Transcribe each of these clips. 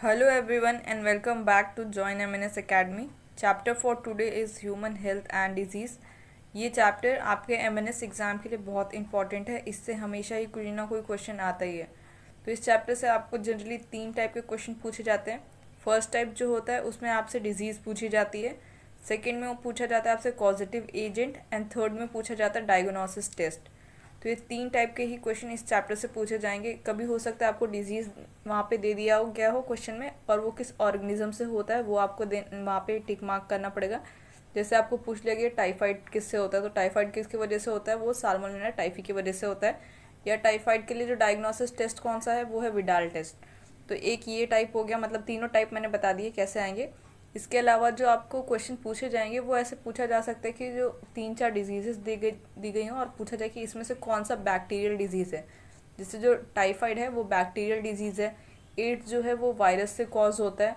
Hello everyone and welcome back to Join MNS Academy. Chapter for today is Human Health and Disease. ये chapter आपके M N S exam के लिए बहुत important है। इससे हमेशा ही कोई ना कोई क्वेश्चन आता ही है। तो इस चैप्टर से आपको जनरली तीन टाइप के क्वेश्चन पूछे जाते हैं। फ़र्स्ट टाइप जो होता है, उसमें आपसे डिज़ीज़ पूछी जाती है। सेकेंड में वो पूछा जाता है आपसे पॉजिटिव एजेंट एंड थर्ड में पूछा जाता है डायग्नोसिस टेस्ट तो ये तीन टाइप के ही क्वेश्चन इस चैप्टर से पूछे जाएँगे। कभी हो सकता है आपको डिज़ीज़ वहाँ पे दे दिया हो, गया हो क्वेश्चन में और वो किस ऑर्गेनिज्म से होता है, वो आपको दे, वहाँ पे टिक मार्क करना पड़ेगा। जैसे आपको पूछ लिया गया टाइफाइड किससे होता है तो टाइफाइड किसकी वजह से होता है, वो साल्मोनेला टाइफी की वजह से होता है। या टाइफाइड के लिए जो डायग्नोसिस टेस्ट कौन सा है, वो है विडाल टेस्ट तो एक ये टाइप हो गया मतलब तीनों टाइप मैंने बता दिए, कैसे आएँगे? इसके अलावा जो आपको क्वेश्चन पूछे जाएँगे, वो ऐसे पूछा जा सकता है कि जो तीन चार डिजीज़ेस दी गई दी गई हों और पूछा जाए कि इसमें से कौन सा बैक्टीरियल डिज़ीज़ है। जैसे जो टाइफाइड है, वो बैक्टीरियल डिज़ीज़ है। एड्स जो है, वो वायरस से कॉज होता है।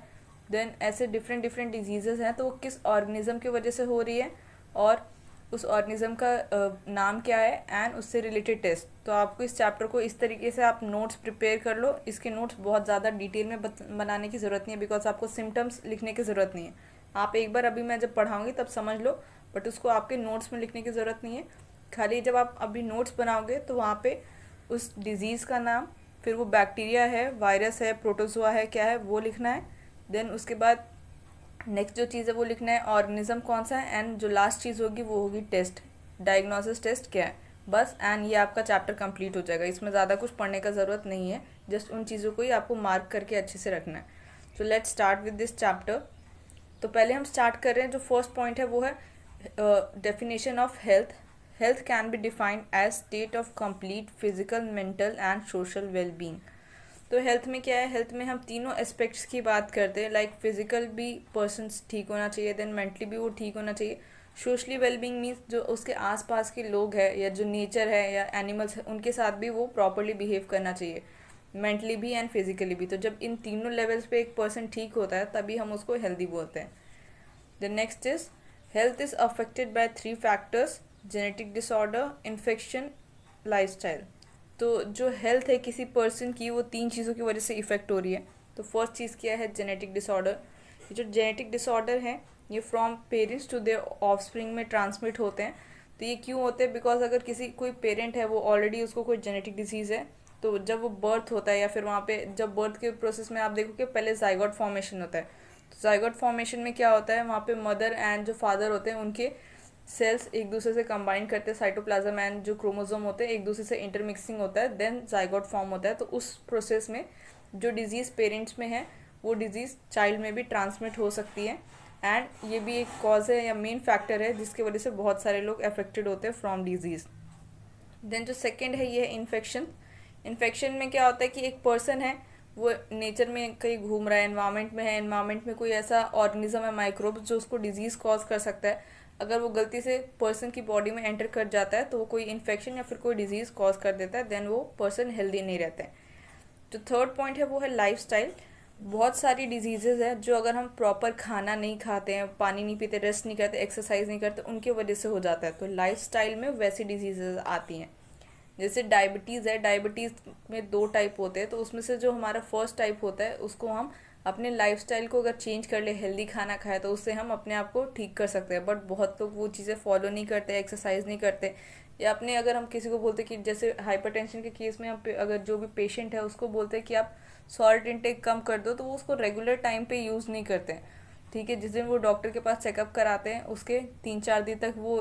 देन ऐसे डिफरेंट डिफरेंट डिज़ीज़ हैं तो वो किस ऑर्गेनिज़म की वजह से हो रही है? और उस ऑर्गेनिज्म का नाम क्या है एंड उससे रिलेटेड टेस्ट तो आपको इस चैप्टर को इस तरीके से आप नोट्स प्रिपेयर कर लो। इसके नोट्स बहुत ज़्यादा डिटेल में बनाने की ज़रूरत नहीं है बिकॉज़ आपको सिम्टम्स लिखने की ज़रूरत नहीं है। आप एक बार अभी मैं जब पढ़ाऊँगी तब समझ लो बट उसको आपके नोट्स में लिखने की ज़रूरत नहीं है। खाली जब आप अभी नोट्स बनाओगे तो वहाँ पे उस डिज़ीज़ का नाम, फिर वो बैक्टीरिया है वायरस है प्रोटोजोआ है, क्या है, वो लिखना है। देन उसके बाद नेक्स्ट जो चीज़ है वो लिखना है, ऑर्गेनिज्म कौन सा है? एंड जो लास्ट चीज़ होगी वो होगी टेस्ट। डायग्नोसिस टेस्ट क्या है? बस एंड ये आपका चैप्टर कंप्लीट हो जाएगा। इसमें ज़्यादा कुछ पढ़ने का ज़रूरत नहीं है। जस्ट उन चीज़ों को ही आपको मार्क करके अच्छे से रखना है। So let start with this chapter तो पहले हम स्टार्ट कर रहे हैं, जो फ़र्स्ट पॉइंट है वो है definition of health health can be defined as state of complete physical mental and social wellbeing तो हेल्थ में क्या है? हेल्थ में हम तीनों एस्पेक्ट्स की बात करते हैं। लाइक फ़िज़िकल भी पर्सन ठीक होना चाहिए देन मेंटली भी वो ठीक होना चाहिए। सोशली वेलबींग मीन्स जो उसके आसपास के लोग हैं या जो नेचर है या एनिमल्स है, उनके साथ भी वो प्रॉपरली बिहेव करना चाहिए। मेंटली भी एंड फिजिकली भी। तो जब इन तीनों लेवल्स पे एक पर्सन ठीक होता है, तभी हम उसको हेल्दी बोलते हैं। The next is health is affected by three factors genetic disorder infection lifestyle तो जो हेल्थ है किसी पर्सन की, वो तीन चीज़ों की वजह से इफ़ेक्ट हो रही है। तो फ़र्स्ट चीज़ क्या है? जेनेटिक डिसऑर्डर ये जो जेनेटिक डिसऑर्डर है, ये from parents to their offspring में ट्रांसमिट होते हैं। तो ये क्यों होते हैं? बिकॉज़ अगर किसी, कोई पेरेंट है, वो ऑलरेडी उसको कोई जेनेटिक डिज़ीज़ है तो जब वो बर्थ होता है या फिर वहाँ पे जब बर्थ के प्रोसेस में आप देखो कि पहले जाइगॉट फॉर्मेशन होता है। तो जाइगॉट फॉर्मेशन में क्या होता है? वहाँ पे मदर एंड जो फादर होते हैं, उनके सेल्स एक दूसरे से कंबाइन करते हैं साइटोप्लाज्म एंड जो क्रोमोजोम होते हैं, एक दूसरे से इंटरमिक्सिंग होता है देन जाइगोट फॉर्म होता है। तो उस प्रोसेस में जो डिज़ीज़ पेरेंट्स में है, वो डिज़ीज़ चाइल्ड में भी ट्रांसमिट हो सकती है। एंड ये भी एक कॉज है या मेन फैक्टर है, जिसकी वजह से बहुत सारे लोग अफेक्टेड होते हैं फ्रॉम डिज़ीज़ देन जो सेकेंड है, ये है इन्फेक्शन इन्फेक्शन में क्या होता है कि एक पर्सन है, वो नेचर में कहीं घूम रहा है इन्वायरमेंट में है इन्वायरमेंट में कोई ऐसा ऑर्गेनिज्म है माइक्रोब्स जो उसको डिज़ीज़ कॉज कर सकता है। अगर वो गलती से पर्सन की बॉडी में एंटर कर जाता है तो वो कोई इन्फेक्शन या फिर कोई डिज़ीज़ कॉज कर देता है देन वो पर्सन हेल्दी नहीं रहते हैं। जो थर्ड पॉइंट है, वो है लाइफ बहुत सारी डिजीज़ेज़ है जो अगर हम प्रॉपर खाना नहीं खाते हैं, पानी नहीं पीते रेस्ट नहीं करते एक्सरसाइज नहीं करते, उनकी वजह से हो जाता है। तो लाइफ में वैसी डिजीज़ेज आती हैं। जैसे डायबिटीज़ है डायबिटीज़ में दो टाइप होते हैं तो उसमें से जो हमारा फ़र्स्ट टाइप होता है, उसको हम अपने लाइफस्टाइल को अगर चेंज कर ले हेल्दी खाना खाए तो उससे हम अपने आप को ठीक कर सकते हैं। बट बहुत लोग वो चीज़ें फॉलो नहीं करते एक्सरसाइज नहीं करते। या अपने अगर हम किसी को बोलते कि जैसे हाइपरटेंशन के केस में हम अगर जो भी पेशेंट है, उसको बोलते हैं कि आप सॉल्ट इनटेक कम कर दो तो वो उसको रेगुलर टाइम पे यूज़ नहीं करते। ठीक है, जिस दिन वो डॉक्टर के पास चेकअप कराते हैं, उसके तीन चार दिन तक वो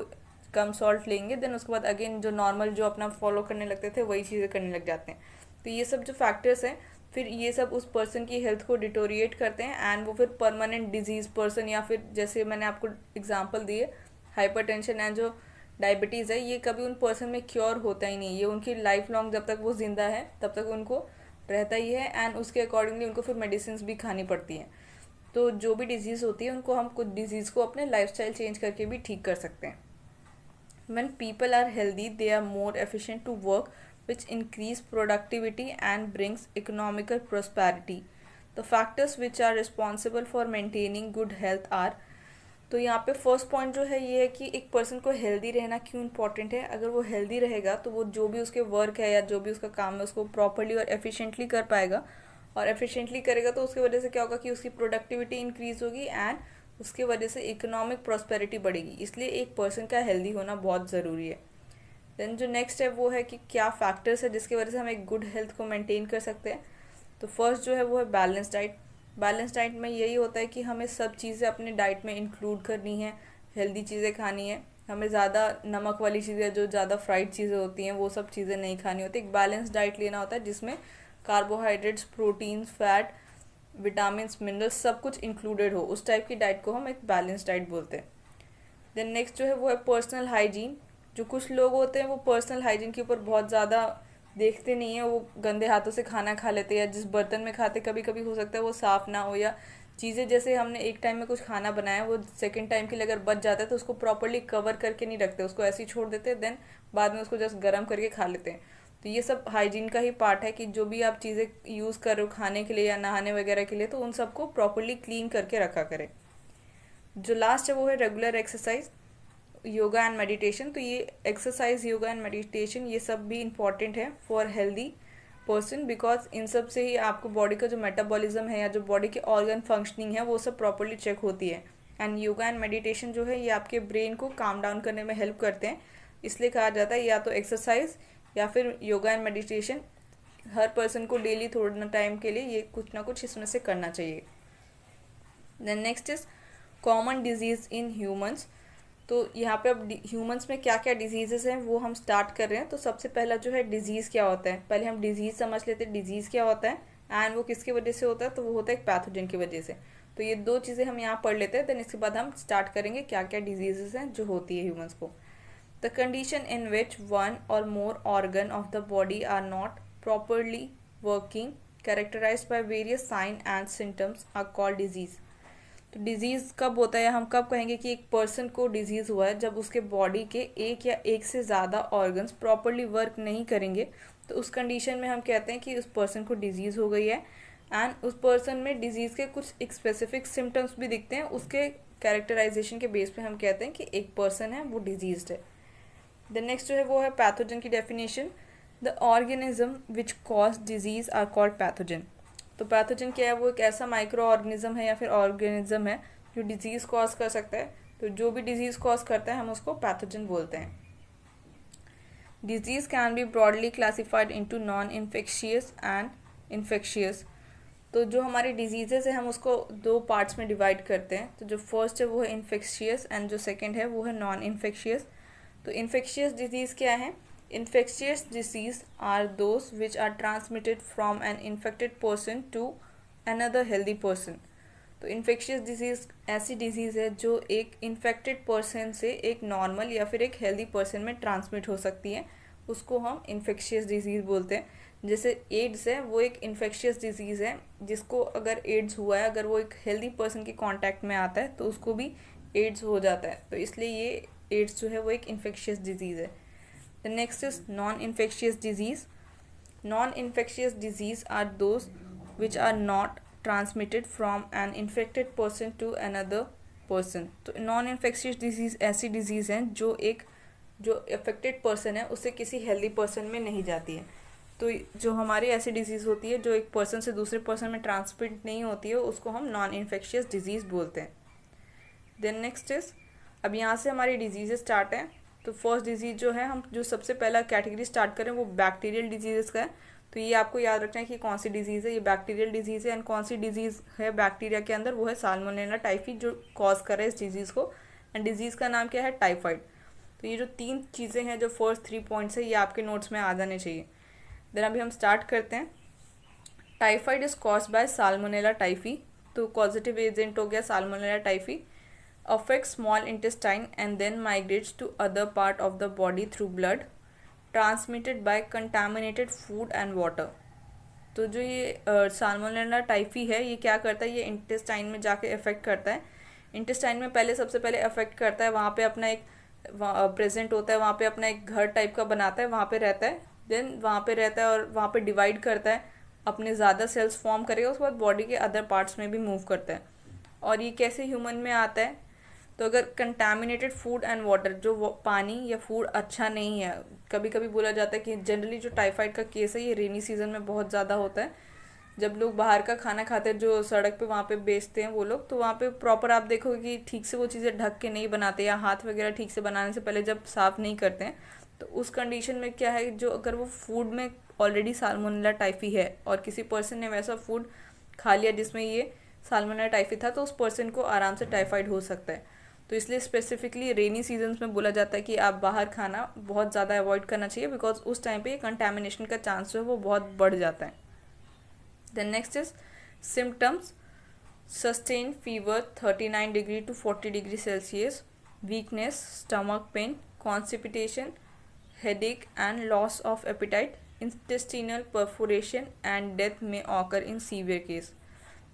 कम सॉल्ट लेंगे देन उसके बाद अगेन जो नॉर्मल जो अपना फॉलो करने लगते थे, वही चीज़ें करने लग जाते हैं। तो ये सब जो फैक्टर्स हैं फिर ये सब उस पर्सन की हेल्थ को डिटोरिएट करते हैं एंड वो फिर परमानेंट डिज़ीज़ पर्सन या फिर जैसे मैंने आपको एग्जांपल दिए हाइपरटेंशन एंड जो डायबिटीज़ है, ये कभी उन पर्सन में क्योर होता ही नहीं ये उनकी लाइफ लॉन्ग जब तक वो ज़िंदा है, तब तक उनको रहता ही है एंड उसके अकॉर्डिंगली उनको फिर मेडिसिन भी खानी पड़ती हैं। तो जो भी डिज़ीज़ होती है, उनको हम कुछ डिज़ीज़ को अपने लाइफ चेंज करके भी ठीक कर सकते हैं। When people are healthy, they are more efficient to work which increase productivity and brings economical prosperity. The factors which are responsible for maintaining good health are तो यहाँ पे फ़र्स्ट पॉइंट जो है ये है कि एक पर्सन को हेल्दी रहना क्यों इम्पोर्टेंट है? अगर वो हेल्दी रहेगा तो वो जो भी उसके वर्क है या जो भी उसका काम है, उसको प्रॉपरली और एफिशिएंटली कर पाएगा। और एफिशिएंटली करेगा तो उसकी वजह से क्या होगा कि उसकी प्रोडक्टिविटी इंक्रीज होगी एंड उसके वजह से इकोनॉमिक प्रॉस्पेरिटी बढ़ेगी। इसलिए एक पर्सन का हेल्दी होना बहुत ज़रूरी है। देन जो नेक्स्ट है वो है कि क्या फैक्टर्स है जिसकी वजह से हम एक गुड हेल्थ को मेंटेन कर सकते हैं? तो फ़र्स्ट जो है वो है बैलेंस डाइट बैलेंस डाइट में यही होता है कि हमें सब चीज़ें अपने डाइट में इंक्लूड करनी है हेल्दी चीज़ें खानी है। हमें ज़्यादा नमक वाली चीज़ें, जो ज़्यादा फ्राइड चीज़ें होती हैं, वो सब चीज़ें नहीं खानी होती। एक बैलेंस डाइट लेना होता है जिसमें carbohydrates proteins fat vitamin minerals सब कुछ इंक्लूडेड हो। उस टाइप की डाइट को हम एक बैलेंस डाइट बोलते हैं। देन नेक्स्ट जो है वो है पर्सनल हाइजीन जो कुछ लोग होते हैं वो पर्सनल हाइजीन के ऊपर बहुत ज़्यादा देखते नहीं है, वो गंदे हाथों से खाना खा लेते हैं या जिस बर्तन में खाते कभी कभी हो सकता है वो साफ़ ना हो या चीज़ें जैसे हमने एक टाइम में कुछ खाना बनाया, वो सेकेंड टाइम के लिए अगर बच जाता है तो उसको प्रॉपरली कवर करके नहीं रखते, उसको ऐसे ही छोड़ देते हैं देन बाद में उसको जस्ट गर्म करके खा लेते हैं। तो ये सब हाइजीन का ही पार्ट है कि जो भी आप चीज़ें यूज़ कर खाने के लिए या नहाने वगैरह के लिए तो उन सबको प्रॉपरली क्लीन करके रखा करें। जो लास्ट है वो है regular exercise yoga and meditation तो ये एक्सरसाइज योगा एंड मेडिटेशन ये सब भी इंपॉर्टेंट है फॉर हेल्दी पर्सन बिकॉज़ इन सबसे ही आपको बॉडी का जो मेटाबॉलिज्म है या जो बॉडी के ऑर्गन फंक्शनिंग है, वो सब प्रॉपरली चेक होती है। एंड योगा एंड मेडिटेशन जो है, ये आपके ब्रेन को काम डाउन करने में हेल्प करते हैं। इसलिए कहा जाता है या तो एक्सरसाइज या फिर योगा एंड मेडिटेशन हर पर्सन को डेली थोड़ा टाइम के लिए ये कुछ ना कुछ इसमें से करना चाहिए। Then next is common disease in humans तो यहाँ पे अब ह्यूमंस में क्या क्या डिजीजेस हैं, वो हम स्टार्ट कर रहे हैं। तो सबसे पहला जो है डिज़ीज़ क्या होता है? पहले हम डिज़ीज़ समझ लेते हैं डिज़ीज़ क्या होता है एंड वो किसकी वजह से होता है? तो वो होता है एक पैथोजन की वजह से। तो ये दो चीज़ें हम यहाँ पढ़ लेते हैं देन इसके बाद हम स्टार्ट करेंगे क्या क्या डिजीजेस हैं जो होती है ह्यूमन्स को। The condition in which one or more organ of the body are not properly working characterise by various sign and symptoms are called disease तो डिज़ीज़ कब होता है हम कब कहेंगे कि एक पर्सन को डिज़ीज़ हुआ है, जब उसके बॉडी के एक या एक से ज़्यादा ऑर्गन्स प्रॉपरली वर्क नहीं करेंगे तो उस कंडीशन में हम कहते हैं कि उस पर्सन को डिज़ीज़ हो गई है। एंड उस पर्सन में डिज़ीज़ के कुछ स्पेसिफिक सिम्टम्स भी दिखते हैं, उसके कैरेक्टराइजेशन के बेस पे हम कहते हैं कि एक पर्सन है, वो डिज़ीज़ है। द नेक्स्ट जो है वो है पैथोजन की definition the organism which cause disease are called pathogen तो पैथोजन क्या है? वो एक ऐसा माइक्रो ऑर्गेनिज्म है या फिर ऑर्गेनिज्म है जो डिज़ीज़ कॉज कर सकता है। तो जो भी डिज़ीज़ कॉज करता है, हम उसको पैथोजन बोलते हैं। Disease can be broadly classified into non infectious and infectious तो जो हमारी डिजीजेज है, हम उसको दो पार्ट्स में डिवाइड करते हैं। तो जो फ़र्स्ट है, वो है इन्फेक्शियस एंड जो सेकेंड है, वो है नॉन इन्फेक्शियस तो इन्फेक्शियस डिज़ीज़ क्या है? Infectious disease are those which are transmitted from an infected person to another healthy person. तो इन्फेक्शियस डिज़ीज़ ऐसी डिज़ीज़ है जो एक इन्फेक्टेड पर्सन से एक नॉर्मल या फिर एक हेल्दी पर्सन में ट्रांसमिट हो सकती है। उसको हम इन्फेक्शियस डिज़ीज़ बोलते हैं। जैसे एड्स है, वो एक इन्फेक्शियस डिज़ीज़ है, जिसको अगर एड्स हुआ है, अगर वो एक हेल्दी पर्सन के कांटेक्ट में आता है तो उसको भी एड्स हो जाता है। तो इसलिए ये एड्स जो है, वो एक इन्फेक्शियस डिज़ीज़ है। The next is non-infectious disease. Non-infectious disease are those which are not transmitted from an infected person to another person. तो नॉन इन्फेक्शियस डिज़ीज़ ऐसी डिज़ीज़ हैं जो एक, जो अफेक्टेड पर्सन है उससे किसी हेल्दी पर्सन में नहीं जाती है तो जो हमारी ऐसी डिज़ीज़ होती है, जो एक पर्सन से दूसरे पर्सन में ट्रांसमिट नहीं होती है, उसको हम नॉन इन्फेक्शियस डिज़ीज़ बोलते हैं देन नेक्स्ट इज़ अब यहाँ से हमारी डिज़ीज़ स्टार्ट है तो फ़र्स्ट डिज़ीज़ जो है, हम जो सबसे पहला कैटेगरी स्टार्ट करें, वो बैक्टीरियल डिज़ीज़ का है। तो ये आपको याद रखना है कि कौन सी डिज़ीज़ है, ये बैक्टीरियल डिज़ीज़ है एंड कौन सी डिज़ीज़ है बैक्टीरिया के अंदर, वो है सालमोनेला टाइफी जो कॉज कर रहा है इस डिज़ीज़ को। एंड डिज़ीज़ का नाम क्या है? टाइफाइड तो ये जो तीन चीज़ें हैं, जो फ़र्स्ट थ्री पॉइंट्स है, ये आपके नोट्स में आ जाने चाहिए। देन अभी हम स्टार्ट करते हैं। Typhoid is cause by salmonella typhi तो पॉजिटिव एजेंट हो गया salmonella typhi affects small intestine and then migrates to other part of the body through blood, transmitted by contaminated food and water. तो जो ये salmonella typhi है, ये क्या करता है? ये इंटेस्टाइन में जाके अफेक्ट करता है। इंटेस्टाइन में पहले, सबसे पहले अफेक्ट करता है, वहाँ पे अपना एक प्रेजेंट होता है, वहाँ पे अपना एक घर टाइप का बनाता है, वहाँ पे रहता है। देन वहाँ पे रहता है और वहाँ पे डिवाइड करता है, अपने ज़्यादा सेल्स फॉर्म करेगा, उसके बाद बॉडी के अदर पार्ट्स में भी मूव करता है। और ये कैसे ह्यूमन में आता है? तो अगर कंटामिनेटेड फ़ूड एंड वाटर जो पानी या फ़ूड अच्छा नहीं है कभी कभी बोला जाता है कि जनरली जो टाइफाइड का केस है, ये रेनी सीज़न में बहुत ज़्यादा होता है। जब लोग बाहर का खाना खाते हैं, जो सड़क पे वहाँ पे बेचते हैं वो लोग तो वहाँ पे प्रॉपर आप देखोगे कि ठीक से वो चीज़ें ढक के नहीं बनाते या हाथ वगैरह ठीक से बनाने से पहले जब साफ़ नहीं करते हैं तो उस कंडीशन में क्या है, जो अगर वो फ़ूड में ऑलरेडी सालमोनेला टाइफी है और किसी पर्सन ने वैसा फ़ूड खा लिया जिसमें ये सालमोनेला टाइफी था तो उस पर्सन को आराम से टाइफाइड हो सकता है। तो इसलिए स्पेसिफिकली रेनी सीजन्स में बोला जाता है कि आप बाहर खाना बहुत ज़्यादा अवॉइड करना चाहिए बिकॉज़ उस टाइम पे कंटेमिनेशन का चांस जो है वो बहुत बढ़ जाता है। Then next is symptoms sustain fever thirty nine degree to forty degree Celsius weakness stomach pain constipation headache and loss of appetite intestinal perforation and death may occur in severe case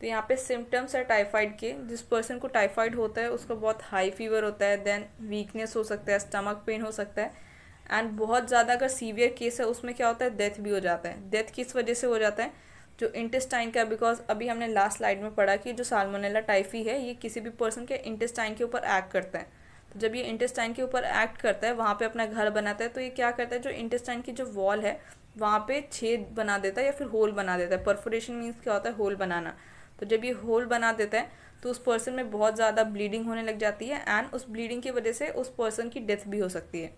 तो यहाँ पे symptoms है typhoid के। जिस person को typhoid होता है, उसका बहुत हाई फीवर होता है देन वीकनेस हो सकता है स्टमक पेन हो सकता है। एंड बहुत ज़्यादा अगर सीवियर केस है, उसमें क्या होता है डेथ भी हो जाता है। डेथ किस वजह से हो जाता है? जो इंटेस्टाइन का बिकॉज़ अभी हमने लास्ट स्लाइड में पढ़ा कि जो साल्मोनेला टाइफी है, ये किसी भी पर्सन के इंटेस्टाइन के ऊपर एक्ट करता है। तो जब ये इंटेस्टाइन के ऊपर एक्ट करता है, वहाँ पे अपना घर बनाता है तो ये क्या करता है, जो इंटेस्टाइन की जो वॉल है, वहाँ पे छेद बना देता है या फिर होल बना देता है। परफोरेशन मीन्स क्या होता है होल बनाना। तो जब ये होल बना देता है तो उस पर्सन में बहुत ज़्यादा ब्लीडिंग होने लग जाती है एंड उस ब्लीडिंग की वजह से उस पर्सन की डेथ भी हो सकती है।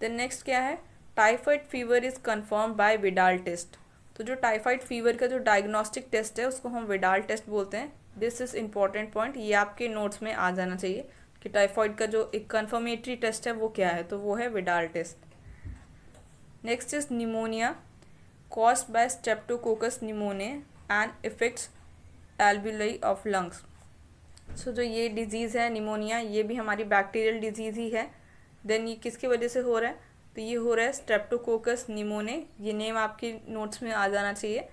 देन नेक्स्ट क्या है? Typhoid fever is confirm by Widal test तो जो टाइफाइड फीवर का जो डायग्नोस्टिक टेस्ट है, उसको हम विडाल टेस्ट बोलते हैं। दिस इज़ इंपॉर्टेंट पॉइंट ये आपके नोट्स में आ जाना चाहिए कि टाइफाइड का जो एक कन्फर्मेटरी टेस्ट है, वो क्या है? तो वो है Widal test next is pneumonia caused by streptococcus pneumonia and affects एल्बुलई of lungs so जो ये डिज़ीज़ है निमोनिया ये भी हमारी बैक्टीरियल डिज़ीज़ ही है। देन ये किसकी वजह से हो रहा है? तो ये हो रहा है स्ट्रेप्टोकोकस निमोने ये नेम आपके नोट्स में आ जाना चाहिए।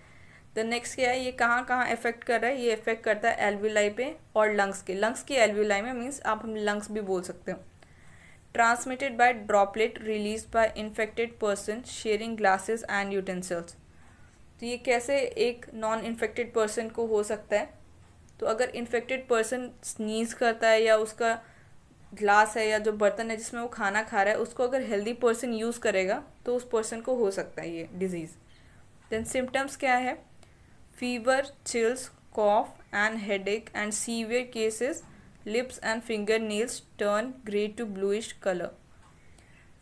द नेक्स्ट क्या है? ये कहाँ कहाँ इफ़ेक्ट कर रहा है? ये इफ़ेक्ट करता है एल्विलाई पे और लंग्स के। लंग्स की एल्विलाई में मीन्स आप हम लंग्स भी बोल सकते हो। Transmitted by droplet release by infected person sharing glasses and utensils तो ये कैसे एक नॉन इन्फेक्टेड पर्सन को हो सकता है? तो अगर इन्फेक्टेड पर्सन स्नीज करता है या उसका ग्लास है या जो बर्तन है जिसमें वो खाना खा रहा है, उसको अगर हेल्दी पर्सन यूज़ करेगा तो उस पर्सन को हो सकता है ये डिज़ीज़ देन सिम्टम्स क्या है? Fever chills cough and headache and severe cases lips and finger nails turn grey to bluish colour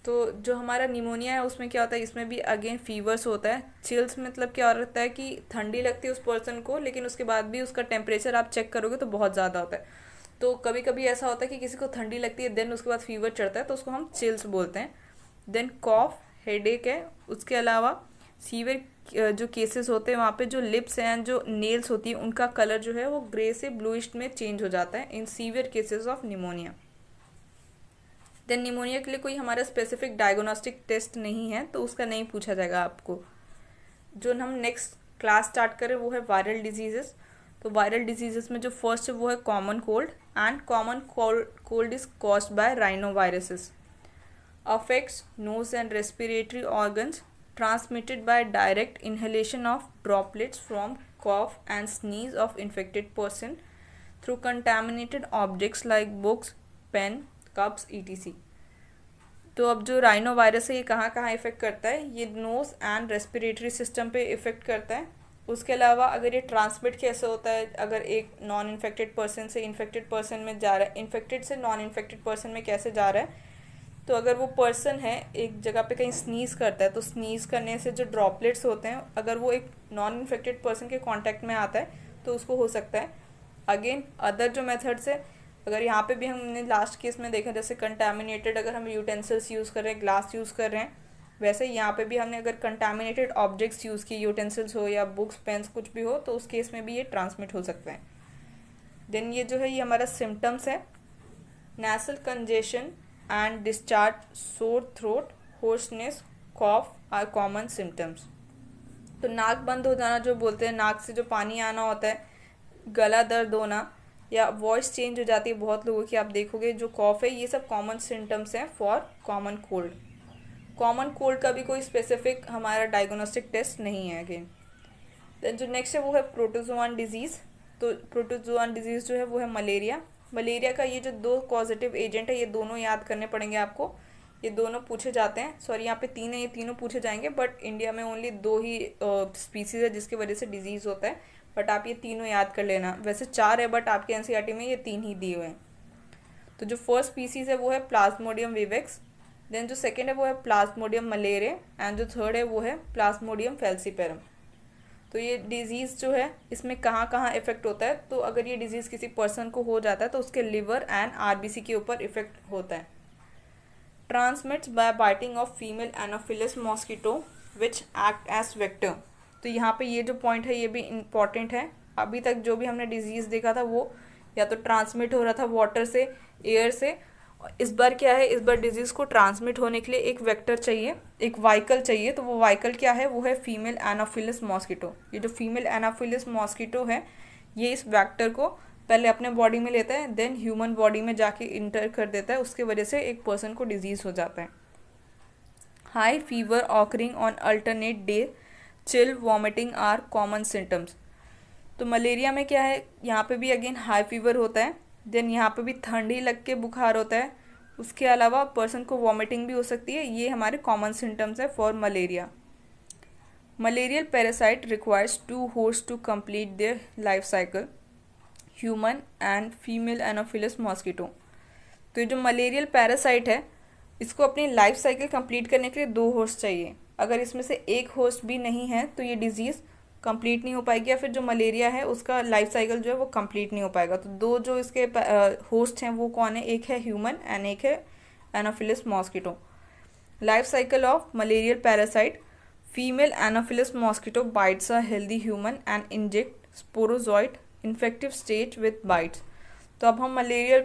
तो जो हमारा निमोनिया है, उसमें क्या होता है, इसमें भी अगेन फीवर्स होता है। चिल्स मतलब क्या होता है कि ठंडी लगती है उस पर्सन को, लेकिन उसके बाद भी उसका टेम्परेचर आप चेक करोगे तो बहुत ज़्यादा होता है। तो कभी कभी ऐसा होता है कि किसी को ठंडी लगती है देन उसके बाद फीवर चढ़ता है तो उसको हम चिल्स बोलते हैं। देन कॉफ हेडेक है। उसके अलावा सीवियर जो केसेस होते हैं, वहाँ पे जो लिप्स हैं, जो नेल्स होती है, उनका कलर जो है, वो ग्रे से ब्लूइश में चेंज हो जाता है in severe cases of pneumonia then pneumonia के लिए कोई हमारा स्पेसिफिक डायग्नोस्टिक टेस्ट नहीं है तो उसका नहीं पूछा जाएगा आपको। जो हम नेक्स्ट क्लास स्टार्ट करें वो है वायरल डिजीजेस तो वायरल डिजीजेस में जो फ़र्स्ट है वो है common cold and common cold is cause by rhinoviruses affects nose and respiratory organs transmitted by direct inhalation of droplets from cough and sneeze of infected person through contaminated objects like books, pen, cups, etc. तो अब जो rhino virus है ये कहाँ कहाँ effect करता है? ये नोज़ एंड रेस्पिरेटरी सिस्टम पे इफ़ेक्ट करता है। उसके अलावा अगर ये ट्रांसमिट कैसे होता है अगर एक नॉन इन्फेक्टेड पर्सन से इन्फेक्टेड पर्सन में जा रहा है इन्फेक्टेड से नॉन इन्फेक्टेड पर्सन में कैसे जा रहा है? तो अगर वो पर्सन है एक जगह पे कहीं स्नीज़ करता है तो स्नीज़ करने से जो ड्रॉपलेट्स होते हैं अगर वो एक नॉन इन्फेक्टेड पर्सन के कांटेक्ट में आता है तो उसको हो सकता है। अगेन अदर जो मेथड्स है अगर यहाँ पे भी हमने लास्ट केस में देखा, जैसे कंटेमिनेटेड अगर हम यूटेंसिल्स यूज़ कर रहे हैं ग्लास यूज़ कर रहे हैं, वैसे यहाँ पे भी हमने अगर कंटामिनेटेड ऑब्जेक्ट्स यूज़ किए यूटेंसिल्स हो या बुक्स पेन्स कुछ भी हो तो उस केस में भी ये ट्रांसमिट हो सकते हैं। देन ये जो है, ये हमारा सिम्टम्स है। Nasal congestion and discharge sore throat hoarseness cough are common symptoms तो नाक बंद हो जाना जो बोलते हैं, नाक से जो पानी आना होता है, गला दर्द होना या वॉइस चेंज हो जाती है, बहुत लोगों की आप देखोगे, जो कॉफ है, ये सब कॉमन सिम्टम्स हैं for common cold common cold का भी कोई स्पेसिफिक हमारा डायग्नोस्टिक टेस्ट नहीं है अगेन देन जो नेक्स्ट है, वो है प्रोटोजोआन डिज़ीज़ तो प्रोटोजोआन डिज़ीज़ जो है, वो है मलेरिया मलेरिया का ये जो दो पॉजिटिव एजेंट है, ये दोनों याद करने पड़ेंगे आपको. ये दोनों पूछे जाते हैं. सॉरी यहाँ पे तीन है, ये तीनों पूछे जाएँगे बट इंडिया में ओनली दो ही स्पीसीज है जिसकी वजह से डिज़ीज़ होता है. बट आप ये तीनों याद कर लेना। वैसे चार है बट आपके एन में ये तीन ही दिए हुए हैं। तो जो फ़र्स्ट स्पीसीज है, वो है प्लाज्मोडियम विवेक्स देन जो सेकेंड है, वो है प्लाज्मोडियम मलेरिया एंड जो थर्ड है, वो है प्लाज्मोडियम फेल्सीपेरम तो ये डिज़ीज़ जो है, इसमें कहाँ कहाँ इफ़ेक्ट होता है? तो अगर ये डिज़ीज़ किसी पर्सन को हो जाता है तो उसके लिवर एंड आरबीसी के ऊपर इफ़ेक्ट होता है। Transmits by biting of female anopheles mosquito which act as vector तो यहाँ पे ये जो पॉइंट है, ये भी इंपॉर्टेंट है। अभी तक जो भी हमने डिज़ीज़ देखा था, वो या तो ट्रांसमिट हो रहा था वाटर से एयर से। इस बार क्या है, इस बार डिज़ीज़ को ट्रांसमिट होने के लिए एक वेक्टर चाहिए, एक वाइकल चाहिए। तो वो वाइकल क्या है, वो है फीमेल एनाफिलिस मॉस्किटो ये जो फीमेल एनाफिलिस मॉस्किटो है, ये इस वैक्टर को पहले अपने बॉडी में लेता है देन ह्यूमन बॉडी में जाके इंटर कर देता है। उसके वजह से एक पर्सन को डिज़ीज़ हो जाता है। High fever occurring on alternate day chill vomiting are common symptoms तो मलेरिया में क्या है? यहाँ पे भी अगेन हाई फीवर होता है देन यहाँ पे भी ठंडी लग के बुखार होता है। उसके अलावा पर्सन को वॉमिटिंग भी हो सकती है। ये हमारे कॉमन सिम्टम्स है for malaria malarial parasite requires two host to complete their life cycle human and female anopheles mosquito तो ये जो मलेरियल पैरासाइट है इसको अपनी लाइफ साइकिल कंप्लीट करने के लिए दो होस्ट चाहिए। अगर इसमें से एक होस्ट भी नहीं है तो ये डिज़ीज़ कंप्लीट नहीं हो पाएगी या फिर जो मलेरिया है, उसका लाइफ साइकिल जो है वो कंप्लीट नहीं हो पाएगा। तो दो जो इसके होस्ट हैं, वो कौन है? एक है ह्यूमन एंड एक है anopheles mosquito life cycle of malarial parasite female anopheles mosquito bites a healthy human and inject sporozoite infective stage with bites तो अब हम मलेरियल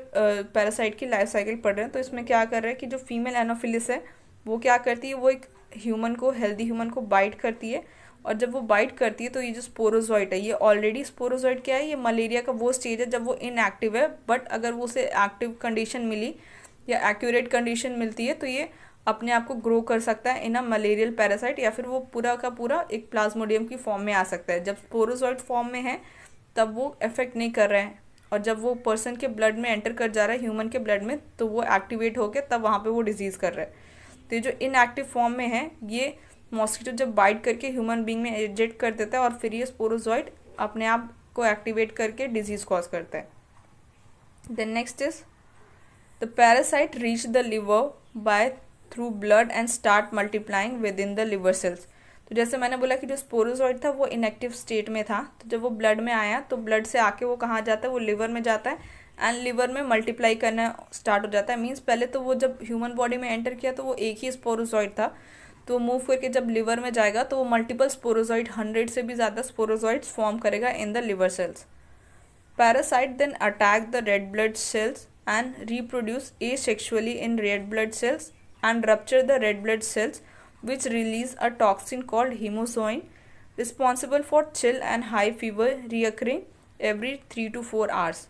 पैरासाइट की लाइफ साइकिल पढ़ रहे हैं तो इसमें क्या कर रहे हैं कि जो फीमेल एनोफिलिस है, वो क्या करती है, वो एक ह्यूमन को हेल्दी ह्यूमन को बाइट करती है और जब वो बाइट करती है तो ये जो स्पोरोजॉइट है, ये ऑलरेडी स्पोरोजॉइट क्या है, ये मलेरिया का वो स्टेज है जब वो इनएक्टिव है बट अगर वो उसे एक्टिव कंडीशन मिली या एक्यूरेट कंडीशन मिलती है तो ये अपने आप को ग्रो कर सकता है इन अ मलेरियल पैरासाइट या फिर वो पूरा का पूरा एक प्लाज्मोडियम की फॉर्म में आ सकता है। जब स्पोरोजॉइट फॉर्म में है, तब वो इफ़ेक्ट नहीं कर रहे हैं। और जब वो पर्सन के ब्लड में एंटर कर जा रहा है ह्यूमन के ब्लड में तो वो एक्टिवेट होकर तब वहाँ पे वो डिज़ीज़ कर रहा है। तो ये जो इनएक्टिव फॉर्म में है, ये मॉस्किटो जब बाइट करके ह्यूमन बींग में एजेक्ट कर देता है और फिर ये स्पोरोजॉइड अपने आप को एक्टिवेट करके डिज़ीज़ कॉज करता है। Then next is the parasite reach the liver by through blood and start multiplying within the liver cells तो जैसे मैंने बोला कि जो स्पोरोजॉइड था वो इनएक्टिव स्टेट में था तो जब वो ब्लड में आया तो ब्लड से आके वो कहाँ जाता है? वो लिवर में जाता है एंड लिवर में मल्टीप्लाई करना स्टार्ट हो जाता है। मीन्स पहले तो वो जब ह्यूमन बॉडी में एंटर किया तो वो एक ही स्पोरोजॉइड था। तो मूव करके जब लिवर में जाएगा तो वो मल्टीपल स्पोरोजॉइड हंड्रेड से भी ज़्यादा स्पोरोजॉइड्स फॉर्म करेगा in the liver cells parasite then attack the red blood cells and reproduce asexually in red blood cells and rupture the red blood cells which release a toxin called hemozoin responsible for chill and high fever reoccurring every 3 to 4 hours.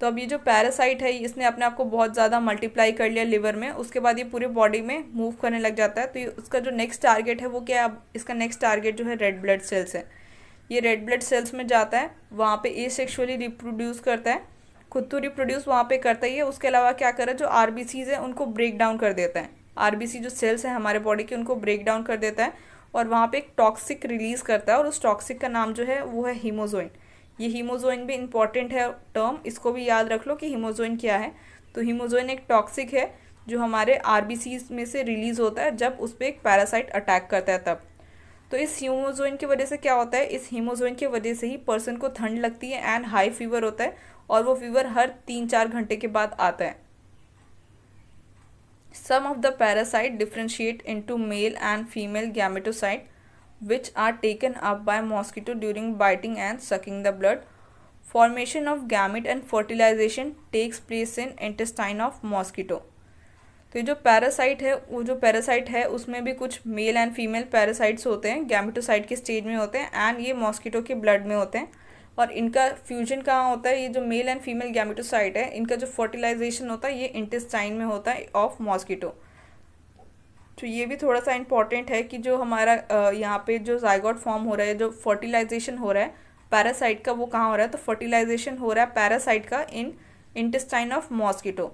तो अब ये जो parasite है, इसने अपने आप को बहुत ज़्यादा मल्टीप्लाई कर लिया लिवर में, उसके बाद ये पूरे बॉडी में मूव करने लग जाता है। तो ये उसका जो नेक्स्ट टारगेट है, वो क्या है? अब इसका नेक्स्ट टारगेट जो है रेड ब्लड सेल्स है। ये रेड ब्लड सेल्स में जाता है, वहाँ पे ए सेक्शुअली रिप्रोड्यूस करता है। खुद तो रिप्रोड्यूस वहाँ पे करता ही है, उसके अलावा क्या करे जो आर है, उनको ब्रेक डाउन कर देता है। आर बी सी जो सेल्स हैं हमारे बॉडी के, उनको ब्रेक डाउन कर देता है और वहाँ पे एक टॉक्सिक रिलीज़ करता है और उस टॉक्सिक का नाम जो है, वो है हीमोजोइन ये हीमोजोइन भी इंपॉर्टेंट है टर्म इसको भी याद रख लो कि हीमोजोइन क्या है. तो हीमोजोइन एक टॉक्सिक है जो हमारे RBC में से रिलीज़ होता है जब उस पर एक पैरासाइट अटैक करता है तब. तो इस हीमोजोइन की वजह से क्या होता है? इस हीमोजोइन की वजह से ही पर्सन को ठंड लगती है एंड हाई फीवर होता है और वो फीवर हर तीन चार घंटे के बाद आता है. Some of the parasite differentiate into male and female gametocyte which are taken up by mosquito during biting and sucking the blood. Formation of gamete and fertilization takes place in intestine of mosquito. तो ये जो parasite है वो जो parasite है उसमें भी कुछ मेल एंड फीमेल पैरासाइट्स होते हैं गैमेटोसाइट के स्टेज में होते हैं एंड ये मॉस्किटो के ब्लड में होते हैं और इनका फ्यूजन कहाँ होता है? ये जो मेल एंड फीमेल गैमेटोसाइट है, इनका जो फर्टिलाइजेशन होता है, ये इंटेस्टाइन में होता है ऑफ़ मॉस्किटो तो ये भी थोड़ा सा इंपॉर्टेंट है कि जो हमारा यहाँ पे जो जाइगॉट फॉर्म हो रहा है, जो फर्टिलाइजेशन हो रहा है पैरासाइट का वो कहाँ हो रहा है? तो फर्टिलाइजेशन हो रहा है पैरासाइट का in intestine of mosquito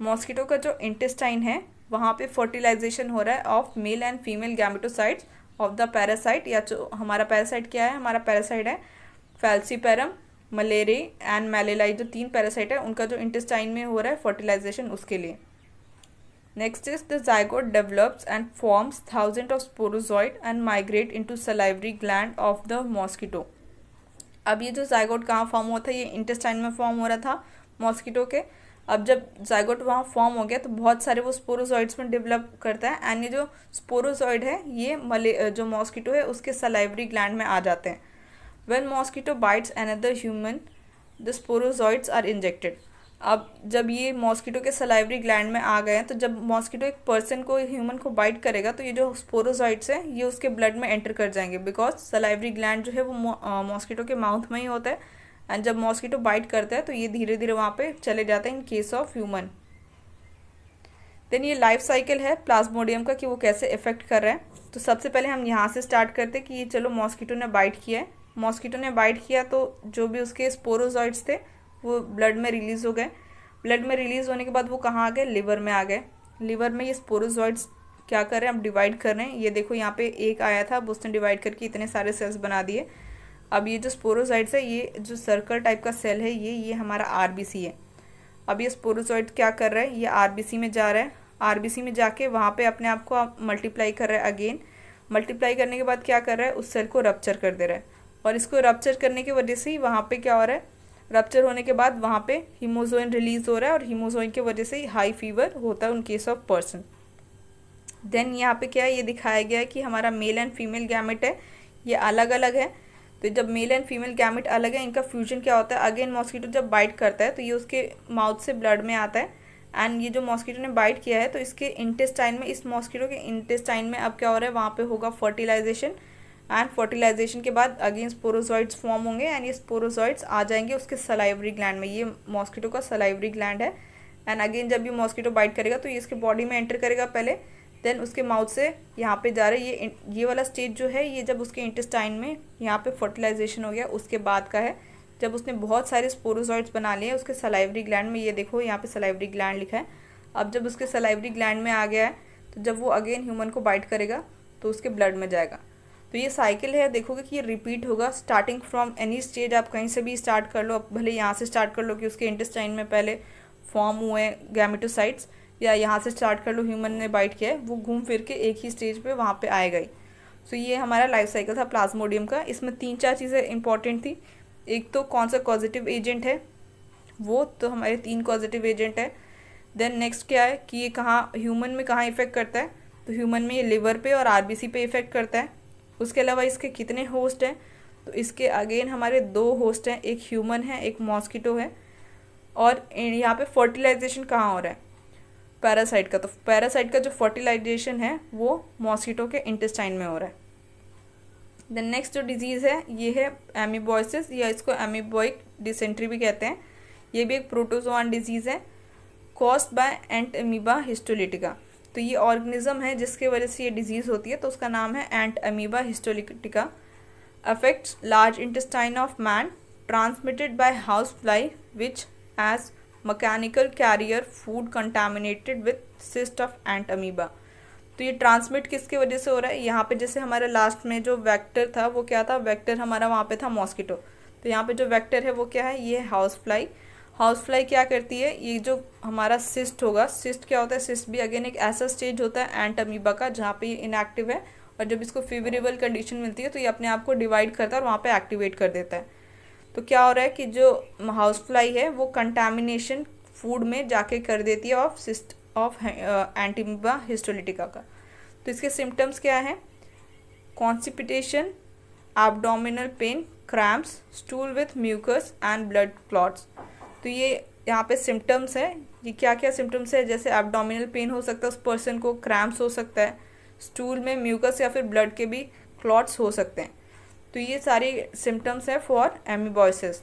mosquito का जो इंटेस्टाइन है, वहाँ पे फर्टिलाइजेशन हो रहा है of male and female gametocytes of the parasite या जो हमारा पैरासाइट क्या है? हमारा पैरासाइट है फैल्सीपेरम मलेरी एंड मैलेलाई जो तीन पैरासाइट है, उनका जो इंटेस्टाइन में हो रहा है फर्टिलाइजेशन उसके लिए। Next is the zygote develops and forms thousand of sporozoite and migrate into salivary gland of the mosquito. अब ये जो जाइगोट कहाँ फॉर्म हुआ था, ये इंटेस्टाइन में फॉर्म हो रहा था मॉस्किटो के। अब जब जाइगोट वहाँ फॉर्म हो गया तो बहुत सारे वो स्पोरोजॉइड्स में डेवलप करता है, एंड ये जो स्पोरोजॉइड है, ये मले, जो मॉस्किटो है, उसके सलाइवरी ग्लैंड में आ जाते हैं। When mosquito bites another human the sporozoites are injected अब जब ये मॉस्किटो के सलाइवरी ग्लैंड में आ गए हैं तो जब मॉस्किटो एक पर्सन को ह्यूमन को बाइट करेगा तो ये जो स्पोरोजॉइड्स हैं, ये उसके ब्लड में एंटर कर जाएँगे बिकॉज़ सलाइवरी ग्लैंड जो है वो मॉस्किटो के माउथ में ही होता है। एंड जब मॉस्किटो बाइट करता है तो ये धीरे धीरे वहाँ पे चले जाते हैं in case of human then ये लाइफ साइकिल है प्लाज्मोडियम का कि वो कैसे इफ़ेक्ट कर रहा है। तो सबसे पहले हम यहाँ से स्टार्ट करते हैं कि ये चलो मॉस्किटो ने बाइट किया है। मॉस्किटो ने बाइट किया तो जो भी उसके स्पोरोजॉइड्स थे, वो ब्लड में रिलीज़ हो गए। ब्लड में रिलीज़ होने के बाद वो कहाँ आ गए? लिवर में आ गए। लिवर में ये स्पोरोजॉइड्स क्या कर रहे हैं? अब डिवाइड कर रहे हैं। ये देखो, यहाँ पे एक आया था, अब उसने डिवाइड करके इतने सारे सेल्स बना दिए। अब ये जो स्पोरोजॉइड्स है, ये जो सर्कल टाइप का सेल है, ये ये हमारा आरबीसी है। अब ये स्पोरोजॉइड क्या कर रहा है? ये आरबीसी में जा रहा है। आरबीसी में जाके वहाँ पे अपने आप को मल्टीप्लाई कर रहा है अगेन मल्टीप्लाई करने के बाद क्या कर रहा है? उस सेल को रप्चर कर दे रहा है। और इसको रप्चर करने की वजह से ही वहाँ पे क्या हो रहा है? रप्चर होने के बाद वहाँ पे हीमोजोइन रिलीज़ हो रहा है और हीमोजोइन की वजह से ही हाई फीवर होता है उन केस ऑफ़ पर्सन देन यहाँ पे क्या है ये दिखाया गया है कि हमारा मेल एंड फीमेल गैमेट है, ये अलग अलग है। तो जब मेल एंड फीमेल गैमेट अलग है, इनका फ्यूजन क्या होता है? अगेन मॉस्किटो जब बाइट करता है तो ये उसके माउथ से ब्लड में आता है। एंड ये जो मॉस्किटो ने बाइट किया है तो इसके इंटेस्टाइन में, इस मॉस्किटो के इंटेस्टाइन में अब क्या हो रहा है? वहाँ पे होगा फर्टिलाइजेशन एंड फर्टिलाइजेशन के बाद अगेन स्पोरोजॉइड्स फॉर्म होंगे एंड ये स्पोरोजॉइड्स आ जाएँगे उसके सलाइवरी ग्लैंड में। ये मॉस्किटो का सलाइवरी ग्लैंड है। एंड अगेन जब ये मॉस्किटो बाइट करेगा तो ये इसके बॉडी में एंटर करेगा पहले। देन उसके माउथ से यहाँ पे जा रहे ये ये वाला स्टेज जो है, ये जब उसके इंटेस्टाइन में यहाँ पे फर्टिलाइजेशन हो गया, उसके बाद का है। जब उसने बहुत सारे स्पोरोजॉइड्स बना लिए, उसके सलाइवरी ग्लैंड में, ये देखो यहाँ पे सलाइवरी ग्लैंड लिखा है। अब जब उसके सलाइवरी ग्लैंड में आ गया है तो जब वो अगेन ह्यूमन को बाइट करेगा तो उसके ब्लड में जाएगा। तो ये साइकिल है, देखोगे कि ये रिपीट होगा स्टार्टिंग फ्रॉम एनी स्टेज आप कहीं से भी स्टार्ट कर लो भले यहाँ से स्टार्ट कर लो कि उसके इंटेस्टाइन में पहले फॉर्म हुए गैमेटोसाइट्स या यहाँ से स्टार्ट कर लो ह्यूमन ने बाइट किया है, वो घूम फिर के एक ही स्टेज पे वहाँ पे आए गए सो ये हमारा लाइफ साइकिल था प्लाज्मोडियम का। इसमें तीन चार चीज़ें इंपॉर्टेंट थी। एक तो कौन सा पॉजिटिव एजेंट है? वो तो हमारे तीन पॉजिटिव एजेंट है। देन नेक्स्ट क्या है कि ये कहाँ ह्यूमन में कहाँ इफ़ेक्ट करता है? तो ह्यूमन में ये लिवर पे और आरबीसी पे इफ़ेक्ट करता है। उसके अलावा इसके कितने होस्ट हैं? तो इसके अगेन हमारे दो होस्ट हैं, एक ह्यूमन है, एक मॉस्किटो है। और यहाँ पे फर्टिलाइजेशन कहाँ हो रहा है? पैरासाइट का तो पैरासाइट का जो फर्टिलाइजेशन है, वो मॉस्किटो के इंटेस्टाइन में हो रहा है। देन नेक्स्ट जो डिज़ीज़ है, ये है एमीबॉइसिस या इसको एमीबॉइक डिसेंट्री भी कहते हैं। ये भी एक प्रोटोजोआन डिज़ीज़ है कॉस्ड बाय एंट हिस्टोलिटिका तो ये ऑर्गेनिज्म है जिसके वजह से ये डिज़ीज़ होती है तो उसका नाम है entamoeba histolytica large intestine of man transmitted by house fly which as mechanical carrier food contaminated with cyst of entamoeba तो ये ट्रांसमिट किसके वजह से हो रहा है? यहाँ पे जैसे हमारे लास्ट में जो वेक्टर था, वो क्या था? वेक्टर हमारा वहाँ पे था मॉस्किटो तो यहाँ पे जो वेक्टर है, वो क्या है? ये हाउस फ्लाई हाउस फ्लाई क्या करती है? ये जो हमारा सिस्ट होगा, सिस्ट क्या होता है? सिस्ट भी अगेन एक ऐसा स्टेज होता है एंट अमीबा का, जहाँ पे ये इनएक्टिव है और जब इसको फेवरेबल कंडीशन मिलती है तो ये अपने आप को डिवाइड करता है और वहाँ पे एक्टिवेट कर देता है। तो क्या हो रहा है कि जो हाउस फ्लाई है, वो कंटेमिनेशन फ़ूड में जाके कर देती है of cyst of entamoeba histolytica का। तो इसके सिम्टम्स क्या हैं? Constipation abdominal pain cramps stool with mucus and blood clots तो ये यहाँ पे सिम्टम्स है। ये क्या क्या सिम्टम्स है? जैसे एबडोमिनल पेन हो सकता है, उस पर्सन को क्रैम्प्स हो सकता है स्टूल में म्यूकस या फिर ब्लड के भी क्लॉट्स हो सकते हैं। तो ये सारी सिम्टम्स है for amoebiasis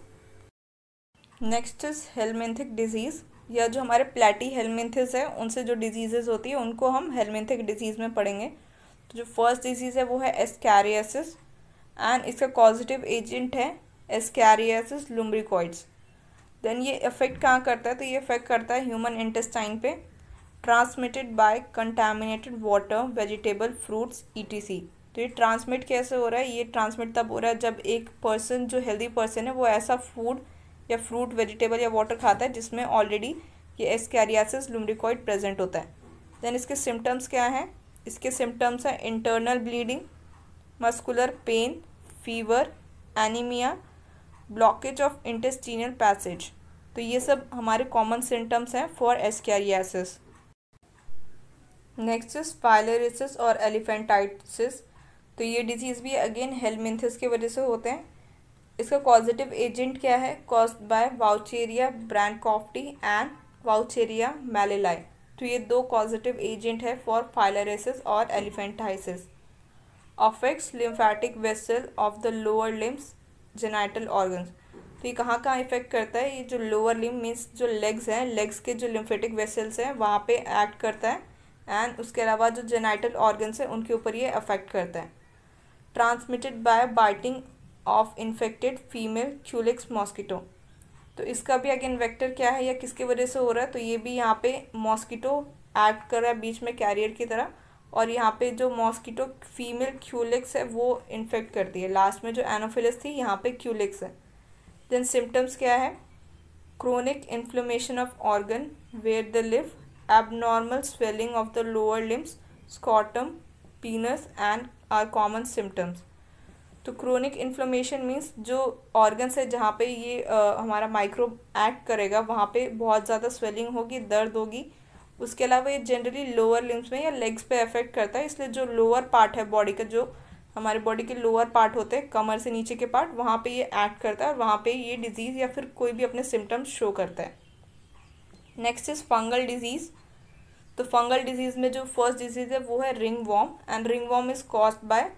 next is helminthic disease या जो हमारे प्लेटी हेलमेंथिस है, उनसे जो डिज़ीज़ होती है, उनको हम हेलमेंथिक डिज़ीज़ में पढ़ेंगे। तो जो फ़र्स्ट डिज़ीज़ है, वो है एस्कैरियसिस एंड इसका पॉजिटिव एजेंट है एस्कैरियसिस लुम्ब्रिकॉइड्स देन ये इफ़ेक्ट कहाँ करता है? तो ये इफ़ेक्ट करता है ह्यूमन इंटेस्टाइन पे transmitted by contaminated water vegetable fruits etc तो ये ट्रांसमिट कैसे हो रहा है? ये ट्रांसमिट तब हो रहा है जब एक पर्सन जो हेल्दी पर्सन है, वो ऐसा फ़ूड या फ्रूट वेजिटेबल या वाटर खाता है जिसमें ऑलरेडी ये एस्कैरियासिस लुमरिकॉइड प्रेजेंट होता है। देन इसके सिम्टम्स क्या हैं? इसके सिम्टम्स हैं internal bleeding muscular pain fever anaemia blockage of intestinal passage तो ये सब हमारे कॉमन सिम्टम्स हैं for ascariasis next is filariasis और एलिफेंटाइटिस तो ये डिज़ीज़ भी अगेन हेलमिंथिस की वजह से होते हैं. इसका पॉजिटिव एजेंट क्या है? Cause by wuchereria bancrofti and wuchereria malayi तो ये दो पॉजिटिव एजेंट है फॉर फाइलरेसिस और elephantiasis affects lymphatic vessel of the lower limbs genital organs तो ये कहाँ कहाँ इफ़ेक्ट करता है? ये जो लोअर लिम मीन्स जो लेग्स हैं लेग्स के जो लिम्फेटिक वेसल्स हैं, वहाँ पे एक्ट करता है एंड उसके अलावा जो जेनाइटल ऑर्गन्स हैं, उनके ऊपर ये अफेक्ट करता है। Transmitted by biting of infected female culex mosquito तो इसका भी अगेन वेक्टर क्या है या किसकी वजह से हो रहा है? तो ये भी यहाँ पे मॉस्किटो एक्ट कर रहा है, बीच में कैरियर की तरह। और यहाँ पे जो मॉस्किटो फीमेल क्यूलिक्स है वो इन्फेक्ट करती है। लास्ट में जो एनोफिलस थी यहाँ पे क्यूलिक्स है। देन सिम्टम्स क्या है? Chronic inflammation of organ where the live abnormal swelling of the lower limbs scrotum penis and are common symptoms तो क्रोनिक इन्फ्लोमेशन मीन्स जो ऑर्गन्स है जहाँ पे ये आ, हमारा माइक्रो एक्ट करेगा वहाँ पे बहुत ज़्यादा स्वेलिंग होगी दर्द होगी उसके अलावा ये जनरली लोअर लिम्स में या लेग्स पे अफेक्ट करता है, इसलिए जो लोअर पार्ट है बॉडी का, जो हमारे बॉडी के लोअर पार्ट होते हैं, कमर से नीचे के पार्ट वहाँ पे ये एक्ट करता है और वहाँ पे ये डिज़ीज़ या फिर कोई भी अपने सिम्टम्स शो करता है। नेक्स्ट इज़ फंगल डिज़ीज़ तो फंगल डिज़ीज़ में जो फ़र्स्ट डिज़ीज़ है, वो है ringworm and ringworm is caused by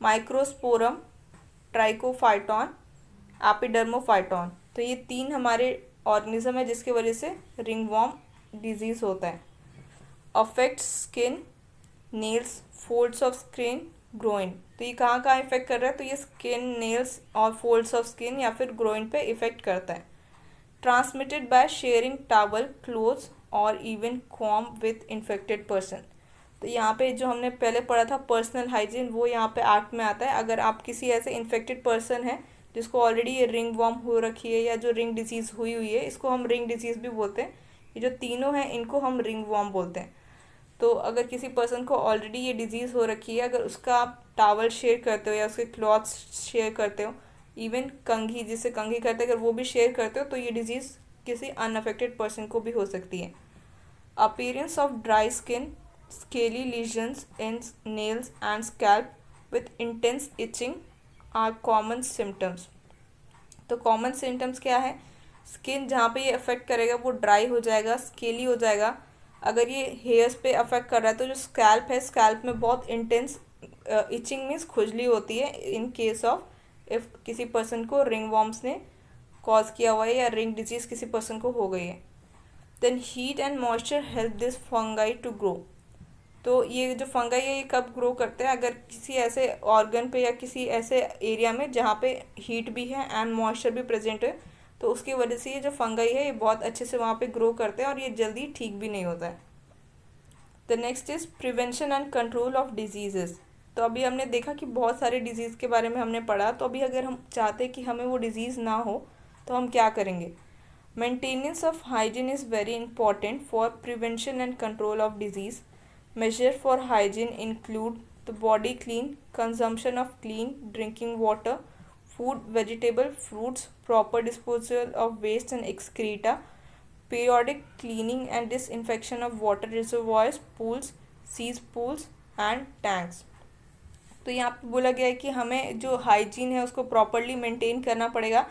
microsporum trichophyton epidermophyton तो ये तीन हमारे ऑर्गेनिज्म है जिसकी वजह से रिंग वॉम डिज़ीज़ होता है। Affect skin nails folds of skin groin तो ये कहाँ कहाँ इफ़ेक्ट कर रहा है? तो ये स्किन नेल्स और फोल्ड्स ऑफ़ स्किन या फिर ग्रोइन पे इफ़ेक्ट करता है। Transmitted by sharing towel clothes और even comb with infected person तो यहाँ पे जो हमने पहले पढ़ा था पर्सनल हाइजीन वो यहाँ पे एक्ट में आता है। अगर आप किसी ऐसे इन्फेक्टेड पर्सन है, जिसको ऑलरेडी ये रिंग वॉर्म हो रखी है या जो रिंग डिज़ीज़ हुई हुई है, इसको हम रिंग डिज़ीज़ भी बोलते हैं। ये जो तीनों हैं, इनको हम रिंग वॉर्म बोलते हैं। तो अगर किसी पर्सन को ऑलरेडी ये डिज़ीज़ हो रखी है, अगर उसका आप टावल शेयर करते हो या उसके क्लॉथ्स शेयर करते हो इवन कंघी जिससे कंघी करते हैं, अगर वो भी शेयर करते हो तो ये डिज़ीज़ किसी अनअफेक्टेड पर्सन को भी हो सकती है। Appearance of dry skin scaly lesions in nails and scalp with intense itching are common symptoms तो कॉमन सिम्टम्स क्या है? स्किन जहाँ पे ये अफेक्ट करेगा, वो ड्राई हो जाएगा स्केली हो जाएगा अगर ये हेयर्स पे अफेक्ट कर रहा है तो जो स्कैल्प है स्कैल्प में बहुत इंटेंस इचिंग मीन्स खुजली होती है इन केस ऑफ़ इफ़ किसी पर्सन को रिंग वॉर्म्स ने कॉज किया हुआ है या रिंग डिज़ीज़ किसी पर्सन को हो गई है then heat and moisture help this fungi to grow तो ये जो फंगाई है, ये कब ग्रो करते हैं? अगर किसी ऐसे ऑर्गन पे या किसी ऐसे एरिया में जहाँ पे हीट भी है एंड मॉइस्चर भी प्रेजेंट है तो उसकी वजह से ये जो फंगाई है, ये बहुत अच्छे से वहाँ पे ग्रो करते हैं और ये जल्दी ठीक भी नहीं होता है। The next is prevention and control of disease तो अभी हमने देखा कि बहुत सारे डिज़ीज़ के बारे में हमने पढ़ा तो अभी अगर हम चाहते हैं कि हमें वो डिज़ीज़ ना हो तो हम क्या करेंगे? Maintenance of hygiene is very important for prevention and control of disease measure for hygiene include the body clean consumption of clean drinking water food, vegetable, fruits, proper disposal of waste and excreta, periodic cleaning and disinfection of water reservoirs, pools, cess pools and tanks. तो यहाँ पे बोला गया है कि हमें जो hygiene है उसको प्रॉपरली मेंटेन करना पड़ेगा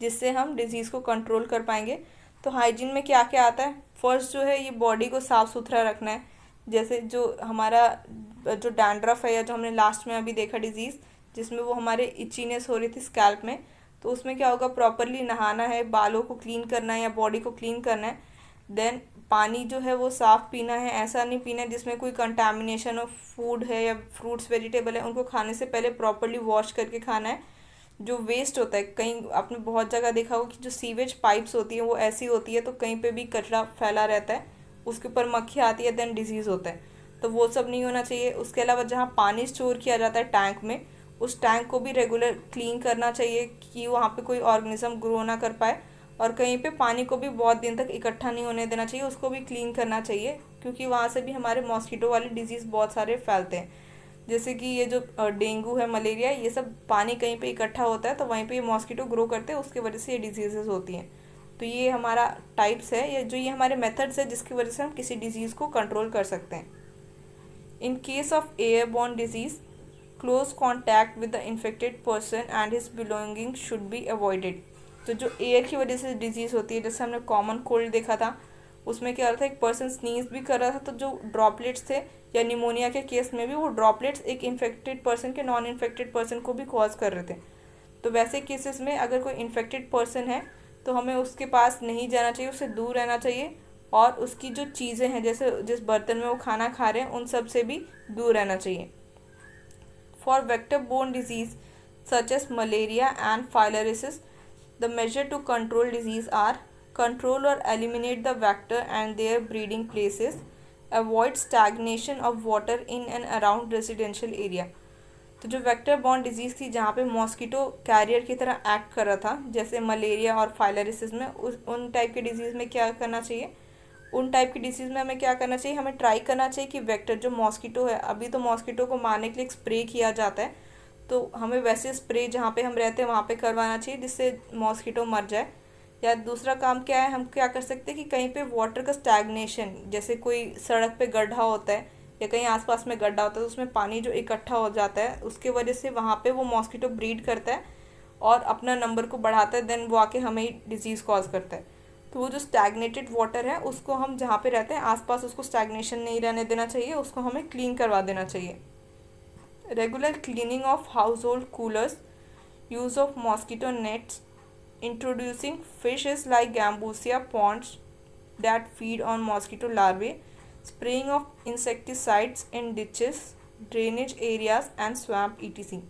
जिससे हम डिज़ीज़ को कंट्रोल कर पाएँगे तो हाइजीन में क्या क्या आता है फ़र्स्ट जो है ये बॉडी को साफ़ सुथरा रखना है जैसे जो हमारा जो डैंड्रफ है या जो हमने लास्ट में अभी देखा डिज़ीज़ जिसमें वो हमारे इचीनेस हो रही थी स्कैल्प में तो उसमें क्या होगा प्रॉपरली नहाना है, बालों को क्लीन करना है या बॉडी को क्लीन करना है देन पानी जो है वो साफ़ पीना है, ऐसा नहीं पीना है जिसमें कोई कंटेमिनेशन ऑफ़ फ़ूड है या फ्रूट्स वेजिटेबल है, उनको खाने से पहले प्रॉपरली वॉश करके खाना है। जो वेस्ट होता है, कहीं आपने बहुत जगह देखा होगा कि जो सीवेज पाइप्स होती हैं, वो ऐसी होती है तो कहीं पे भी कचरा फैला रहता है, उसके ऊपर मक्खी आती है देन डिज़ीज़ होता है। तो वो सब नहीं होना चाहिए। उसके अलावा जहाँ पानी स्टोर किया जाता है टैंक में उस टैंक को भी रेगुलर क्लीन करना चाहिए कि वहाँ पे कोई ऑर्गेनिज्म ग्रो ना कर पाए और कहीं पे पानी को भी बहुत दिन तक इकट्ठा नहीं होने देना चाहिए, उसको भी क्लीन करना चाहिए क्योंकि वहाँ से भी हमारे मॉस्किटो वाले डिज़ीज़ बहुत सारे फैलते हैं। जैसे कि ये जो डेंगू है, मलेरिया, ये सब पानी कहीं पे इकट्ठा होता है तो वहीं पे ये मॉस्किटो ग्रो करते हैं, उसकी वजह से ये डिजीज़ेज होती हैं। तो ये हमारा टाइप्स है, या जो ये हमारे मेथड्स है जिसकी वजह से हम किसी डिज़ीज़ को कंट्रोल कर सकते हैं। In case of airborne disease close contact with the infected person and his belonging should be avoided तो जो एयर की वजह से डिज़ीज़ होती है, जैसे हमने कॉमन कोल्ड देखा था, उसमें क्या था, एक पर्सन स्नीज भी कर रहा था तो जो ड्रॉपलेट्स थे या निमोनिया के केस में भी, वो ड्रॉपलेट्स एक इन्फेक्टेड पर्सन के नॉन इन्फेक्टेड पर्सन को भी कॉज कर रहे थे। तो वैसे केसेस में अगर कोई इन्फेक्टेड पर्सन है तो हमें उसके पास नहीं जाना चाहिए, उससे दूर रहना चाहिए और उसकी जो चीज़ें हैं, जैसे जिस बर्तन में वो खाना खा रहे हैं, उन सबसे भी दूर रहना चाहिए। For vector borne disease such as malaria and filariasis the measure to control disease are control और eliminate the vector and their breeding places avoid stagnation of water in and around residential area तो जो vector bond disease थी, जहाँ पे mosquito career की तरह act कर रहा था, जैसे मलेरिया और फाइलरिसिस में, उस, उन टाइप के डिज़ीज़ में क्या करना चाहिए? उन टाइप की डिसीज़ में हमें क्या करना चाहिए? हमें ट्राई करना चाहिए कि वेक्टर जो मॉस्किटो है, अभी तो मॉस्किटो को मारने के लिए स्प्रे किया जाता है। तो हमें वैसे स्प्रे जहाँ पे हम रहते हैं, वहाँ पे करवाना चाहिए जिससे मॉस्किटो मर जाए। या दूसरा काम क्या है? हम क्या कर सकते हैं कि कहीं पे वाटर का स्टैगनेशन जैसे कोई सड़क पे गड्ढा होता है या कहीं आसपास में गड्ढा होता है तो उसमें पानी जो इकट्ठा हो जाता है, उसके वजह से वहाँ पे वो मॉस्किटो ब्रीड करता है और अपना नंबर को बढ़ाता है देन वो आके हमें डिज़ीज़ कॉज करता है। तो वो जो स्टैगनेटेड वाटर है, उसको हम जहाँ पे रहते हैं, आसपास उसको स्टैगनेशन नहीं रहने देना चाहिए, उसको हमें क्लीन करवा देना चाहिए। Regular cleaning of household coolers use of mosquito nets introducing fishes like gambusia ponds that feed on mosquito larvae spraying of insecticides in ditches drainage areas and swamps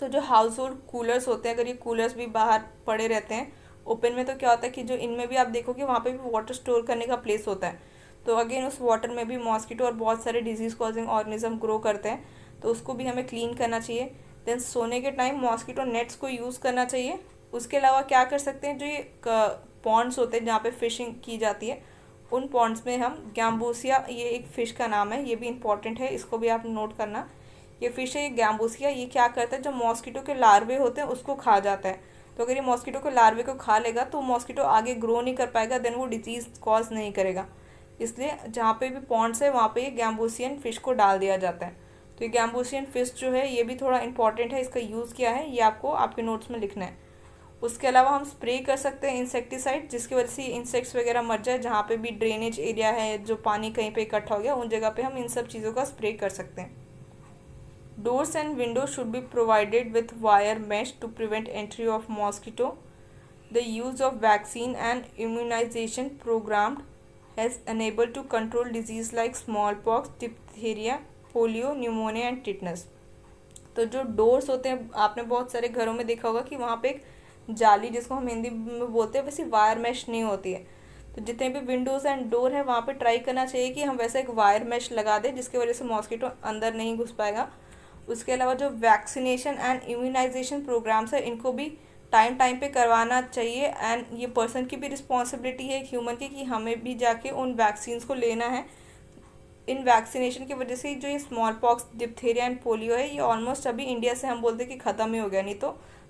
तो जो हाउस होल्ड कूलर्स होते हैं, अगर ये coolers भी बाहर पड़े रहते हैं ओपन में तो क्या होता है कि जो इनमें भी आप देखोगे, वहाँ पे भी वाटर स्टोर करने का प्लेस होता है। तो अगेन उस वाटर में भी मॉस्किटो और बहुत सारे डिज़ीज़ कॉजिंग ऑर्गेनिज्म ग्रो करते हैं। तो उसको भी हमें क्लीन करना चाहिए। देन सोने के टाइम मॉस्किटो नेट्स को यूज़ करना चाहिए। उसके अलावा क्या कर सकते हैं, जो ये पॉन्ड्स होते हैं, जहाँ पे फिशिंग की जाती है, उन पॉन्ड्स में हम गैम्बूसिया ये एक फ़िश का नाम है, ये भी इंपॉर्टेंट है, इसको भी आप नोट करना। ये फ़िश है, ये गैम्बूसिया ये क्या करता है, जो मॉस्किटो के लार्वे होते हैं, उसको खा जाता है। तो अगर ये मॉस्किटो को लार्वे को खा लेगा तो मॉस्किटो आगे ग्रो नहीं कर पाएगा देन वो डिज़ीज़ कॉज नहीं करेगा। इसलिए जहाँ पे भी पॉन्ड्स है, वहाँ पे ये गैम्बोसियन फ़िश को डाल दिया जाता है। तो ये गैम्बोसियन फ़िश जो है, ये भी थोड़ा इंपॉर्टेंट है, इसका यूज़ क्या है, ये आपको आपके नोट्स में लिखना है। उसके अलावा हम स्प्रे कर सकते हैं इंसेक्टिसाइड जिसकी वजह से इंसेक्ट्स वगैरह मर जाए। जहाँ पे भी ड्रेनेज एरिया है, जो पानी कहीं पे इकट्ठा हो गया, उन जगह पे हम इन सब चीज़ों का स्प्रे कर सकते हैं। Doors and windows should be provided with wire mesh to prevent entry of mosquito. The use of vaccine and immunization programmed has enabled to control disease like smallpox, diphtheria, polio, pneumonia and tetanus. तो जो doors होते हैं आपने बहुत सारे घरों में देखा होगा कि वहाँ पे एक जाली जिसको हम हिंदी में बोलते हैं वैसे वायर मैश नहीं होती है तो जितने भी विंडोज़ एंड डोर है वहाँ पे ट्राई करना चाहिए कि हम वैसे एक वायर मैश लगा दें जिसकी वजह से मॉस्किटो अंदर नहीं घुस पाएगा उसके अलावा जो वैक्सीनेशन एंड इम्यूनाइजेशन प्रोग्राम्स है, इनको भी टाइम टाइम पे करवाना चाहिए। एंड ये पर्सन की भी रिस्पॉन्सिबिलिटी है ह्यूमन की, कि हमें भी जाके उन वैक्सीन को लेना है। इन वैक्सीनेशन की वजह से जो ये smallpox diphtheria and polio है, ये ऑलमोस्ट अभी इंडिया से हम बोलते कि ख़त्म ही हो गया। नहीं तो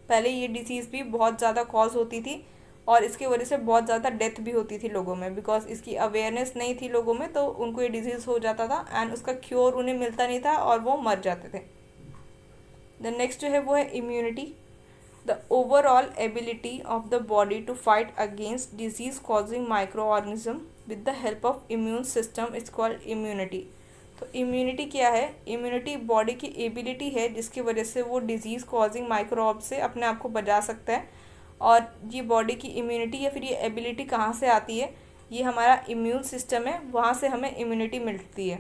पहले ये डिसीज़ भी बहुत ज़्यादा कॉज होती थी और इसकी वजह से बहुत ज़्यादा डेथ भी होती थी लोगों में। बिकॉज़ इसकी अवेयरनेस नहीं थी लोगों में तो उनको ये डिज़ीज़ हो जाता था एंड उसका क्योर उन्हें मिलता नहीं था और वो मर जाते थे। द नेक्स्ट जो है वो है immunity the overall ability of the body to fight against disease causing microorganism with the help of immune system is called immunity तो इम्यूनिटी क्या है? इम्यूनिटी बॉडी की एबिलिटी है जिसकी वजह से वो डिज़ीज़ कॉजिंग माइक्रोब से अपने आप को बचा सकता है। और ये बॉडी की इम्यूनिटी या फिर ये एबिलिटी कहाँ से आती है? ये हमारा इम्यून सिस्टम है, वहाँ से हमें इम्यूनिटी मिलती है।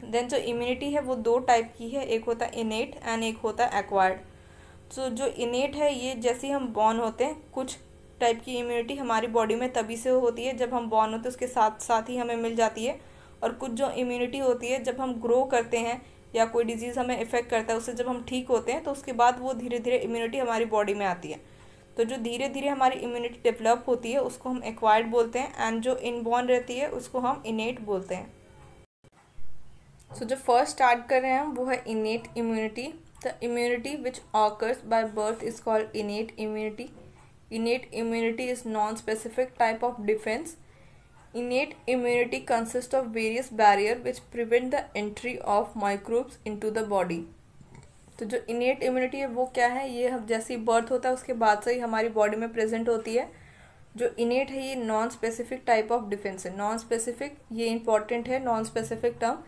देन जो इम्यूनिटी है वो दो टाइप की है, एक होता है इनेट एंड एक होता है एक्वायर्ड तो जो इनेट है, ये जैसे हम बॉर्न होते हैं, कुछ टाइप की इम्यूनिटी हमारी बॉडी में तभी से होती है जब हम बॉर्न होते हैं, उसके साथ साथ ही हमें मिल जाती है. और कुछ जो इम्यूनिटी होती है, जब हम ग्रो करते हैं या कोई डिज़ीज़ हमें इफ़ेक्ट करता है, उससे जब हम ठीक होते हैं तो उसके बाद वो धीरे धीरे इम्यूनिटी हमारी बॉडी में आती है. तो जो धीरे धीरे हमारी इम्यूनिटी डेवलप होती है, उसको हम एक्वायर्ड बोलते हैं एंड जो इनबॉर्न रहती है, उसको हम इनेट बोलते हैं. सो so, जो फ़र्स्ट स्टार्ट कर रहे हैं वो है innate immunity the immunity which occurs by birth is called innate immunity innate immunity is non specific type of defence innate immunity consist of various barrier which prevent the entry of microbes into the body तो जो innate immunity है वो क्या है? ये हम जैसे ही birth होता है उसके बाद से ही हमारी बॉडी में प्रेजेंट होती है। जो इनेट है ये non specific type of defence है। नॉन स्पेसिफिक ये इंपॉर्टेंट है नॉन स्पेसिफिक टर्म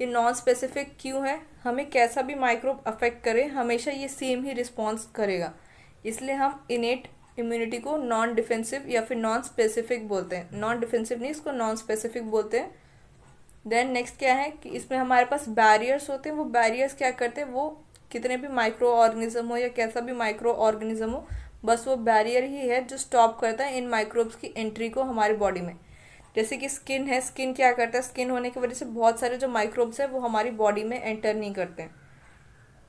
ये नॉन स्पेसिफिक क्यों है? हमें कैसा भी माइक्रोब अफेक्ट करे, हमेशा ये सेम ही रिस्पॉन्स करेगा। इसलिए हम इनेट इम्यूनिटी को नॉन डिफेंसिव या फिर नॉन स्पेसिफिक बोलते हैं। नॉन डिफेंसिव नहीं, इसको नॉन स्पेसिफिक बोलते हैं। देन नेक्स्ट क्या है कि इसमें हमारे पास बैरियर्स होते हैं। वो बैरियर्स क्या करते हैं? वो कितने भी माइक्रो ऑर्गेनिज्म हो या कैसा भी माइक्रो ऑर्गेनिज्म हो, बस वो बैरियर ही है जो स्टॉप करता है इन माइक्रोब्स की एंट्री को हमारी बॉडी में। जैसे कि स्किन है स्किन क्या करता है? स्किन होने की वजह से बहुत सारे जो माइक्रोब्स हैं, वो हमारी बॉडी में एंटर नहीं करते हैं।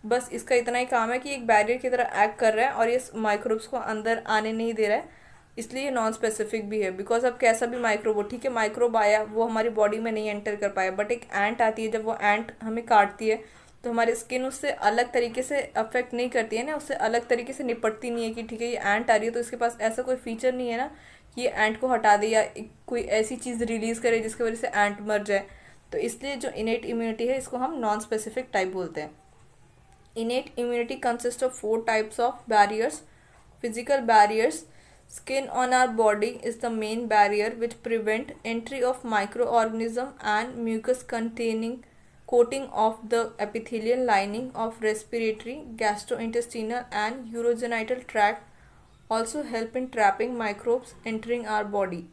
बस इसका इतना ही काम है कि एक बैरियर की तरह एक्ट कर रहा है और ये माइक्रोब्स को अंदर आने नहीं दे रहा है। इसलिए नॉन स्पेसिफिक भी है। बिकॉज़ अब कैसा भी माइक्रोब हो, ठीक है माइक्रोब आया, वो हमारी बॉडी में नहीं एंटर कर पाया। बट एक एंट आती है, जब वो एंट हमें काटती है तो हमारी स्किन उससे अलग तरीके से अफेक्ट नहीं करती है ना, उससे अलग तरीके से निपटती नहीं है कि, ठीक है, ये एंट आ रही है तो इसके पास ऐसा कोई फीचर नहीं है ना ये एंट को हटा दे या कोई ऐसी चीज़ रिलीज़ करे जिसकी वजह से एंट मर जाए। तो इसलिए जो इनेट इम्यूनिटी है इसको हम नॉन स्पेसिफिक टाइप बोलते हैं। Innate immunity consist of four types of barriers physical barriers skin on our body is the main barrier which prevent entry of microorganism and mucus containing coating of the epithelial lining of respiratory, gastrointestinal and urogenital tract also help in trapping microbes entering our body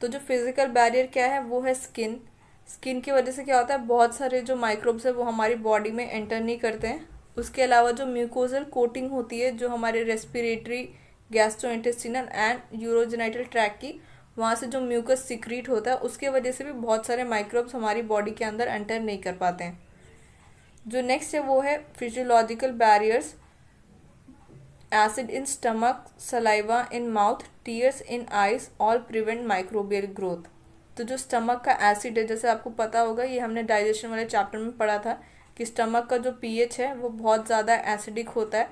तो जो physical barrier क्या है, वो है skin skin की वजह से क्या होता है, बहुत सारे जो माइक्रोब्स है, वो हमारी बॉडी में एंटर नहीं करते हैं. उसके अलावा जो म्यूकोजल कोटिंग होती है, जो हमारे respiratory gastrointestinal and urogenital tract की, वहाँ से जो म्यूकस सिक्रीट होता है, उसके वजह से भी बहुत सारे माइक्रोब्स हमारी बॉडी के अंदर एंटर नहीं कर पाते हैं. जो नेक्स्ट है, वो है physiological barriers acid in stomach saliva in mouth tears in eyes all prevent microbial growth तो जो स्टमक का एसिड है, जैसे आपको पता होगा, ये हमने डाइजेशन वाले चैप्टर में पढ़ा था कि स्टमक का जो पीएच है, वो बहुत ज़्यादा एसिडिक होता है।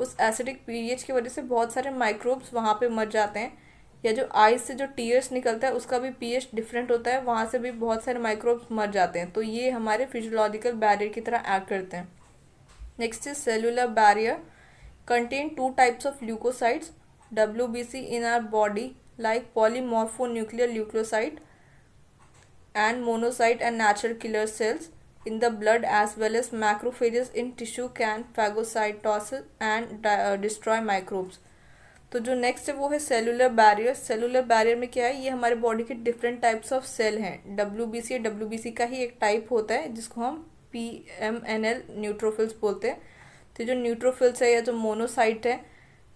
उस एसिडिक पीएच की वजह से बहुत सारे माइक्रोब्स वहाँ पे मर जाते हैं। या जो आइज़ से जो टीयर्स निकलता है, उसका भी पीएच डिफरेंट होता है, वहाँ से भी बहुत सारे माइक्रोब्स मर जाते हैं। तो ये हमारे फिजियोलॉजिकल बैरियर की तरह एक्ट करते हैं। Next is cellular barrier two types of leukocytes W B C in our body like polymorphonuclear leukocyte and monocyte and natural killer cells in the blood as well as macrophages in tissue can phagocytosis and destroy microbes तो जो next है वो है cellular barrier cellular barrier में क्या है? ये हमारे बॉडी के डिफरेंट टाइप्स ऑफ़ सेल हैं. W B C W B C का ही एक टाइप होता है, जिसको हम P M N L neutrophils बोलते हैं. तो जो न्यूट्रोफिल्स है या जो मोनोसाइट है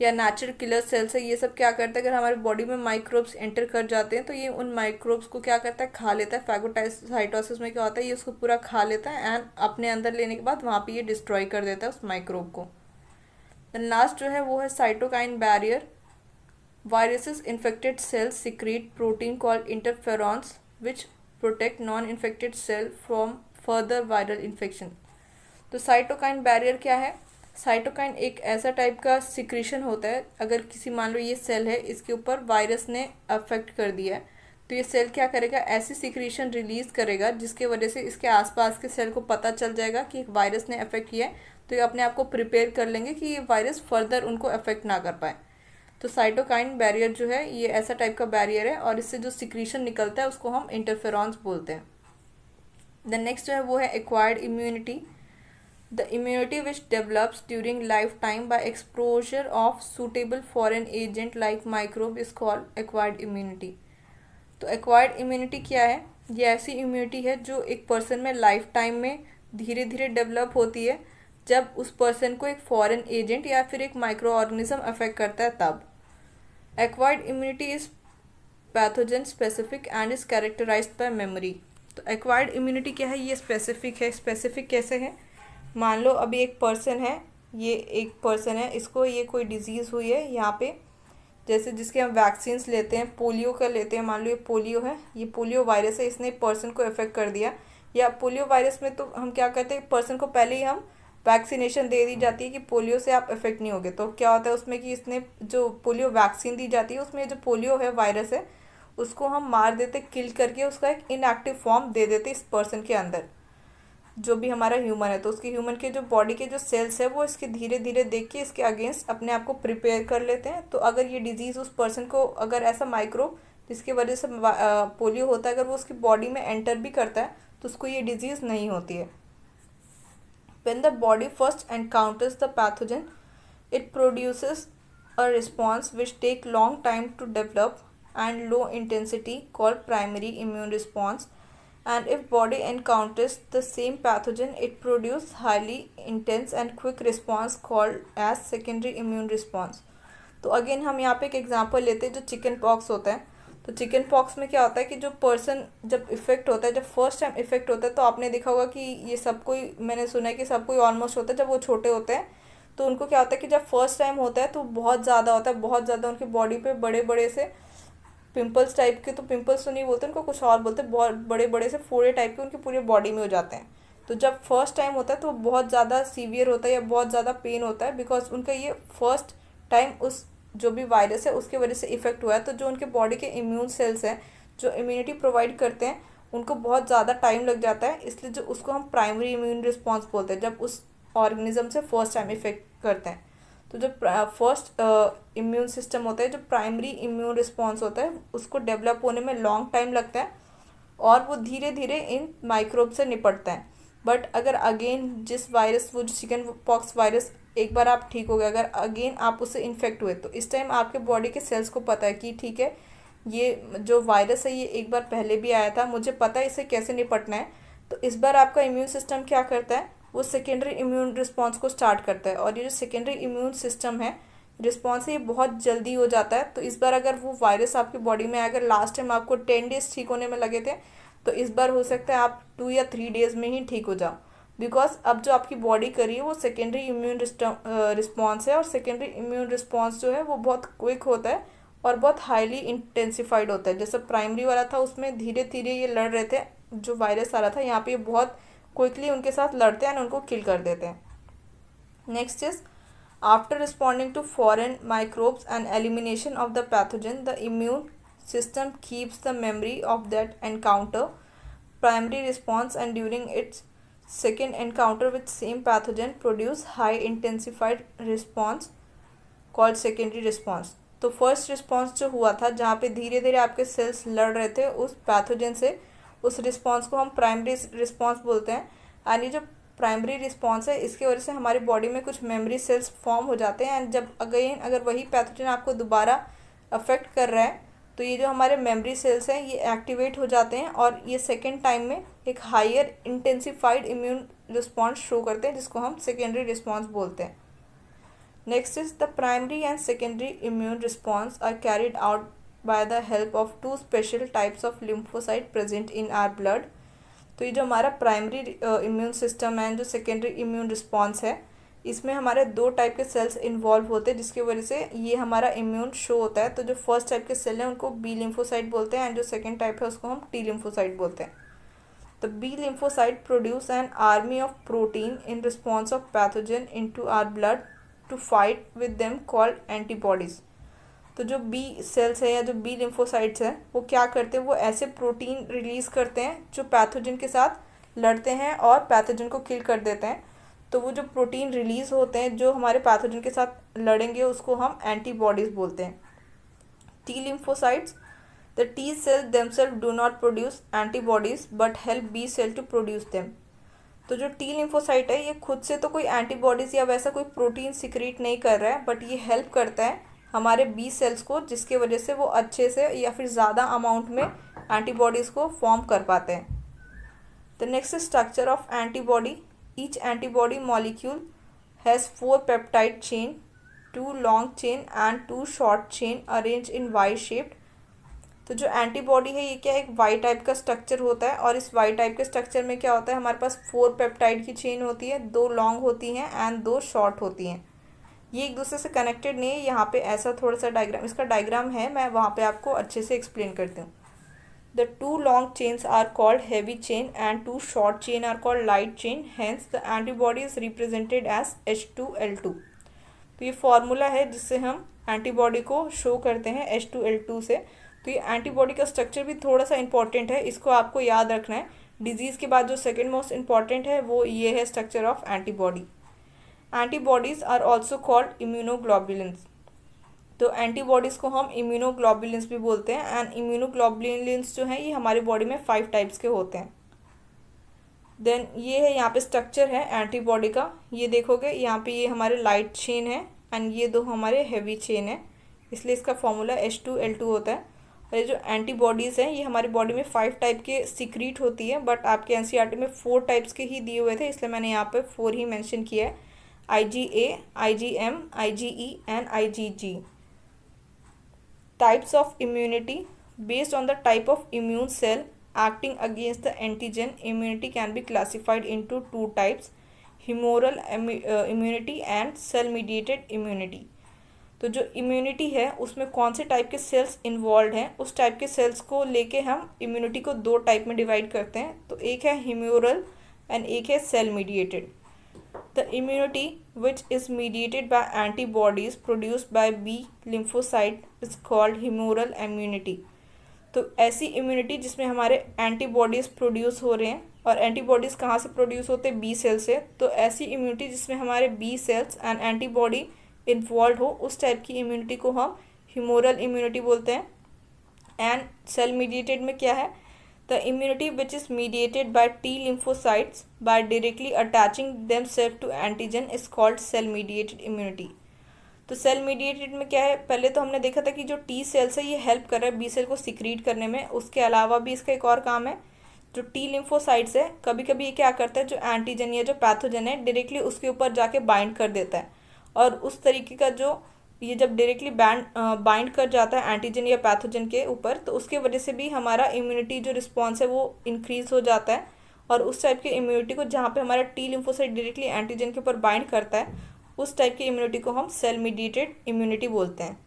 या नेचुरल किलर सेल्स है, ये सब क्या करता है? अगर हमारे बॉडी में माइक्रोब्स एंटर कर जाते हैं तो ये उन माइक्रोब्स को क्या करता है? खा लेता है। फैगोटाइसाइटोसिस में क्या होता है? ये उसको पूरा खा लेता है एंड अपने अंदर लेने के बाद वहाँ पे ये डिस्ट्रॉय कर देता है उस माइक्रोब को। लास्ट जो है, वो है cytokine barrier viruses infected cells secrete protein called interferons which protect non infected cell from further viral infection तो साइटोकाइन बैरियर क्या है? साइटोकाइन एक ऐसा टाइप का सिक्रीशन होता है। अगर किसी मान लो ये सेल है, इसके ऊपर वायरस ने अफेक्ट कर दिया है तो ये सेल क्या करेगा? ऐसी सिक्रीशन रिलीज़ करेगा, जिसके वजह से इसके आसपास के सेल को पता चल जाएगा कि वायरस ने अफेक्ट किया है तो ये अपने आप को प्रिपेयर कर लेंगे कि ये वायरस फर्दर उनको अफेक्ट ना कर पाए। तो साइटोकाइन बैरियर जो है, ये ऐसा टाइप का बैरियर है और इससे जो सिक्रीशन निकलता है, उसको हम इंटरफेरॉन्स बोलते हैं। द नेक्स्ट जो है, वो है acquired immunity the immunity which develops during lifetime by exposure of suitable foreign agent like microbe is called acquired immunity तो एक्वायर्ड इम्यूनिटी क्या है? ये ऐसी इम्यूनिटी है जो एक पर्सन में लाइफ टाइम में धीरे धीरे डेवलप होती है, जब उस पर्सन को एक फॉरेन एजेंट या फिर एक माइक्रो ऑर्गेनिज्म अफेक्ट करता है तब। Acquired immunity is pathogen specific and is characterize by memory तो एक्वायर्ड इम्यूनिटी क्या है? ये स्पेसिफिक है। स्पेसिफिक कैसे है? मान लो अभी एक पर्सन है, ये एक पर्सन है, इसको ये कोई डिज़ीज़ हुई है यहाँ पे, जैसे जिसके हम वैक्सीन्स लेते हैं पोलियो का लेते हैं, मान लो ये पोलियो है, ये पोलियो वायरस है, इसने पर्सन को इफ़ेक्ट कर दिया। या पोलियो वायरस में तो हम क्या करते हैं पर्सन को पहले ही हम वैक्सीनेशन दे दी जाती है कि पोलियो से आप इफ़ेक्ट नहीं होगे। तो क्या होता है उसमें कि इसने जो पोलियो वैक्सीन दी जाती है, उसमें जो पोलियो है वायरस है, उसको हम मार देते किल करके उसका एक इनएक्टिव फॉर्म दे देते इस पर्सन के अंदर। जो भी हमारा ह्यूमन है तो उसके ह्यूमन के जो बॉडी के जो सेल्स है, वो इसके धीरे धीरे देख के इसके अगेंस्ट अपने आप को प्रिपेयर कर लेते हैं। तो अगर ये डिज़ीज़ उस पर्सन को अगर ऐसा माइक्रो जिसकी वजह से पोलियो होता है, अगर वो उसकी बॉडी में एंटर भी करता है तो उसको ये डिज़ीज़ नहीं होती है। When the body first encounters the pathogen it produces a response which take long time to develop and low intensity called primary immune response and if body encounters the same pathogen, it produce highly intense and quick response called as secondary immune response. तो again हम यहाँ पे एक example लेते हैं जो chicken pox होता है। तो चिकन पॉक्स में क्या होता है कि जो पर्सन जब इफ़ेक्ट होता है, जब फ़र्स्ट टाइम इफ़ेक्ट होता है तो आपने देखा होगा कि ये सब कोई, मैंने सुना है कि सब कोई ऑलमोस्ट होता है जब वो छोटे होते हैं। तो उनको क्या होता है कि जब फ़र्स्ट टाइम होता है तो बहुत ज़्यादा होता है, बहुत ज़्यादा उनकी बॉडी पे बड़े बड़े से पिंपल्स टाइप के तो पिंपल्स तो नहीं बोलते, उनको कुछ और बोलते, बहुत बड़े बड़े से फोड़े टाइप के, उनकी पूरी बॉडी में हो जाते हैं। तो जब फ़र्स्ट टाइम होता है तो बहुत ज़्यादा सीवियर होता है या बहुत ज़्यादा पेन होता है बिकॉज़ उनका ये फ़र्स्ट टाइम उस जो भी वायरस है, उसके वजह से इफ़ेक्ट हुआ है। तो जो उनके बॉडी के इम्यून सेल्स हैं, जो इम्यूनिटी प्रोवाइड करते हैं, उनको बहुत ज़्यादा टाइम लग जाता है, इसलिए जो उसको हम प्राइमरी इम्यून रिस्पॉन्स बोलते हैं, जब उस ऑर्गेनिज्म से फ़र्स्ट टाइम इफ़ेक्ट करते हैं। तो जो फ़र्स्ट इम्यून सिस्टम होता है, जो प्राइमरी इम्यून रिस्पॉन्स होता है, उसको डेवलप होने में लॉन्ग टाइम लगता है और वो धीरे धीरे इन माइक्रोब से निपटता है। बट अगर अगेन जिस वायरस वो जो चिकन पॉक्स वायरस एक बार आप ठीक हो गए, अगर अगेन आप उससे इन्फेक्ट हुए तो इस टाइम आपके बॉडी के सेल्स को पता है कि ठीक है, ये जो वायरस है, ये एक बार पहले भी आया था, मुझे पता है इसे कैसे निपटना है। तो इस बार आपका इम्यून सिस्टम क्या करता है? वो सेकेंडरी इम्यून रिस्पॉन्स को स्टार्ट करता है। और ये जो सेकेंडरी इम्यून सिस्टम है रिस्पॉन्स ये बहुत जल्दी हो जाता है। तो इस बार अगर वो वायरस आपकी बॉडी में अगर लास्ट टाइम आपको टेन डेज़ ठीक होने में लगे थे तो इस बार हो सकता है आप टू या थ्री डेज़ में ही ठीक हो जाओ। बिकॉज़ अब जो आपकी बॉडी करी है, वो सेकेंडरी इम्यून रिस्पॉन्स है। और सेकेंडरी इम्यून रिस्पॉन्स जो है, वो बहुत क्विक होता है और बहुत हाईली इंटेंसिफाइड होता है। जैसे प्राइमरी वाला था, उसमें धीरे धीरे ये लड़ रहे थे, जो वायरस आ रहा था, यहाँ पे बहुत क्विकली उनके साथ लड़ते हैं उनको किल कर देते हैं। Next is after responding to foreign microbes and elimination of the pathogen the immune system keeps the memory of that encounter primary response and during its second encounter with same pathogen produce high intensified response called secondary response तो first response जो हुआ था, जहाँ पे धीरे धीरे आपके sales लड़ रहे थे, उस पैथोजन से उस रिस्पॉन्स को हम प्राइमरी रिस्पॉन्स बोलते हैं। एंड ये जो प्राइमरी रिस्पॉन्स है, इसकी वजह से हमारी बॉडी में कुछ मेमोरी सेल्स फॉर्म हो जाते हैं। एंड जब अगेन अगर वही पैथोजन आपको दोबारा अफेक्ट कर रहा है तो ये जो हमारे मेमोरी सेल्स हैं, ये एक्टिवेट हो जाते हैं और ये सेकेंड टाइम में एक higher intensified immune response show करते हैं, जिसको हम सेकेंडरी रिस्पॉन्स बोलते हैं। Next is the primary and secondary immune response are carried out by the help of two special types of lymphocyte present in our blood. तो ये जो हमारा प्राइमरी इम्यून सिस्टम है, जो सेकेंडरी इम्यून रिस्पॉन्स है, इसमें हमारे दो टाइप के सेल्स इन्वॉल्व होते हैं, जिसकी वजह से ये हमारा इम्यून शो होता है। तो जो फ़र्स्ट टाइप के सेल हैं, उनको बी लिम्फोसाइट बोलते हैं एंड जो सेकेंड टाइप है, उसको हम टी लिम्फोसाइट बोलते हैं। तो B lymphocyte produce an army of protein in response of pathogen into our blood to fight with them called antibodies तो जो बी सेल्स है या जो बी लिम्फोसाइट्स हैं, वो क्या करते हैं? वो ऐसे प्रोटीन रिलीज़ करते हैं जो पैथोजन के साथ लड़ते हैं और पैथोजन को किल कर देते हैं। तो वो जो प्रोटीन रिलीज़ होते हैं, जो हमारे पैथोजन के साथ लड़ेंगे, उसको हम एंटीबॉडीज़ बोलते हैं। T lymphocytes the T cell themself do not produce antibodies but help B cell to produce them तो जो टी लिम्फोसाइट है, ये खुद से तो कोई एंटीबॉडीज़ या वैसा कोई प्रोटीन सिक्रीट नहीं कर रहा है बट ये हेल्प करता है हमारे बी सेल्स को, जिसके वजह से वो अच्छे से या फिर ज़्यादा अमाउंट में एंटीबॉडीज़ को फॉर्म कर पाते हैं। The next structure of antibody each antibody molecule has four peptide chain two long chain and two short chain arrange in Y shaped तो जो एंटीबॉडी है, ये क्या एक वाई टाइप का स्ट्रक्चर होता है और इस वाई टाइप के स्ट्रक्चर में क्या होता है? हमारे पास फोर पेप्टाइड की चेन होती है, दो लॉन्ग होती हैं एंड दो शॉर्ट होती हैं। ये एक दूसरे से कनेक्टेड नहीं है, यहाँ पे ऐसा थोड़ा सा डायग्राम इसका डायग्राम है, मैं वहाँ पे आपको अच्छे से एक्सप्लेन करती हूँ। The two long chains are called heavy chain and two short chain are called light chain hence the antibody is represented as H two L two तो ये फॉर्मूला है जिससे हम एंटीबॉडी को शो करते हैं एच टू एल टू से। तो ये एंटीबॉडी का स्ट्रक्चर भी थोड़ा सा इंपॉर्टेंट है, इसको आपको याद रखना है। डिज़ीज़ के बाद जो सेकेंड मोस्ट इंपॉर्टेंट है, वो ये है structure of antibody antibodies are also called immunoglobulins तो एंटीबॉडीज़ को हम इम्यूनोग्लोबुलेंस भी बोलते हैं एंड इम्यूनोग्लोबुलेंस जो है, ये हमारी बॉडी में फाइव टाइप्स के होते हैं। देन ये है, यहाँ पे स्ट्रक्चर है एंटीबॉडी का। ये देखोगे, यहाँ पे ये हमारे लाइट चेन है एंड ये दो हमारे हैवी चेन है। इसलिए इसका formula H two L two होता है। और ये जो एंटीबॉडीज़ हैं, ये हमारी बॉडी में फाइव टाइप के सीक्रीट होती है बट आपके एन में फोर टाइप्स के ही दिए हुए थे, इसलिए मैंने यहाँ पर फोर ही मैंशन किया है। I G A I G M I G E and I G G types of immunity based on the type of immune cell acting against the antigen, immunity can be classified into two types, humoral immunity and cell mediated immunity. तो जो immunity है, उसमें कौन से type के sales involve हैं? उस type के सेल्स को लेके हम इम्यूनिटी को दो टाइप में डिवाइड करते हैं। तो एक है ह्यूमोरल एंड एक है cell mediated the immunity which is mediated by antibodies produced by B lymphocyte is called humoral immunity तो ऐसी इम्यूनिटी जिसमें हमारे एंटीबॉडीज़ प्रोड्यूस हो रहे हैं, और एंटीबॉडीज़ कहाँ से प्रोड्यूस होते हैं? बी सेल से। तो ऐसी इम्यूनिटी जिसमें हमारे B cells and antibody involve हो, उस टाइप की इम्यूनिटी को हम ह्यूमोरल इम्यूनिटी बोलते हैं। एंड सेल मीडिएटेड में क्या है? Immunity which is mediated by T lymphocytes by directly attaching them self to antigen is called cell mediated immunity तो सेल मीडिएटेड में क्या है? पहले तो हमने देखा था कि जो टी सेल्स है, ये हेल्प कर रहा है बी सेल को सिक्रीट करने में। उसके अलावा भी इसका एक और काम है। जो टी लिम्फोसाइट्स है कभी कभी ये क्या करता है? जो एंटीजन या जो पैथोजन है डायरेक्टली उसके ऊपर जाके बाइंड कर देता है। और उस तरीके का जो ये जब डायरेक्टली बैंड बाइंड कर जाता है एंटीजन या पैथोजन के ऊपर तो उसके वजह से भी हमारा इम्यूनिटी जो रिस्पॉन्स है वो इंक्रीज हो जाता है। और उस टाइप की इम्यूनिटी को जहाँ पे हमारा टी लिम्फोसाइट डायरेक्टली एंटीजन के ऊपर बाइंड करता है, उस टाइप की इम्यूनिटी को हम सेल मीडिएटेड इम्यूनिटी बोलते हैं।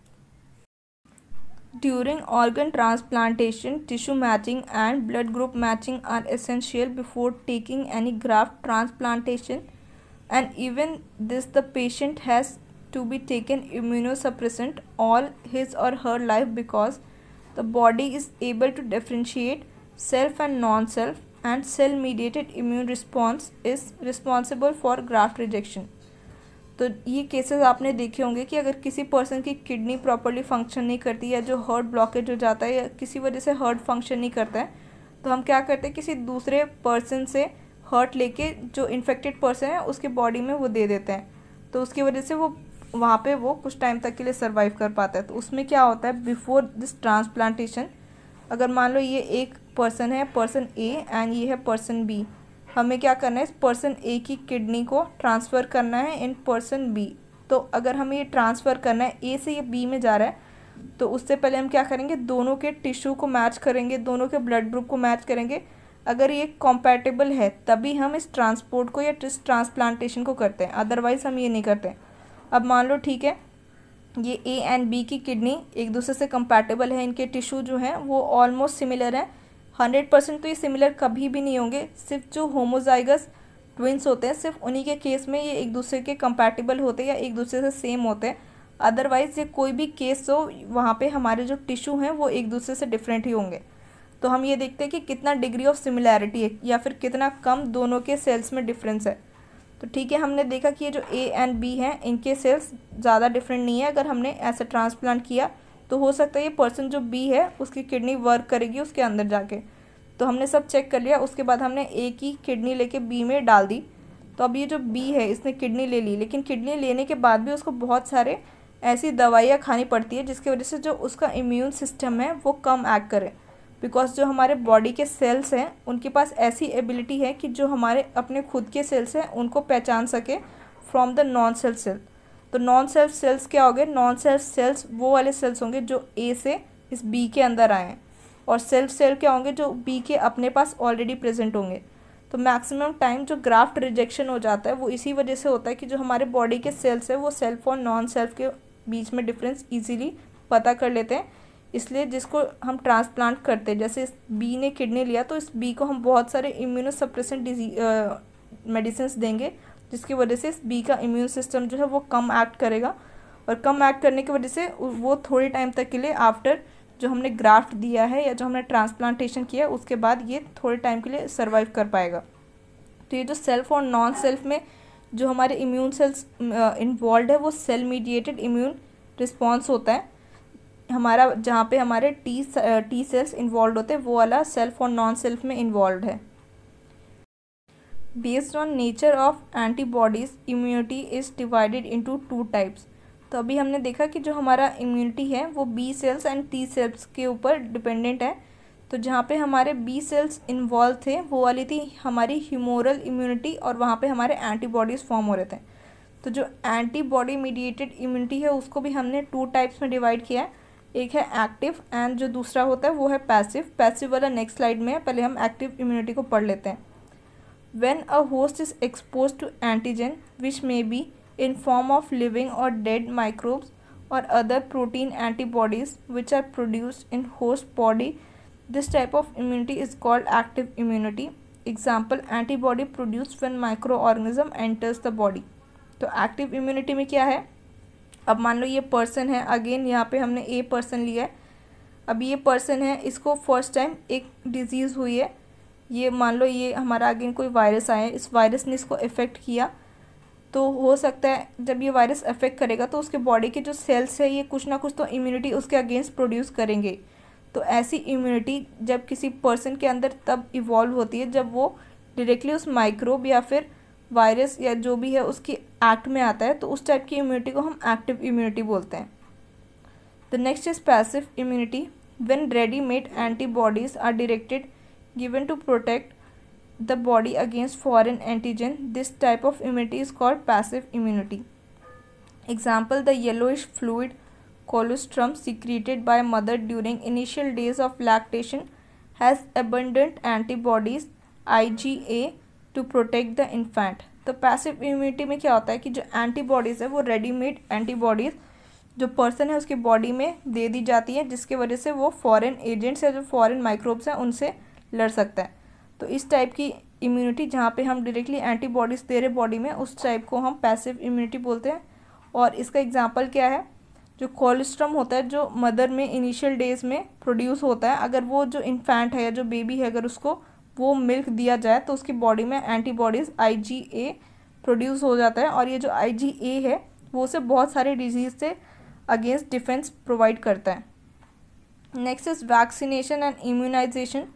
During organ transplantation tissue matching and blood group matching are essential before taking any graft transplantation and even this, the patient has to be taken immunosuppressant all his or her life because the body is able to differentiate self and non-self and cell mediated immune response is responsible for graft rejection तो ये cases आपने देखे होंगे कि अगर किसी person की kidney properly function नहीं करती या जो हार्ट ब्लॉकेज हो जाता है या किसी वजह से हार्ट फ़ंक्शन नहीं करता है तो हम क्या करते हैं किसी दूसरे पर्सन से हर्ट लेके जो इन्फेक्टेड पर्सन है उसके बॉडी में वो दे देते हैं तो उसकी वजह से वो वहाँ पे वो कुछ टाइम तक के लिए सर्वाइव कर पाता है। तो उसमें क्या होता है बिफोर दिस ट्रांसप्लांटेशन अगर मान लो ये एक पर्सन है पर्सन ए एंड ये है पर्सन बी हमें क्या करना है, इस पर्सन ए की किडनी को ट्रांसफ़र करना है इन पर्सन बी तो अगर हमें ये ट्रांसफ़र करना है ए से ये बी में जा रहा है तो उससे पहले हम क्या करेंगे, दोनों के टिश्यू को मैच करेंगे, दोनों के ब्लड ग्रुप को मैच करेंगे। अगर ये कॉम्पैटिबल है, तभी हम इस ट्रांसपोर्ट को या ट्रांसप्लांटेशन को करते हैं अदरवाइज़ हम ये नहीं करते। अब मान लो ठीक है, ये ए एंड बी की किडनी एक दूसरे से कंपैटिबल है, इनके टिश्यू जो हैं, वो ऑलमोस्ट सिमिलर हैं। हंड्रेड परसेंट तो ये सिमिलर कभी भी नहीं होंगे, सिर्फ़ जो होमोजाइगस ट्विंस होते हैं, सिर्फ़ उन्हीं के केस में ये एक दूसरे के कंपैटिबल होते हैं या एक दूसरे से सेम होते हैं। अदरवाइज़ ये कोई भी केस हो, वहाँ पे हमारे जो टिश्यू हैं, वो एक दूसरे से डिफरेंट ही होंगे। तो हम ये देखते हैं कि कितना डिग्री ऑफ़ सिमिलैरिटी है या फिर कितना कम दोनों के सेल्स में डिफरेंस है। तो ठीक है, हमने देखा कि ये जो ए एंड बी हैं, इनके सेल्स ज़्यादा डिफरेंट नहीं है। अगर हमने ऐसा ट्रांसप्लांट किया तो हो सकता है ये पर्सन जो बी है, उसकी किडनी वर्क करेगी उसके अंदर जाके। तो हमने सब चेक कर लिया, उसके बाद हमने ए की किडनी लेके बी में डाल दी। तो अब ये जो बी है, इसने किडनी ले ली। लेकिन किडनी लेने के बाद भी उसको बहुत सारे ऐसी दवाइयाँ खानी पड़ती है, जिसकी वजह से जो उसका इम्यून सिस्टम है, वो कम एक्ट करे। बिकॉज़ जो हमारे बॉडी के सेल्स हैं, उनके पास ऐसी एबिलिटी है कि जो हमारे अपने खुद के सेल्स हैं, उनको पहचान सके from the non cell cell तो नॉन सेल्फ सेल्स क्या हो गए नॉन सेल्फ सेल्स वो वाले सेल्स होंगे जो ए से इस बी के अंदर आए हैं। और सेल्फ सेल क्या होंगे? जो बी के अपने पास ऑलरेडी प्रेजेंट होंगे। तो मैक्सिमम टाइम जो ग्राफ्ट रिजेक्शन हो जाता है, वो इसी वजह से होता है कि जो हमारे बॉडी के सेल्स है, वो सेल्फ और नॉन सेल्फ के बीच में डिफरेंस इजीली पता कर लेते हैं। इसलिए जिसको हम ट्रांसप्लांट करते हैं, जैसे इस बी ने किडनी लिया तो इस बी को हम बहुत सारे इम्यूनोसप्रेसेंट डिजी मेडिसिन देंगे, जिसकी वजह से इस बी का इम्यून सिस्टम जो है वो कम एक्ट करेगा। और कम एक्ट करने की वजह से वो थोड़े टाइम तक के लिए आफ्टर जो हमने ग्राफ्ट दिया है या जो हमने ट्रांसप्लांटेशन किया है, उसके बाद ये थोड़े टाइम के लिए सर्वाइव कर पाएगा। तो ये जो सेल्फ और नॉन सेल्फ में जो हमारे इम्यून सेल्स इन्वॉल्व है, वो सेल मीडिएटेड इम्यून रिस्पॉन्स होता है। हमारा, जहाँ पे हमारे टी टी सेल्स इन्वॉल्व होते हैं, वो वाला सेल्फ और नॉन सेल्फ में इन्वॉल्व है। Based on nature of antibodies immunity is divided into two types तो अभी हमने देखा कि जो हमारा इम्यूनिटी है, वो B cells and T cells के ऊपर डिपेंडेंट है। तो जहाँ पे हमारे बी सेल्स इन्वॉल्व थे, वो वाली थी हमारी ह्यूमोरल इम्यूनिटी और वहाँ पे हमारे एंटीबॉडीज़ फॉर्म हो रहे थे। तो जो एंटीबॉडी मीडिएटेड इम्यूनिटी है, उसको भी हमने टू टाइप्स में डिवाइड किया है। एक है एक्टिव एंड जो दूसरा होता है वो है पैसिव पैसिव वाला नेक्स्ट स्लाइड में है, पहले हम एक्टिव इम्यूनिटी को पढ़ लेते हैं. When a host is expose to antigen which may be in form of living or dead microbes or other protein antibodies which are produced in host body this type of immunity is called active immunity example antibody produced when microorganism enters the body तो active immunity में क्या है? अब मान लो ये person है again यहाँ पे हमने ए पर्सन लिया है। अब ये पर्सन है, इसको फ़र्स्ट टाइम एक डिज़ीज़ हुई है। ये मान लो ये हमारा अगेन कोई वायरस आया है, इस वायरस ने इसको इफ़ेक्ट किया। तो हो सकता है जब ये वायरस अफेक्ट करेगा तो उसके बॉडी के जो सेल्स है, ये कुछ ना कुछ तो इम्यूनिटी उसके अगेंस्ट प्रोड्यूस करेंगे। तो ऐसी इम्यूनिटी जब किसी पर्सन के अंदर तब इवॉल्व होती है, जब वो डायरेक्टली उस माइक्रोब या फिर वायरस या जो भी है उसकी एक्ट में आता है तो उस टाइप की इम्यूनिटी को हम एक्टिव इम्यूनिटी बोलते हैं। The next is passive immunity when ready made antibodies are directed given to protect the body against foreign antigen this type of immunity is called passive immunity example the yellowish fluid colostrum secreted by mother during initial days of lactation has abundant antibodies I G A to protect the infant तो passive immunity में क्या होता है कि जो antibodies है, वो readymade antibodies जो पर्सन है, उसकी बॉडी में दे दी जाती है, जिसके वजह से वो फॉरेन एजेंट्स या जो फॉरेन माइक्रोब्स हैं, उनसे लड़ सकता है। तो इस टाइप की इम्यूनिटी जहाँ पे हम डायरेक्टली एंटीबॉडीज़ दे रहे बॉडी में, उस टाइप को हम पैसिव इम्यूनिटी बोलते हैं। और इसका एग्ज़ाम्पल क्या है? जो कोलेस्ट्रम होता है, जो मदर में इनिशियल डेज़ में प्रोड्यूस होता है, अगर वो जो इन्फेंट है या जो बेबी है, अगर उसको वो मिल्क दिया जाए तो उसकी बॉडी में एंटीबॉडीज़ आईजीए प्रोड्यूस हो जाता है। और ये जो आईजीए है, वो उसे बहुत सारे डिज़ीज़ से अगेंस्ट डिफेंस प्रोवाइड करता है। Next is vaccination and immunisation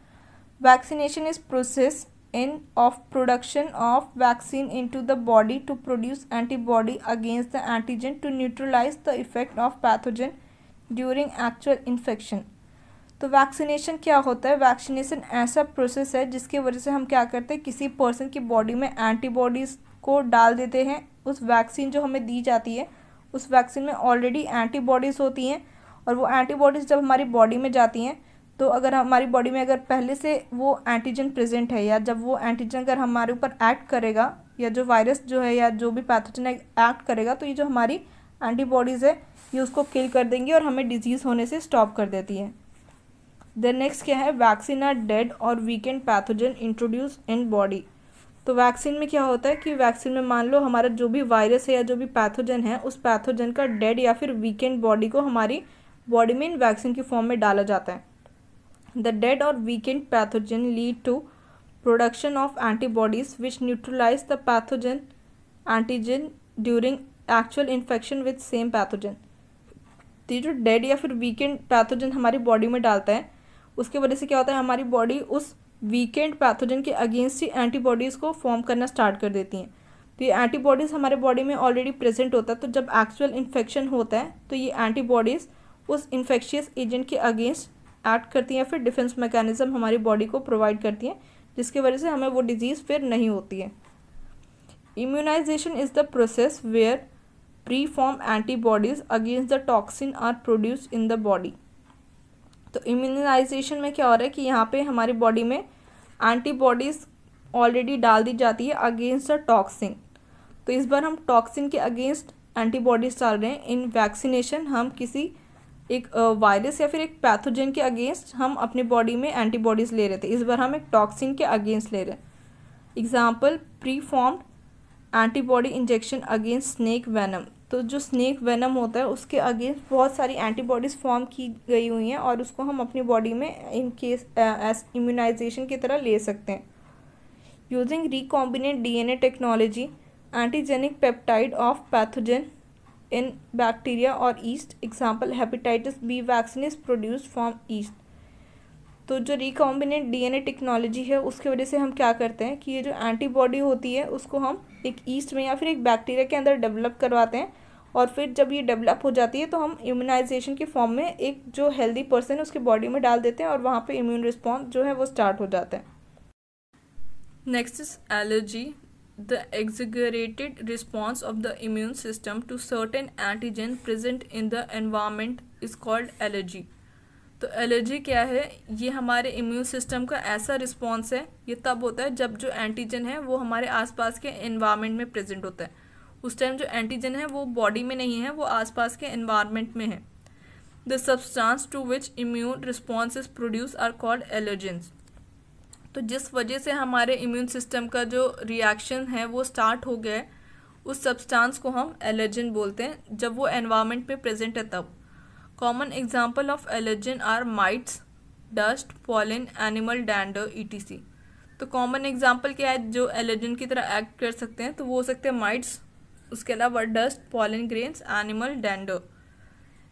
vaccination is process in of production of vaccine into the body to produce antibody against the antigen to neutralise the effect of pathogen during actual infection तो vaccination क्या होता है? Vaccination ऐसा process है जिसकी वजह से हम क्या करते हैं? किसी पर्सन की बॉडी में एंटीबॉडीज़ को डाल देते हैं। उस वैक्सीन जो हमें दी जाती है, उस वैक्सीन में ऑलरेडी एंटीबॉडीज़ होती हैं और वो एंटीबॉडीज़ जब हमारी बॉडी में जाती हैं तो अगर हमारी बॉडी में अगर पहले से वो एंटीजन प्रेजेंट है या जब वो एंटीजन अगर हमारे ऊपर एक्ट करेगा या जो वायरस जो है या जो भी पैथोजन एक्ट करेगा तो ये जो हमारी एंटीबॉडीज़ है, ये उसको किल कर देंगी और हमें डिज़ीज़ होने से स्टॉप कर देती है। देन नेक्स्ट क्या है? Vaccine are dead or weakened pathogen introduce in body तो वैक्सीन में क्या होता है कि वैक्सीन में मान लो हमारा जो भी वायरस है या जो भी पैथोजन है, उस पैथोजन का डेड या फिर वीकेंड बॉडी को हमारी बॉडी में इन वैक्सीन की फॉर्म में डाला जाता है। The dead or weakened pathogen lead to production of antibodies which neutralise the pathogen antigen during actual infection with same pathogen तो ये जो डेड या फिर वीकेंड पैथोजन हमारी बॉडी में डालता है उसकी वजह से क्या होता है, हमारी बॉडी उस वीकेंड पैथोजन के अगेंस्ट ही एंटीबॉडीज़ को फॉर्म करना स्टार्ट कर देती हैं। तो ये एंटीबॉडीज़ हमारे बॉडी में ऑलरेडी प्रेजेंट होता है तो जब एक्चुअल इन्फेक्शन होता है तो ये एंटीबॉडीज़ उस इन्फेक्शियस एजेंट के अगेंस्ट एक्ट करती हैं, फिर डिफेंस मैकेनिज्म हमारी बॉडी को प्रोवाइड करती हैं, जिसकी वजह से हमें वो डिज़ीज़ फिर नहीं होती है। Immunisation is the process where pre form antibodies against the toxin are produce in the body तो इम्यूनाइजेशन में क्या हो रहा है कि यहाँ पे हमारी बॉडी में एंटीबॉडीज़ ऑलरेडी डाल दी जाती है अगेंस्ट द टॉक्सिन तो इस बार हम टॉक्सिन के अगेंस्ट एंटीबॉडीज डाल रहे हैं। इन वैक्सीनेशन हम किसी एक वायरस या फिर एक पैथोजन के अगेंस्ट हम अपने बॉडी में एंटीबॉडीज़ ले रहे थे। इस बार हम एक टॉक्सिन के अगेंस्ट ले रहे हैं। Example pre formed antibody injection against snake venom तो जो स्नेक वेनम होता है, उसके अगेंस्ट बहुत सारी एंटीबॉडीज़ फॉर्म की गई हुई हैं और उसको हम अपनी बॉडी में इन केस एस इम्यूनाइजेशन की तरह ले सकते हैं। Using recombinant DNA technology antigenic peptide of pathogen in bacteria or yeast example hepatitis B vaccine is produced from yeast तो जो रिकॉम्बिनेट डीएनए टेक्नोलॉजी है, उसकी वजह से हम क्या करते हैं कि ये जो एंटीबॉडी होती है, उसको हम एक ईस्ट में या फिर एक बैक्टीरिया के अंदर डेवलप करवाते हैं। और फिर जब ये डेवलप हो जाती है तो हम इम्यूनाइजेशन के फॉर्म में एक जो हेल्दी पर्सन है, उसके बॉडी में डाल देते हैं और वहाँ पे इम्यून रिस्पॉन्स जो है, वो स्टार्ट हो जाता है। Next is allergy the exaggerated response of the immune system to certain antigen present in the environment is called allergy तो एलर्जी क्या है? ये हमारे इम्यून सिस्टम का ऐसा रिस्पॉन्स है, ये तब होता है जब जो एंटीजन है, वो हमारे आसपास के एनवायरनमेंट में प्रेजेंट होता है। उस टाइम जो एंटीजन है, वो बॉडी में नहीं है, वो आसपास के एनवायरनमेंट में है। The substance to which immune response produce are called allergens तो जिस वजह से हमारे इम्यून सिस्टम का जो रिएक्शन है, वो स्टार्ट हो गया है, उस सब्सटेंस को हम एलर्जन बोलते हैं, जब वो एनवायरनमेंट में प्रेजेंट है तब। Common example of allergen are mites dust pollen animal dander E तो कॉमन एग्ज़ाम्पल क्या है, जो एलर्जन की तरह एक्ट कर सकते हैं तो वो हो सकते हैं माइट्स उसके अलावा dust, pollen grains, animal dander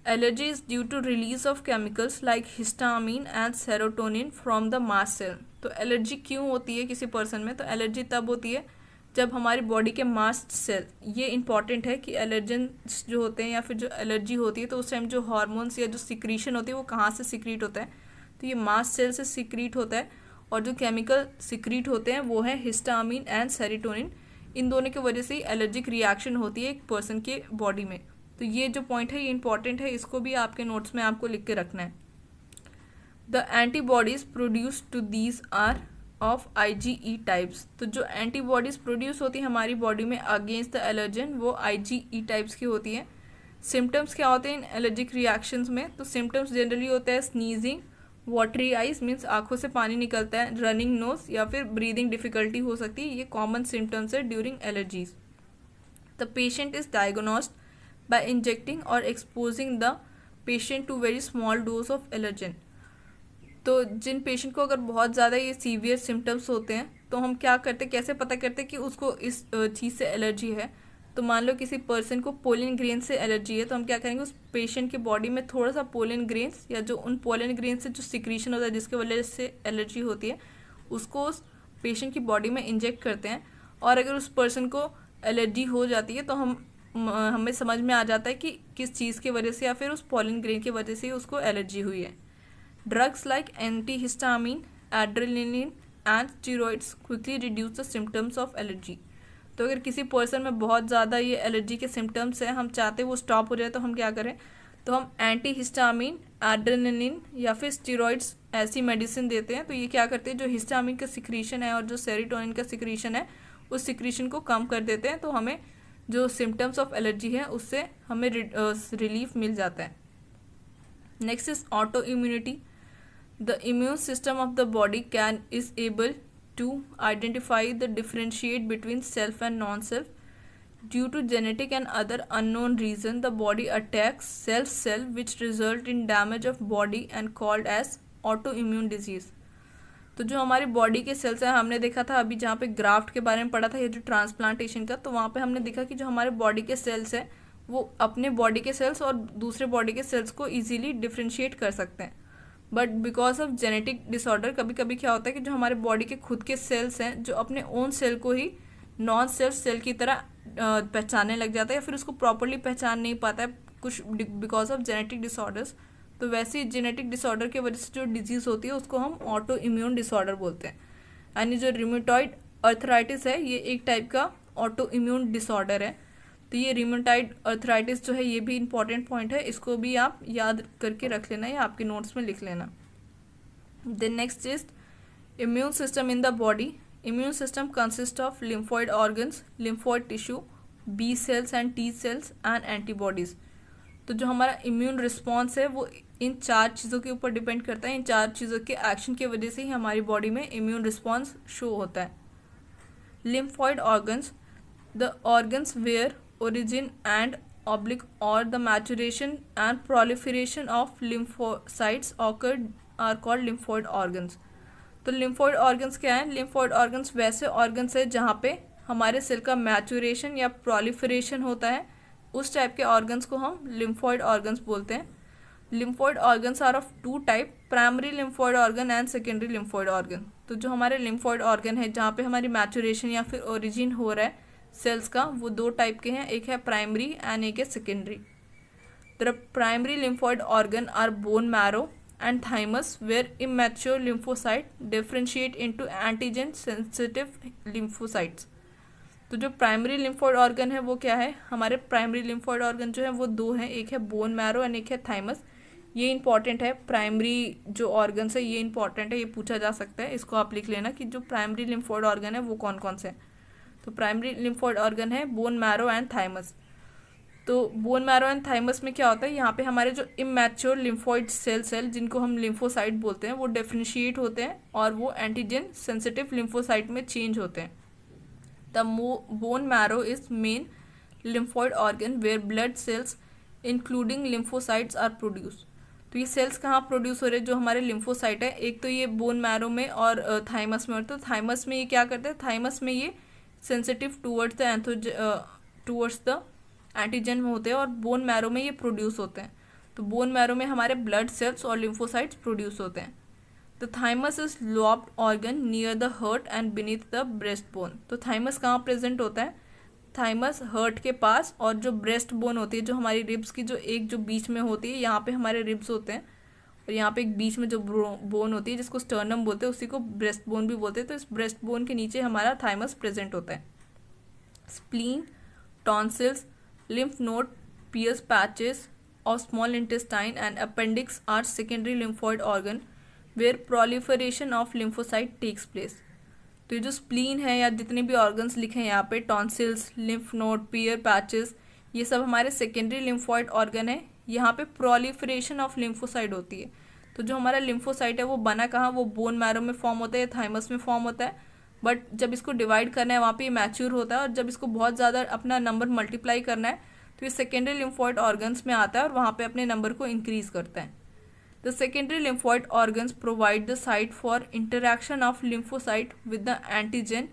allergy is due to release of chemicals like histamine and serotonin from the mast cell. तो एलर्जी क्यों होती है किसी पर्सन में? तो एलर्जी तब होती है जब हमारी बॉडी के मास्ट सेल, ये इंपॉर्टेंट है कि एलर्जन जो होते हैं या फिर जो एलर्जी होती है तो उस टाइम जो हार्मोन्स या जो सिक्रीशन होती है, वो कहाँ से सिक्रीट होता है? तो ये मास्ट सेल से सिक्रीट होता है और जो केमिकल सिक्रीट होते हैं, वो है हिस्टामिन एंड सेरिटोनिन। इन दोनों की वजह से एलर्जिक रिएक्शन होती है एक पर्सन के बॉडी में। तो ये जो पॉइंट है, ये इंपॉर्टेंट है, इसको भी आपके नोट्स में आपको लिख के रखना है। The antibodies produce to these are of I G E types तो जो एंटीबॉडीज़ प्रोड्यूस होती है हमारी बॉडी में अगेंस्ट द एलर्जन वो आई जी ई टाइप्स की होती है। सिम्टम्स क्या होते हैं इन एलर्जिक रिएक्शंस में? तो सिम्टम्स जनरली होता है स्नीजिंग वाटरी आइज़ मीन्स आँखों से पानी निकलता है रनिंग नोज़ या फिर ब्रीदिंग डिफिकल्टी हो सकती है। ये कॉमन सिम्टम्स है during allergies the patient is diagnosed by injecting or exposing the patient to very small dose of allergen तो जिन पेशेंट को अगर बहुत ज़्यादा ये सीवियर सिम्टम्स होते हैं तो हम क्या करते, कैसे पता करते कि उसको इस चीज़ से एलर्जी है? तो मान लो किसी पर्सन को पोलिन ग्रेन से एलर्जी है तो हम क्या करेंगे, उस पेशेंट के बॉडी में थोड़ा सा पोलिन ग्रेन्स या जो उन पोलिन ग्रेन से जो सिक्रीशन होता है, जिसकी वजह से एलर्जी होती है, उसको उस पेशेंट की बॉडी में इंजेक्ट करते हैं। और अगर उस पर्सन को एलर्जी हो जाती है तो हम हमें समझ में आ जाता है कि किस चीज़ की वजह से या फिर उस पोलिन ग्रेन की वजह से उसको एलर्जी हुई है। Drugs like antihistamine adrenaline and steroids quickly reduce the symptoms of allergy तो अगर किसी पर्सन में बहुत ज़्यादा ये एलर्जी के सिम्टम्स हैं, हम चाहते वो स्टॉप हो जाए तो हम क्या करें? तो हम एंटी हिस्टामिन एड्रेनलिन या फिर स्टीरोइड्स ऐसी मेडिसिन देते हैं। तो ये क्या करते हैं? जो हिस्टामिन का सिक्रीशन है और जो सेरिटोनिन का सिक्रीशन है, उस सिक्रीशन को कम कर देते हैं। तो हमें जो सिम्टम्स ऑफ़ एलर्जी है, उससे हमें रिलीफ मिल जाता है। Next is autoimmunity the immune system of the body can is able to identify the differentiate between self and non self due to genetic and other unknown reason the body attacks self cell which result in damage of body and called as autoimmune disease तो जो हमारी body के sales हैं, हमने देखा था अभी जहाँ पे ग्राफ्ट के बारे में पढ़ा था, ये जो ट्रांसप्लांटेशन का तो वहाँ पे हमने देखा कि जो हमारे बॉडी के सेल्स हैं, वो अपने बॉडी के सेल्स और दूसरे बॉडी के सेल्स को ईजिली डिफ्रेंशिएट कर सकते हैं। But because of genetic disorder कभी कभी क्या होता है कि जो हमारे बॉडी के खुद के सेल्स हैं, जो अपने ओन सेल को ही नॉन सेल्फ सेल की तरह पहचानने लग जाता है या फिर उसको प्रॉपरली पहचान नहीं पाता है कुछ बिकॉज़ ऑफ़ जेनेटिक डिसऑर्डर्स तो वैसे जेनेटिक डिसऑर्डर की वजह से जो डिज़ीज़ होती है, उसको हम ऑटो इम्यून डिसऑर्डर बोलते हैं। यानी जो रिमिटॉइड अर्थराइटिस है, ये एक टाइप का ऑटो इम्यून डिसऑर्डर है। तो ये रिमोटाइड अर्थराइटिस जो है, ये भी इंपॉर्टेंट पॉइंट है। इसको भी आप याद करके रख लेना या आपके नोट्स में लिख लेना। Then next is immune system in the body immune system consist of lymphoid organs lymphoid tissue B cells and T cells and antibodies तो जो हमारा इम्यून रिस्पॉन्स है, वो इन चार चीज़ों के ऊपर डिपेंड करता है। इन चार चीज़ों के एक्शन की वजह से ही हमारी बॉडी में इम्यून रिस्पॉन्स शो होता है। Lymphoid organs the organs where origin and oblique और the maturation and proliferation of lymphocytes occur are called lymphoid organs तो लिम्फॉइड ऑर्गन्स क्या है? लिम्फॉइड ऑर्गन्स वैसे ऑर्गन्स है जहाँ पे हमारे सेल का मैचुरेशन या प्रोलिफरेशन होता है। उस टाइप के ऑर्गन्स को हम लिम्फॉइड ऑर्गन्स बोलते हैं। Lymphoid organs are of two type primary lymphoid organ and secondary lymphoid organ तो जो हमारे लिम्फॉइड ऑर्गन है जहाँ पे हमारी मैचुरेशन या फिर ओरिजिन हो रहा है सेल्स का, वो दो टाइप के हैं, एक है प्राइमरी एंड एक है secondary the primary lymphoid organ are bone marrow and thymus where immature lymphocyte differentiate into antigen sensitive lymphocytes तो जो प्राइमरी लिम्फोइड ऑर्गन है, वो क्या है? हमारे प्राइमरी लिम्फोइड ऑर्गन जो है, वो दो हैं, एक है बोन मैरो एंड एक है थाइमस ये इंपॉर्टेंट है प्राइमरी जो ऑर्गन्स है, ये इंपॉर्टेंट है, ये पूछा जा सकता है। इसको आप लिख लेना कि जो प्राइमरी लिम्फोइड ऑर्गन है, वो कौन कौन से हैं? तो प्राइमरी लिम्फोइड ऑर्गन है बोन मैरो एंड थाइमस तो बोन मैरो एंड थाइमस में क्या होता है? यहाँ पे हमारे जो इमेच्योर लिम्फोइड सेल सेल जिनको हम लिम्फोसाइट बोलते हैं, वो डिफ्रेंशिएट होते हैं और वो एंटीजन सेंसिटिव लिम्फोसाइट में चेंज होते हैं. The bone marrow is main lymphoid organ where blood cells including lymphocytes are produce तो ये सेल्स कहाँ प्रोड्यूस हो रहे हैं? जो हमारे लिम्फोसाइट है, एक तो ये बोन मैरो में और थाइमस में होते तो थाइमस में ये क्या करते हैं? थाइमस में ये sensitive towards the एंथोज towards the antigen में होते हैं और बोन मैरो में ये प्रोड्यूस होते हैं। तो बोन मैरो में हमारे ब्लड सेल्स और लिम्फोसाइट्स प्रोड्यूस होते हैं। The thymus is lobed organ near the heart and beneath the breast bone तो थाइमस कहाँ प्रेजेंट होता है? थाइमस हर्ट के पास और जो ब्रेस्ट बोन होती है, जो हमारी रिब्स की जो एक जो बीच में होती है, यहाँ पे हमारे रिब्स होते हैं। और यहाँ पे एक बीच में जो बोन होती है, जिसको स्टर्नम बोलते हैं, उसी को ब्रेस्ट बोन भी बोलते हैं। तो इस ब्रेस्ट बोन के नीचे हमारा थाइमस प्रेजेंट होता है। Spleen tonsils lymph node Peyer's patches or small intestine and appendix are secondary lymphoid organ where proliferation of lymphocyte takes place तो ये जो स्प्लीन है या जितने भी ऑर्गन्स लिखे हैं यहाँ पे tonsils lymph node Peyer patches ये सब हमारे सेकेंडरी लिम्फॉइड ऑर्गन है। यहाँ पे प्रोलिफरेशन ऑफ़ लिम्फोसाइड होती है। तो जो हमारा लिम्फोसाइट है, वो बना कहाँ? वो बोन मैरो में फॉर्म होता है या थाइमस में फॉर्म होता है। बट जब इसको डिवाइड करना है, वहाँ पे मैच्योर होता है और जब इसको बहुत ज़्यादा अपना नंबर मल्टीप्लाई करना है तो ये सेकेंडरी लिम्फॉइड ऑर्गन्स में आता है और वहाँ पे अपने नंबर को इंक्रीज करता है। The secondary lymphoid organs provide the site for interaction of lymphocyte with the antigen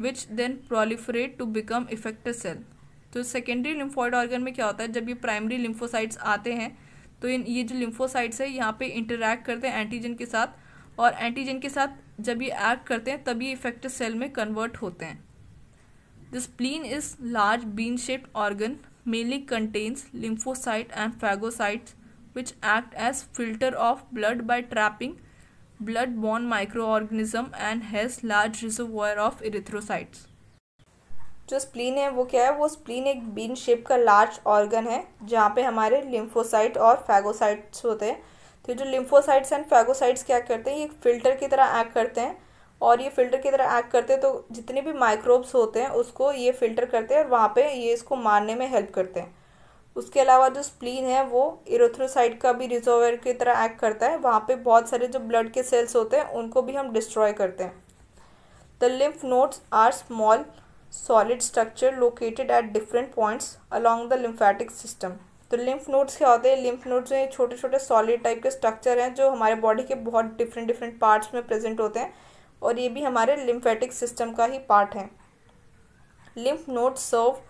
which then proliferate to become effector cell तो सेकेंडरी लिम्फॉइड ऑर्गन में क्या होता है? जब ये प्राइमरी लिम्फोसाइट्स आते हैं तो इन, ये जो लिम्फोसाइट्स है, यहाँ पे इंटरैक्ट करते हैं एंटीजन के साथ और एंटीजन के साथ जब ये एक्ट करते हैं, तभी ये इफेक्टर सेल में कन्वर्ट होते हैं the spleen is large bean shaped organ mainly contains lymphocyte and phagocytes which act as filter of blood by trapping blood-borne microorganism and has large reservoir of erythrocytes. जो spleen है, वो क्या है? वो spleen एक bean shape का large organ है, जहाँ पे हमारे लिम्फोसाइट और फैगोसाइट्स होते हैं। तो जो लिम्फोसाइट्स एंड फैगोसाइट्स क्या करते हैं? ये फ़िल्टर की तरह एक्ट करते हैं। और ये फ़िल्टर की तरह एक्ट करते हैं तो जितने भी माइक्रोब्स होते हैं, उसको ये फ़िल्टर करते हैं और वहाँ पे ये इसको मारने में हेल्प करते हैं। उसके अलावा जो स्प्लीन है, वो इरोथ्रोसाइड का भी रिजर्वर की तरह एक्ट करता है। वहाँ पे बहुत सारे जो ब्लड के सेल्स होते हैं, उनको भी हम डिस्ट्रॉय करते हैं। The lymph nodes are small solid structure located at different points along the lymphatic system तो लिम्फ नोट्स क्या होते हैं? लिम्फ नोट्स में छोटे छोटे सॉलिड टाइप के स्ट्रक्चर हैं जो हमारे बॉडी के बहुत डिफरेंट डिफरेंट पार्ट्स में प्रेजेंट होते हैं और ये भी हमारे लिम्फेटिक सिस्टम का ही पार्ट है। Lymph nodes serve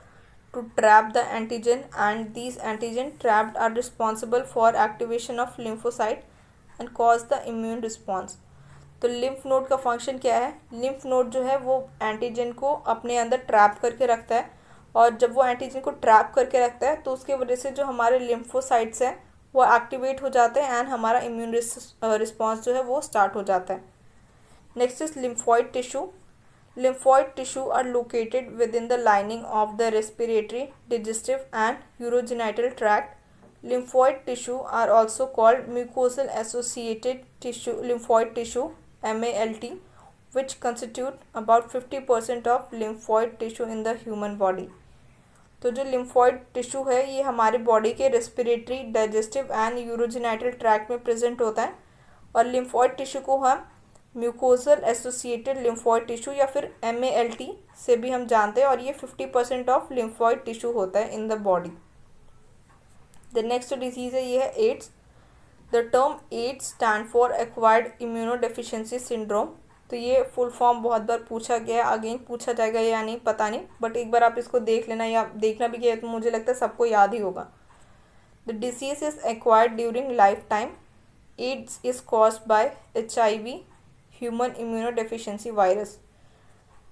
to trap the antigen and these antigen trapped are responsible for activation of lymphocyte and cause the immune response. तो लिम्फ नोड का फ़ंक्शन क्या है? लिम्फ नोड जो है, वो एंटीजन को अपने अंदर ट्रैप करके रखता है। और जब वो एंटीजन को ट्रैप करके रखता है तो उसके वजह से जो हमारे लिम्फोसाइट्स हैं, वो एक्टिवेट हो जाते हैं एंड हमारा इम्यून रिस्पॉन्स जो है, वो स्टार्ट हो जाता है। Next is lymphoid tissue lymphoid tissue are located within the lining of the respiratory digestive and urogenital tract lymphoid tissue are also called mucosal associated tissue lymphoid tissue malt which constitute about 50% of lymphoid tissue in the human body. तो जो lymphoid tissue है, ये हमारे body के respiratory digestive and urogenital tract में present होता है। और लिम्फॉइड टिश्यू को हम म्यूकोजल एसोसिएटेड लिम्फॉइड टिश्यू या फिर MALT से भी हम जानते हैं और ये fifty percent of lymphoid tissue होता है in the body the next disease है, ये है AIDS the term AIDS stand for acquired deficiency syndrome. तो ये फुल फॉर्म बहुत बार पूछा गया, अगेन पूछा जाएगा या नहीं, पता नहीं, बट एक बार आप इसको देख लेना या देखना भी गया तो मुझे लगता है सबको याद ही होगा। The disease is acquired during life time AIDS is cause by H I V human immunodeficiency virus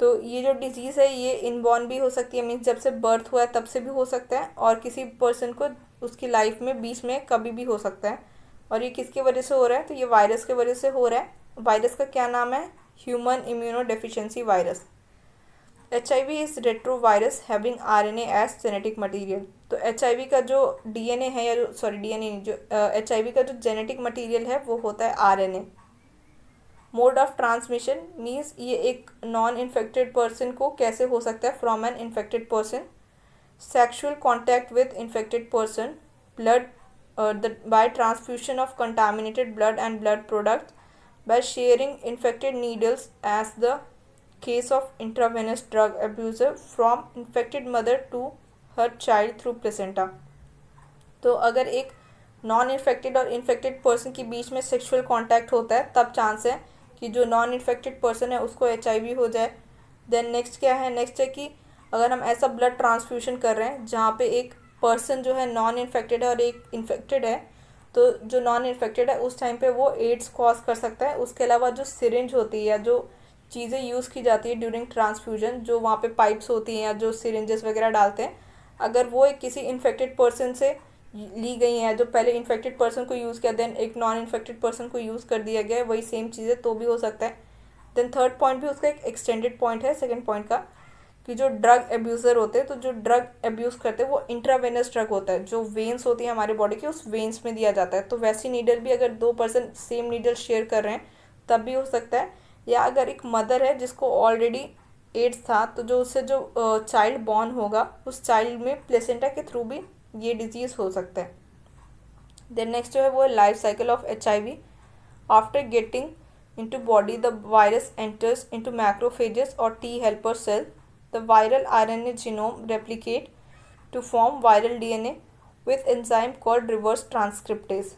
तो ये जो डिज़ीज़ है, ये इनबॉर्न भी हो सकती है मीन्स जब से बर्थ हुआ है, तब से भी हो सकता है और किसी पर्सन को उसकी लाइफ में, बीच में कभी भी हो सकता है। और ये किसकी वजह से हो रहा है? तो ये वायरस के वजह से हो रहा है। वायरस का क्या नाम है? Human immuno deficiency virus H I V is retro virus having R N as genetic material तो एच आई वी का जो डी एन ए है या जो सॉरी डी एन ए जो एच आई वी का जो जेनेटिक मटीरियल है, वो होता है R N A mode of transmission means ये एक नॉन इन्फेक्टेड पर्सन को कैसे हो सकता है? From an infected person sexual contact with infected person blood by transfusion of contaminated blood and blood product by sharing infected needles as the case of intravenous drug abuser from infected mother to her child through placenta. तो अगर एक non infected और infected person के बीच में sexual contact होता है, तब चांस है कि जो नॉन इन्फेक्टेड पर्सन है, उसको एच हो जाए। देन नेक्स्ट क्या है? नेक्स्ट है कि अगर हम ऐसा ब्लड ट्रांसफ्यूशन कर रहे हैं, जहाँ पे एक पर्सन जो है नॉन इन्फेक्टेड है और एक इन्फेक्टेड है तो जो नॉन इन्फेक्टेड है, उस टाइम पे वो एड्स कॉज कर सकता है। उसके अलावा जो सिरिंज होती है या जो चीज़ें यूज़ की जाती है ड्यूरिंग ट्रांसफ्यूजन जो वहाँ पे पाइप्स होती हैं या जो सिरिंजेस वगैरह डालते हैं, अगर वो एक किसी इन्फेक्टेड पर्सन से ली गई हैं, जो पहले इन्फेक्टेड पर्सन को यूज़ किया देन एक नॉन इन्फेक्टेड पर्सन को यूज़ कर दिया गया वही सेम चीज़ें तो भी हो सकता है। देन थर्ड पॉइंट भी उसका एक एक्सटेंडेड पॉइंट है सेकेंड पॉइंट का। कि जो ड्रग एब्यूज़र होते हैं तो जो ड्रग एब्यूज़ करते हैं, वो इंट्रावेनस ड्रग होता है। जो वेन्स होती है हमारे बॉडी की, उस वेन्स में दिया जाता है। तो वैसी नीडल भी अगर दो पर्सन सेम नीडल शेयर कर रहे हैं, तब भी हो सकता है। या अगर एक मदर है, जिसको ऑलरेडी एड्स था तो जो उससे जो चाइल्ड बॉर्न होगा, उस चाइल्ड में प्लेसेंटा के थ्रू भी ये डिज़ीज़ हो सकता है। देन नेक्स्ट जो है, वो life cycle of H I V after getting into body the virus enters into macrophages और T helper cell the viral RNA genome replicate to form viral DNA with enzyme called reverse transcriptase.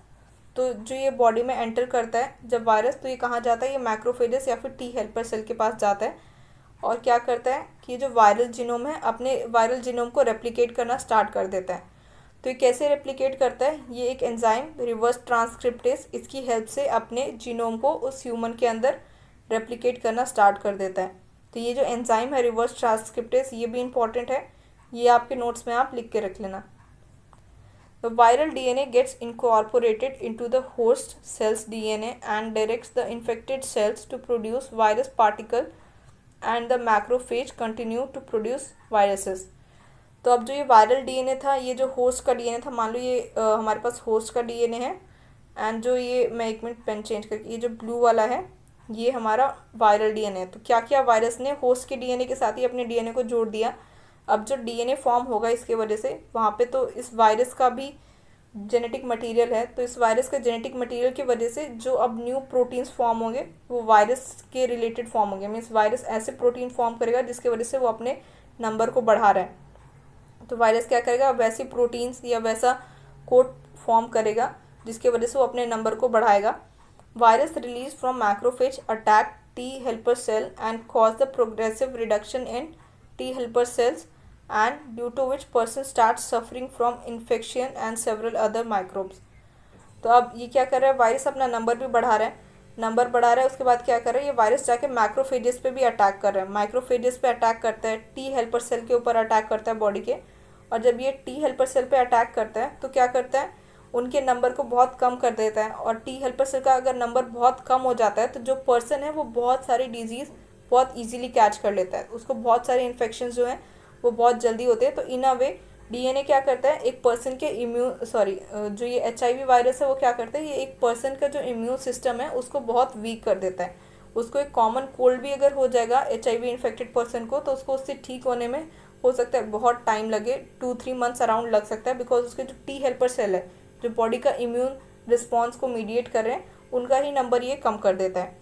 तो जो ये body में enter करता है, जब virus तो ये कहाँ जाता है? ये मैक्रोफेजस या फिर टी हेल्पर सेल के पास जाता है। और क्या करता है कि जो वायरल जिनोम है, अपने वायरल जिनोम को रेप्लिकेट करना स्टार्ट कर देता है। तो ये कैसे रेप्लिकेट करता है? ये एक एंजाइम रिवर्स ट्रांसक्रिप्टेस इसकी हेल्प से अपने जीनोम को उस ह्यूमन के अंदर रेप्लिकेट करना स्टार्ट कर देता है। तो ये जो एंजाइम है रिवर्स ट्रांसक्रिप्टेस ये भी इंपॉर्टेंट है। ये आपके नोट्स में आप लिख के रख लेना। The viral D N A gets incorporated into the host cells D N A and directs the infected cells to produce virus particle and the macrophage continue to produce viruses तो अब जो ये वायरल डीएनए था, ये जो host का DNA था, मान लो ये हमारे पास होस्ट का डीएनए है एंड जो ये, मैं एक मिनट पेन चेंज करके, ये जो ब्लू वाला है ये हमारा वायरल डीएनए तो क्या क्या वायरस ने होस्ट के डीएनए के साथ ही अपने डीएनए को जोड़ दिया? अब जो डीएनए फॉर्म होगा इसके वजह से, वहाँ पे तो इस वायरस का भी जेनेटिक मटेरियल है। तो इस वायरस का जेनेटिक मटेरियल की वजह से जो अब न्यू प्रोटीन्स फॉर्म होंगे, वो वायरस के रिलेटेड फॉर्म होंगे। मीन्स वायरस ऐसे प्रोटीन फॉर्म करेगा जिसकी वजह से वो अपने नंबर को बढ़ा रहा है। तो वायरस क्या करेगा? वैसी प्रोटीन्स या वैसा कोड फॉर्म करेगा जिसकी वजह से वो अपने नंबर को बढ़ाएगा। Virus released from macrophage attack T helper cell and cause the progressive reduction in T helper cells and due to which person starts suffering from infection and several other microbes. तो अब ये क्या कर रहा है virus अपना number भी बढ़ा रहा है नंबर बढ़ा रहा है उसके बाद क्या कर रहा है ये वायरस जाके माइक्रोफेजेस पे भी अटैक कर रहा है माइक्रोफेजेस पे अटैक करता है टी हेल्पर सेल के ऊपर अटैक करता है बॉडी के और जब ये टी हेल्पर सेल पे अटैक करता है तो क्या करता है उनके नंबर को बहुत कम कर देता है और टी हेल्पर सेल का अगर नंबर बहुत कम हो जाता है तो जो पर्सन है, वो बहुत सारी डिज़ीज़ बहुत इजीली कैच कर लेता है। उसको बहुत सारे इन्फेक्शन जो हैं, वो बहुत जल्दी होते हैं। तो इन अ वे डीएनए क्या करता है? एक पर्सन के इम्यून सॉरी जो ये एचआईवी वायरस है, वो क्या करता है? ये एक पर्सन का जो इम्यून सिस्टम है, उसको बहुत वीक कर देता है। उसको एक कॉमन कोल्ड भी अगर हो जाएगा एच इन्फेक्टेड पर्सन को तो उसको उससे ठीक होने में हो सकता है, बहुत टाइम लगे टू थ्री मंथ्स अराउंड लग सकता है बिकॉज़ उसके जो टी हेल्पर सेल है जो बॉडी का इम्यून रिस्पॉन्स को मीडिएट कर रहे हैं, उनका ही नंबर ये कम कर देता है।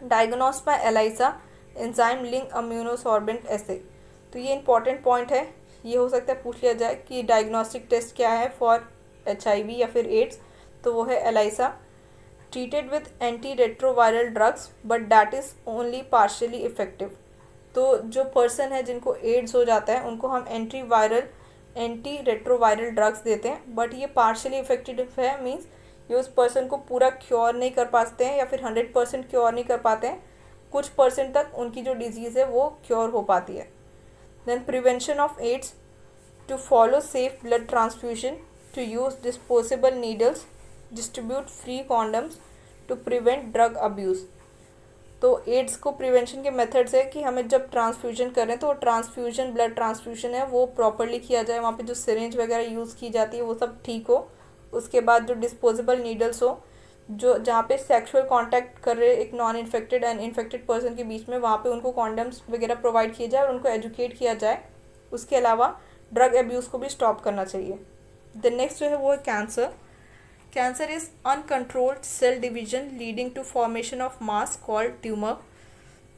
Diagnose by ELISA enzyme link immunosorbent ऐसे तो ये इंपॉर्टेंट पॉइंट है। ये हो सकता है पूछ लिया जाए कि डायग्नोस्टिक टेस्ट क्या है फॉर एचआईवी या फिर एड्स तो वो है ELISA treated with anti retroviral drugs but that is only partially effective तो जो पर्सन है जिनको एड्स हो जाता है, उनको हम anti viral anti retroviral drugs देते हैं बट ये पार्शली इफ़ेक्टिव है मीन्स ये उस पर्सन को पूरा क्योर नहीं कर पाते हैं या फिर हंड्रेड परसेंट क्योर नहीं कर पाते हैं, कुछ परसेंट तक उनकी जो डिज़ीज़ है वो क्योर हो पाती है। Then prevention of AIDS to follow safe blood transfusion to use disposable needles distribute free condoms to prevent drug abuse तो एड्स को प्रिवेंशन के मेथड्स है कि हमें जब ट्रांसफ्यूजन करें तो ट्रांसफ्यूजन ब्लड ट्रांसफ्यूजन है, वो प्रॉपरली किया जाए। वहाँ पे जो सिरेंज वगैरह यूज़ की जाती है, वो सब ठीक हो। उसके बाद जो डिस्पोजेबल नीडल्स हो, जो जहाँ पे सेक्सुअल कांटेक्ट कर रहे एक non infected and infected person के बीच में, वहाँ पे उनको कॉन्डम्स वगैरह प्रोवाइड किए जाए और उनको एजुकेट किया जाए। उसके अलावा ड्रग एब्यूज़ को भी स्टॉप करना चाहिए। द नेक्स्ट जो है वो है cancer cancer is uncontrolled cell division leading to formation of mass called tumour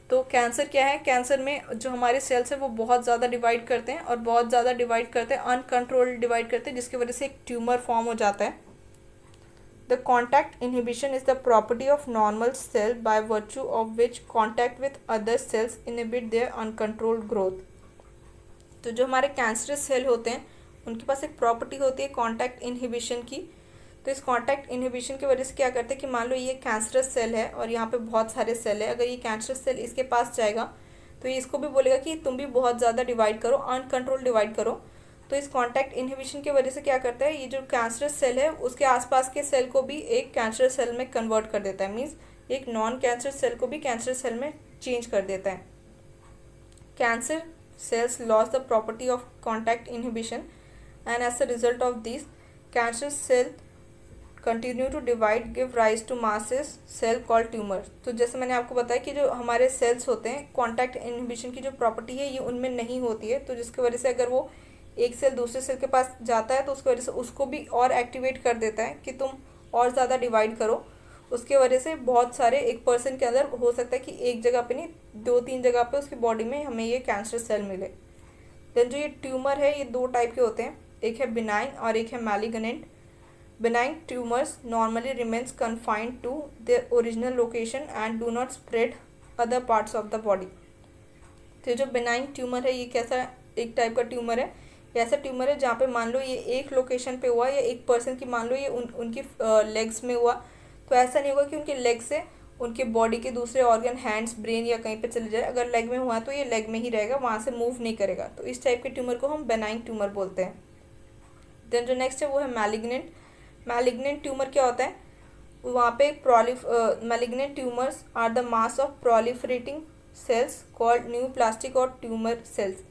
तो कैंसर क्या है? कैंसर में जो हमारे सेल्स हैं, वो बहुत ज़्यादा डिवाइड करते हैं और बहुत ज़्यादा डिवाइड करते हैं अनकंट्रोल्ड डिवाइड करते हैं, जिसकी वजह से एक ट्यूमर फॉर्म हो जाता है। The contact inhibition is the property of normal cell by virtue of which contact with other cells inhibit their uncontrolled growth तो जो हमारे कैंसरस सेल होते हैं, उनके पास एक प्रॉपर्टी होती है कॉन्टैक्ट इनहिबिशन की। तो इस कॉन्टैक्ट इनहिबिशन की वजह से क्या करते हैं कि मान लो ये कैंसरस सेल है और यहाँ पे बहुत सारे सेल है, अगर ये कैंसरस सेल इसके पास जाएगा तो ये इसको भी बोलेगा कि तुम भी बहुत ज़्यादा डिवाइड करो अनकंट्रोल डिवाइड करो। तो इस कॉन्टैक्ट इनहिबिशन की वजह से क्या करता है, ये जो कैंसरस सेल है, उसके आसपास के सेल को भी एक कैंसर सेल में कन्वर्ट कर देता है मीन्स एक नॉन कैंसर सेल को भी कैंसर सेल में चेंज कर देता है। Cancer cells loss the property of contact inhibition and as a result of this cancer cell continue to divide give rise to masses cell call tumour तो जैसे मैंने आपको बताया कि जो हमारे सेल्स होते हैं कॉन्टैक्ट इनहिबिशन की जो प्रॉपर्टी है, ये उनमें नहीं होती है। तो जिसकी वजह से अगर वो एक सेल दूसरे सेल के पास जाता है तो उसकी वजह से उसको भी और एक्टिवेट कर देता है कि तुम और ज़्यादा डिवाइड करो। उसके वजह से बहुत सारे एक पर्सन के अंदर हो सकता है कि एक जगह पे नहीं दो तीन जगह पे उसकी बॉडी में हमें ये कैंसर सेल मिले। देन जो ये ट्यूमर है, ये दो टाइप के होते हैं। एक है बिनाइन और एक है मैलिगनेंट Benign tumors normally remains confined to their original location and do not spread other parts of the body. तो जो बेनाइन ट्यूमर है, ये कैसा, एक टाइप का ट्यूमर है? ऐसा ट्यूमर है जहाँ पे मान लो ये एक लोकेशन पे हुआ या एक पर्सन की, मान लो ये उन, उनकी लेग्स में हुआ तो ऐसा नहीं होगा कि उनके लेग से उनके बॉडी के दूसरे ऑर्गन हैंड्स ब्रेन या कहीं पे चले जाए। अगर लेग में हुआ तो ये लेग में ही रहेगा, वहाँ से मूव नहीं करेगा। तो इस टाइप के ट्यूमर को हम बेनाइन ट्यूमर बोलते हैं। देन जो नेक्स्ट है वो है मैलिग्नेंट मैलिग्नेंट ट्यूमर क्या होता है? वहाँ पे प्रोलिफ malignant tumours are the mass of proliferating cells called neoplastic और ट्यूमर सेल्स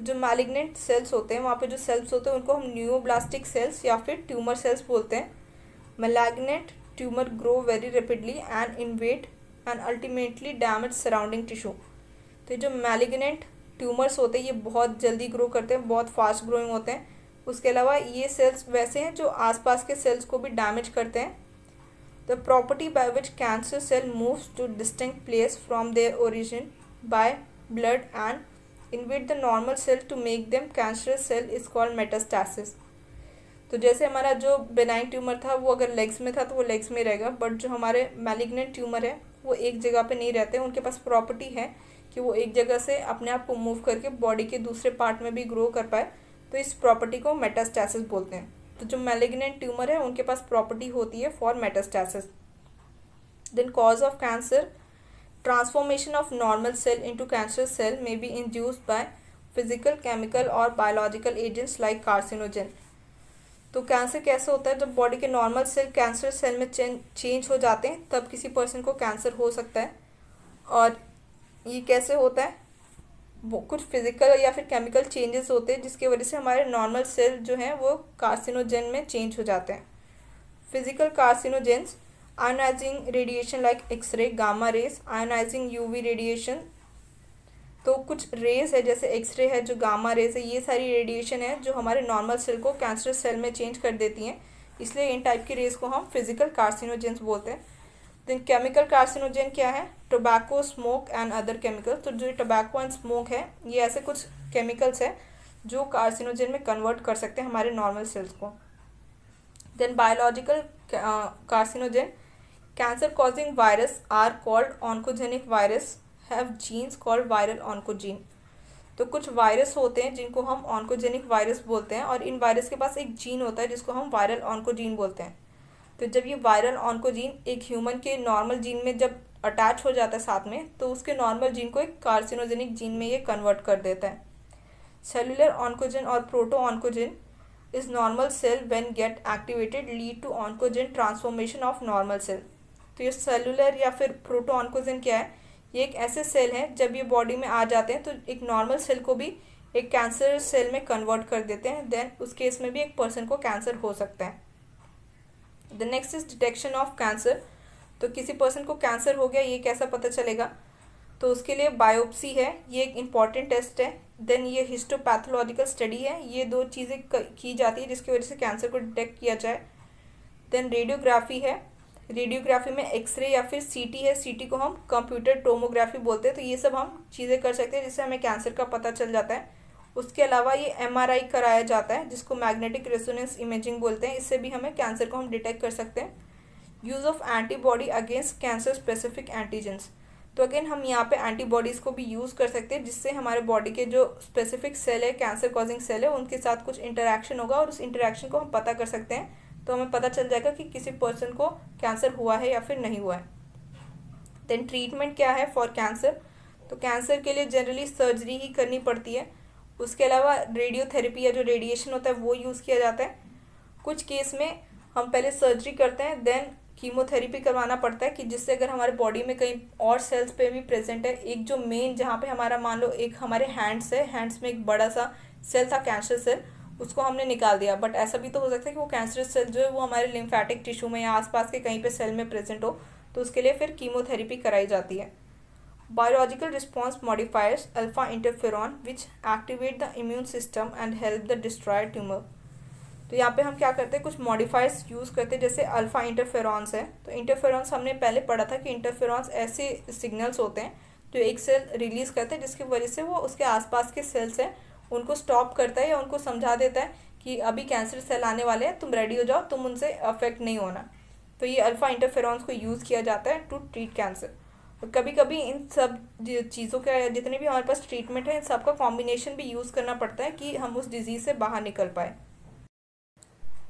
जो मैलिग्नेंट सेल्स होते हैं, वहाँ पे जो सेल्स होते हैं, उनको हम न्यू ब्लास्टिक सेल्स या फिर ट्यूमर सेल्स बोलते हैं। Malignant tumour grow very rapidly and invade and ultimately damage surrounding tissue तो जो मैलिग्नेंट ट्यूमर्स होते हैं, ये बहुत जल्दी ग्रो करते हैं, बहुत फास्ट ग्रोइंग होते हैं। उसके अलावा ये सेल्स वैसे हैं जो आसपास के सेल्स को भी डैमेज करते हैं। The property by which cancer cell moves to distant place from their origin by blood and invade the normal cell to make them cancer cell is called metastasis तो जैसे हमारा जो बेनाइन ट्यूमर था, वो अगर legs में था तो वो लेग्स में रहेगा बट जो हमारे मैलिग्नेंट ट्यूमर है, वो एक जगह पे नहीं रहते, उनके पास प्रॉपर्टी है कि वो एक जगह से अपने आप को मूव करके बॉडी के दूसरे पार्ट में भी ग्रो कर पाए। तो इस प्रॉपर्टी को मेटास्टैसिस बोलते हैं। तो जो मेलिग्नेंट ट्यूमर है, उनके पास प्रॉपर्टी होती है for metastasis then cause of cancer transformation of normal cell into cancer cell may be induced by physical chemical और बायोलॉजिकल एजेंट्स लाइक कार्सिनोजन तो कैंसर कैसे होता है? जब बॉडी के नॉर्मल सेल कैंसर सेल में चेंज हो जाते हैं, तब किसी पर्सन को कैंसर हो सकता है। और ये कैसे होता है? कुछ फ़िज़िकल या फिर केमिकल चेंजेस होते हैं, जिसकी वजह से हमारे नॉर्मल सेल जो हैं, वो कार्सिनोजेन में चेंज हो जाते हैं। Physical carcinogens ionizing radiation like X-ray gamma rays ionizing UV radiation तो कुछ रेस है, जैसे एक्सरे है, जो गामा रेस है, ये सारी रेडिएशन है, जो हमारे नॉर्मल सेल को कैंसर सेल में चेंज कर देती हैं। इसलिए इन टाइप की रेस को हम फ़िज़िकल कार्सिनोजेंस बोलते हैं। देन केमिकल कार्सिनोजेन क्या है? Tobacco smoke and other chemical तो जो टोबैको एंड स्मोक है, ये ऐसे कुछ केमिकल्स है जो कार्सिनोजेन में कन्वर्ट कर सकते हैं हमारे नॉर्मल सेल्स को। Then biological carcinogen cancer causing virus are called oncogenic virus have genes called viral oncogene तो कुछ वायरस होते हैं जिनको हम ऑनकोजेनिक वायरस बोलते हैं और इन वायरस के पास एक जीन होता है जिसको हम वायरल ऑनकोजीन बोलते हैं। तो जब ये वायरल ऑनकोजीन एक ह्यूमन के नॉर्मल जीन में जब अटैच हो जाता है साथ में तो उसके नॉर्मल जीन को एक कार्सिनोजेनिक जीन में ये कन्वर्ट कर देता है। सेलुलर ऑनकोजिन और proto oncogene is normal cell when get activated lead to oncogene transformation of normal cell तो ये सेलुलर या फिर प्रोटो ऑनकोजिन क्या है? ये एक ऐसे सेल हैं, जब ये बॉडी में आ जाते हैं तो एक नॉर्मल सेल को भी एक कैंसर सेल में कन्वर्ट कर देते हैं देन उस केस में भी एक पर्सन को कैंसर हो सकता है। The next is detection of cancer तो किसी पर्सन को कैंसर हो गया, ये कैसा पता चलेगा? तो उसके लिए बायोप्सी है, ये एक इंपॉर्टेंट टेस्ट है. देन ये हिस्टोपैथोलॉजिकल स्टडी है. ये दो चीज़ें की जाती है जिसकी वजह से कैंसर को डिटेक्ट किया जाए. देन रेडियोग्राफी है. रेडियोग्राफी में एक्सरे या फिर सीटी है. सीटी को हम कंप्यूटर टोमोग्राफी बोलते हैं. तो ये सब हम चीज़ें कर सकते हैं जिससे हमें कैंसर का पता चल जाता है. उसके अलावा ये एमआरआई कराया जाता है, जिसको मैग्नेटिक रेसोनेंस इमेजिंग बोलते हैं। इससे भी हमें कैंसर को हम डिटेक्ट कर सकते हैं। Use of antibody against cancer specific antigens तो अगेन हम यहाँ पे एंटीबॉडीज़ को भी यूज़ कर सकते हैं, जिससे हमारे बॉडी के जो स्पेसिफिक सेल है कैंसर कॉजिंग सेल है, उनके साथ कुछ इंटरेक्शन होगा और उस इंटरेक्शन को हम पता कर सकते हैं। तो हमें पता चल जाएगा कि किसी पर्सन को कैंसर हुआ है या फिर नहीं हुआ है। देन ट्रीटमेंट क्या है फॉर कैंसर तो कैंसर के लिए जनरली सर्जरी ही करनी पड़ती है। उसके अलावा रेडियोथेरेपी या जो रेडिएशन होता है, वो यूज़ किया जाता है। कुछ केस में हम पहले सर्जरी करते हैं देन कीमोथेरेपी करवाना पड़ता है कि जिससे अगर हमारे बॉडी में कहीं और सेल्स पे भी प्रेजेंट है, एक जो मेन जहाँ पे हमारा मान लो एक हमारे हैंड्स है हैंड्स में एक बड़ा सा सेल था कैंसर सेल उसको हमने निकाल दिया। बट ऐसा भी तो हो सकता है कि वो कैंसर सेल जो है, वो हमारे लिम्फेटिक टिश्यू में या आसपास के कहीं पे सेल में प्रेजेंट हो तो उसके लिए फिर कीमोथेरेपी कराई जाती है। Biological response modifiers alpha interferon, which activate the immune system and help the destroy tumor. तो यहाँ पे हम क्या करते हैं? कुछ मॉडिफायर्स यूज़ करते हैं, जैसे अल्फ़ा इंटरफेरॉन्स है। तो इंटरफेरॉन्स हमने पहले पढ़ा था कि इंटरफेरॉन्स ऐसे सिग्नल्स होते हैं, जो एक सेल रिलीज़ करते हैं, जिसकी वजह से वो उसके आसपास के सेल्स हैं, उनको स्टॉप करता है या उनको समझा देता है कि अभी कैंसर सेल आने वाले हैं, तुम रेडी हो जाओ, तुम उनसे अफेक्ट नहीं होना। तो ये अल्फ़ा इंटरफेरॉन्स को यूज़ किया जाता है टू ट्रीट कैंसर कभी कभी इन सब चीज़ों का, जितने भी हमारे पास ट्रीटमेंट है, इन सब का कॉम्बिनेशन भी यूज़ करना पड़ता है कि हम उस डिज़ीज़ से बाहर निकल पाए।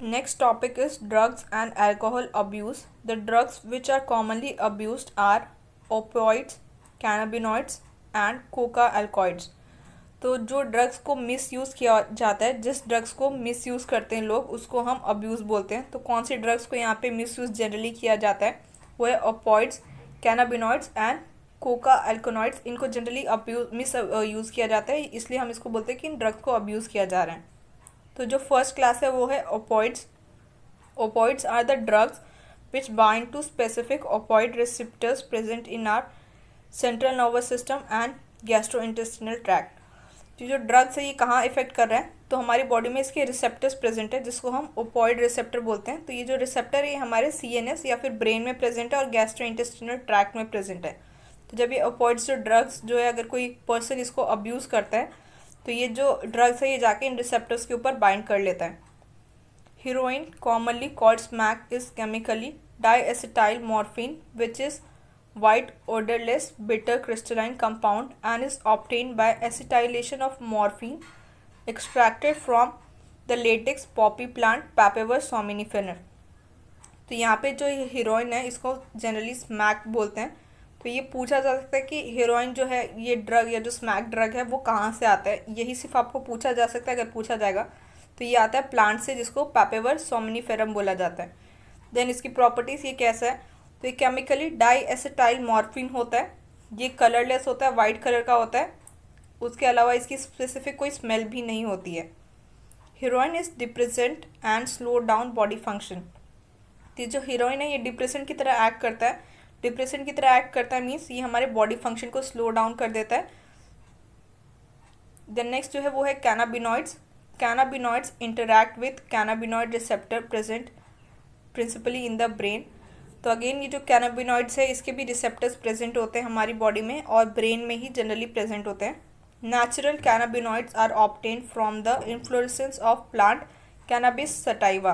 Next topic is drugs and alcohol abuse the drugs which are commonly abused are opioids cannabinoids and coca alkaloids तो जो ड्रग्स को मिस यूज़ किया जाता है, जिस ड्रग्स को मिस यूज़ करते हैं लोग, उसको हम अब्यूज़ बोलते हैं। तो कौन सी ड्रग्स को यहाँ पे मिस यूज़ जनरली किया जाता है? वो है opioids cannabinoids and coca alkaloids इनको जनरली मिस यूज़ किया जाता है, इसलिए हम इसको बोलते हैं कि इन ड्रग्स को अब्यूज़ किया जा रहा है। तो जो फ़र्स्ट क्लास है, वो है opioids opioids are the drugs which bind to specific opioid receptors present in our central nervous system and gastrointestinal tract तो जो ड्रग्स है, ये कहाँ इफ़ेक्ट कर रहे हैं तो हमारी बॉडी में इसके रिसेप्टर्स प्रेजेंट है, जिसको हम ओपॉइड रिसेप्टर बोलते हैं। तो ये जो रिसेप्टर है, ये हमारे सीएनएस या फिर ब्रेन में प्रेजेंट है और गैस्ट्रो इंटेस्टिनल ट्रैक में प्रेजेंट है। तो जब ये ओपॉइड्स जो ड्रग्स जो है, अगर कोई पर्सन इसको अब्यूज़ करता है तो ये जो ड्रग्स है, ये जाके इन रिसेप्टर्स के ऊपर बाइंड कर लेता है। Heroin commonly called smack is chemically di acetyl morphine which is white odorless bitter crystalline compound and is obtained by acetylation of morphine extracted from the latex poppy plant Papaver somnifera. तो यहाँ पे जो heroine है, इसको generally smack बोलते हैं। तो ये पूछा जा सकता है कि हीरोइन जो है, ये ड्रग या जो स्मैक ड्रग है, वो कहाँ से आता है? यही सिर्फ़ आपको पूछा जा सकता है, अगर पूछा जाएगा तो ये आता है प्लांट से, जिसको पैपेवर सोमनीफेरम बोला जाता है। देन इसकी प्रॉपर्टीज़ ये कैसा है? तो ये केमिकली डाई एसिटाइल मॉर्फिन होता है। ये कलरलेस होता है वाइट कलर का होता है। उसके अलावा इसकी स्पेसिफिक कोई स्मेल भी नहीं होती है। Heroin is depressant and slow down body function ये जो हीरोइन है, ये डिप्रेशन की तरह एक्ट करता है। डिप्रेशन की तरह एक्ट करता है मीन्स ये हमारे बॉडी फ़ंक्शन को स्लो डाउन कर देता है। देन नेक्स्ट जो है वो है cannabinoids cannabinoids interact with cannabinoid receptor present principally in the brain तो अगेन ये जो कैनाबिनॉइड्स है, इसके भी रिसेप्टर्स प्रेजेंट होते हैं हमारी बॉडी में और ब्रेन में ही जनरली प्रेजेंट होते हैं। Natural cannabinoids are obtained from the inflorescence of plant cannabis sativa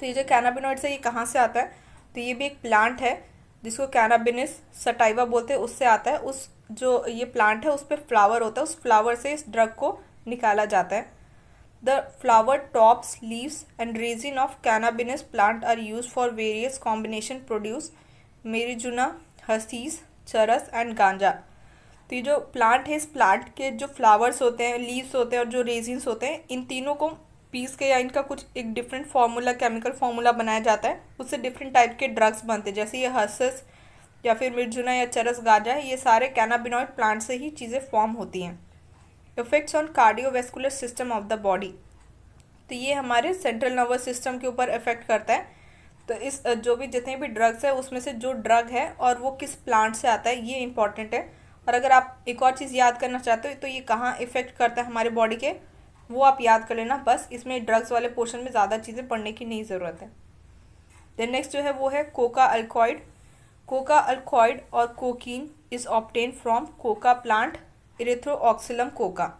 तो ये जो कैनाबिनॉइड्स है, ये कहाँ से आता है? तो ये भी एक प्लांट है, जिसको कैनाबिनिस सटाइवा बोलते हैं, उससे आता है। उस जो ये प्लांट है, उस पर फ्लावर होता है, उस फ्लावर से इस ड्रग को निकाला जाता है। The flower tops leaves and resin of cannabis plant are used for various combination produce marijuana hashish charas and ganja तो ये जो प्लांट है, इस प्लांट के जो फ्लावर्स होते हैं लीव्स होते हैं, और जो रेजिन्स होते हैं, इन तीनों को पीस के या इनका कुछ एक डिफरेंट फार्मूला केमिकल फार्मूला बनाया जाता है। उससे डिफरेंट टाइप के ड्रग्स बनते हैं, जैसे ये हर्सस या फिर मिर्जुना या चरस गाजा ये सारे कैनाबिनॉइड प्लांट से ही चीज़ें फॉर्म होती हैं। Effects on cardiovascular system of the body तो ये हमारे सेंट्रल नर्वस सिस्टम के ऊपर इफ़ेक्ट करता है। तो इस जो भी जितने भी ड्रग्स है, उसमें से जो ड्रग है और वो किस प्लांट से आता है, ये इंपॉर्टेंट है। और अगर आप एक और चीज़ याद करना चाहते हो तो ये कहाँ इफ़ेक्ट करता है हमारे बॉडी के, वो आप याद कर लेना। बस इसमें ड्रग्स वाले पोर्शन में ज़्यादा चीज़ें पढ़ने की नहीं ज़रूरत है। देन नेक्स्ट जो है, वो है कोका अल्कॉइड कोका अल्कॉइड और cocaine is obtain from coca plant Erythroxylum coca.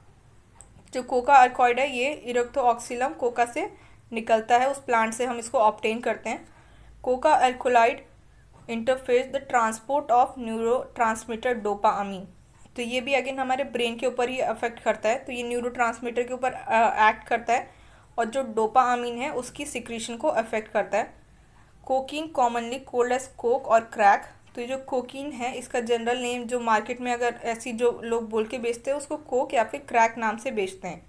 जो कोका अल्कॉइड है, ये इरेथ्रोऑक्सिलम कोका से निकलता है। उस प्लांट से हम इसको ऑप्टेन करते हैं। Coca alkaloid interferes the transport of neurotransmitter dopamine तो ये भी अगेन हमारे ब्रेन के ऊपर ही अफेक्ट करता है। तो ये न्यूरो के ऊपर एक्ट करता है। और जो डोपा अमीन है, उसकी सिक्रीशन को अफेक्ट करता है। Cocaine commonly called as coke और क्रैक तो ये जो कोकिन है, इसका जनरल नेम जो मार्केट में अगर ऐसी जो लोग बोल के बेचते हैं, उसको कोक या फिर क्रैक नाम से बेचते हैं।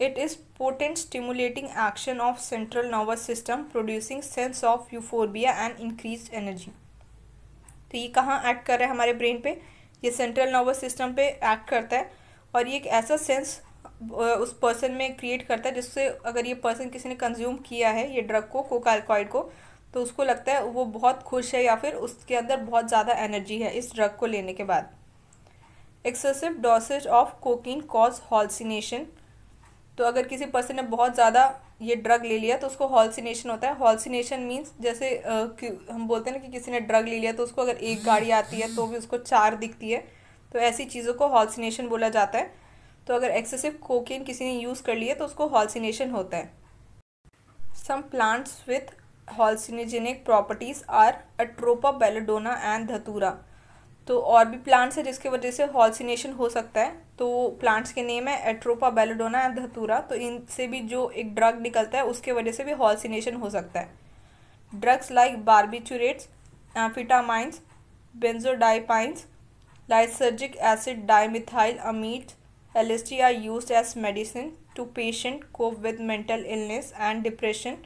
It is potent stimulating action of central nervous system producing sense of euphoria and increase energy तो ये कहाँ एक्ट कर रहा है हमारे ब्रेन पे? ये सेंट्रल नर्वस सिस्टम पे एक्ट करता है और ये एक ऐसा सेंस उस पर्सन में क्रिएट करता है जिससे अगर ये पर्सन किसी ने कंज्यूम किया है, ये ड्रग को कोकाल्कॉइड को तो उसको लगता है वो बहुत खुश है या फिर उसके अंदर बहुत ज़्यादा एनर्जी है इस ड्रग को लेने के बाद। Excessive dosage of cocaine cause hallucination तो अगर किसी पर्सन ने बहुत ज़्यादा ये ड्रग ले लिया तो उसको हॉल्सिनेशन होता है। हॉल्सिनेशन मीन्स जैसे हम बोलते हैं ना कि किसी ने ड्रग ले लिया तो उसको अगर एक गाड़ी आती है तो भी उसको चार दिखती है। तो ऐसी चीज़ों को हॉल्सिनेशन बोला जाता है। तो अगर एक्सेसिव कोकेन किसी ने यूज़ कर लिया तो उसको हॉल्सिनेशन होता है। Some plants with hallucinogenic properties are Atropa belladonna and datura तो और भी प्लांट्स है जिसकी वजह से हॉल्सिनेशन हो सकता है। तो प्लांट्स के नेम है एट्रोपा बेलोडोना एंड धतूरा तो इनसे भी जो एक ड्रग निकलता है, उसके वजह से भी हॉल्सिनेशन हो सकता है। Drugs like barbiturates amphetamines benzodiazepines lysergic acid dimethyl amide L are used as medicine to patient cope with mental illness and depression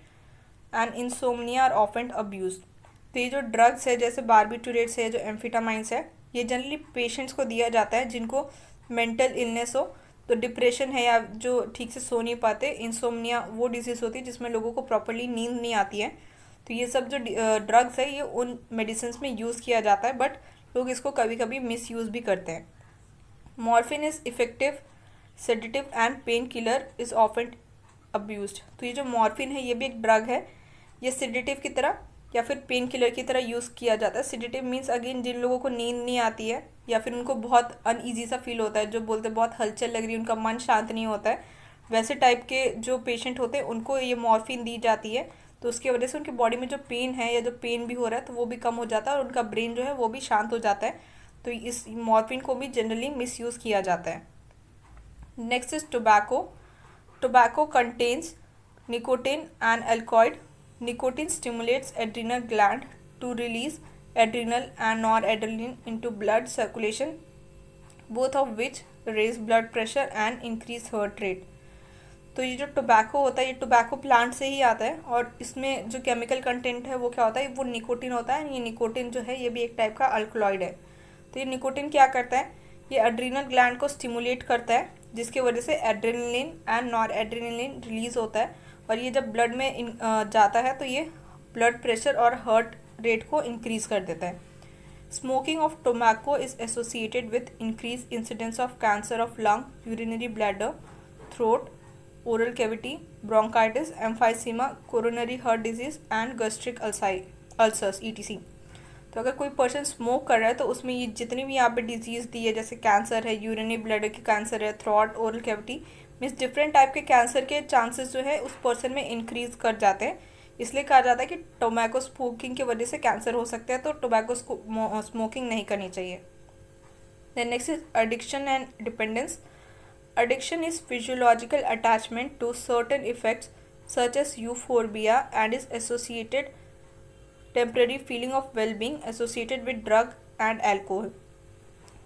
and insomnia are ऑफेंट abuse तो ये जो ड्रग्स है, जैसे बारबिटूरेट्स है, जो एम्फिटामाइंस है, ये जनरली पेशेंट्स को दिया जाता है जिनको मेंटल इलनेस हो तो डिप्रेशन है या जो ठीक से सो नहीं पाते इंसोमनिया वो डिज़ीज़ होती है जिसमें लोगों को प्रॉपरली नींद नहीं आती है। तो ये सब जो ड्रग्स है, ये उन मेडिसिन में यूज़ किया जाता है बट लोग इसको कभी कभी मिस यूज़ भी करते हैं। Morphine is effective sedative and pain killer is often abused तो ये जो मॉर्फिन है, ये भी एक ड्रग है ये सेडिटिव की तरह या फिर पेन किलर की तरह यूज़ किया जाता है। सिडेटिव मीन्स अगेन जिन लोगों को नींद नहीं आती है या फिर उनको बहुत अनईजी सा फील होता है, जो बोलते बहुत हलचल लग रही है, उनका मन शांत नहीं होता है, वैसे टाइप के जो पेशेंट होते हैं, उनको ये मॉर्फिन दी जाती है। तो उसकी वजह से उनकी बॉडी में जो पेन है या जो पेन भी हो रहा है तो वो भी कम हो जाता है और उनका ब्रेन जो है, वो भी शांत हो जाता है। तो इस मॉर्फिन को भी जनरली मिस यूज़ किया जाता है। Next is tobacco tobacco contains nicotine and एल्कॉइड Nicotine stimulates adrenal gland to release adrenal and noradrenaline into blood circulation, both of which raise blood pressure and increase heart rate. तो ये जो tobacco होता है ये tobacco plant से ही आता है और इसमें जो केमिकल कंटेंट है वो क्या होता है? वो निकोटिन होता है। ये निकोटिन जो है ये भी एक टाइप का अल्कोलॉइड है। तो ये निकोटिन क्या करता है? ये एड्रीनल ग्लैंड को स्टिमुलेट करता है जिसकी वजह से adrenaline and nor adrenaline release होता है। और ये जब ब्लड में इन, जाता है तो ये ब्लड प्रेशर और हार्ट रेट को इंक्रीज कर देता है। Smoking of tobacco is associated with increase incidence of cancer of lung urinary bladder throat oral cavity bronchitis emphysema coronary heart disease and gastric ulcer ulcers ETC तो अगर कोई person smoke कर रहा है तो उसमें ये जितनी भी यहाँ पे डिज़ीज़ दी है जैसे कैंसर है यूरिनरी ब्लड की कैंसर है throat oral cavity means different type के कैंसर के चांसेस जो है, उस पर्सन में इंक्रीज कर जाते हैं। इसलिए कहा जाता है कि टोबैको स्मोकिंग की वजह से कैंसर हो सकता है तो टोबैको स्मोकिंग नहीं करनी चाहिए। Then next is addiction and dependence addiction is physiological attachment to certain effects such as euphoria and is associated temporary feeling of well being associated with drug and alcohol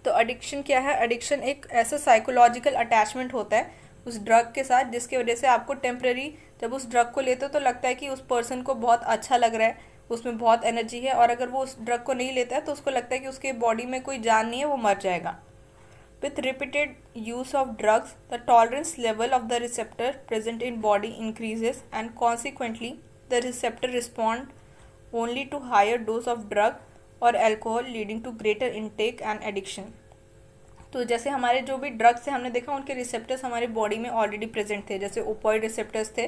तो addiction क्या है? Addiction एक ऐसा psychological attachment होता है उस drug के साथ, जिसकी वजह से आपको टेम्प्रेरी जब उस ड्रग को लेते हो तो लगता है कि उस पर्सन को बहुत अच्छा लग रहा है, उसमें बहुत एनर्जी है और अगर वो उस ड्रग को नहीं लेता है तो उसको लगता है कि उसके बॉडी में कोई जान नहीं है, वो मर जाएगा। With repeated use of drugs the tolerance level of the receptor present in body increases and consequently the receptor respond only to higher dose of drug और alcohol leading to greater intake and addiction तो जैसे हमारे जो भी drugs थे हमने देखा उनके रिसेप्टर्स हमारी बॉडी में ऑलरेडी प्रेजेंट थे, जैसे ओपॉइड रिसेप्टर्स थे।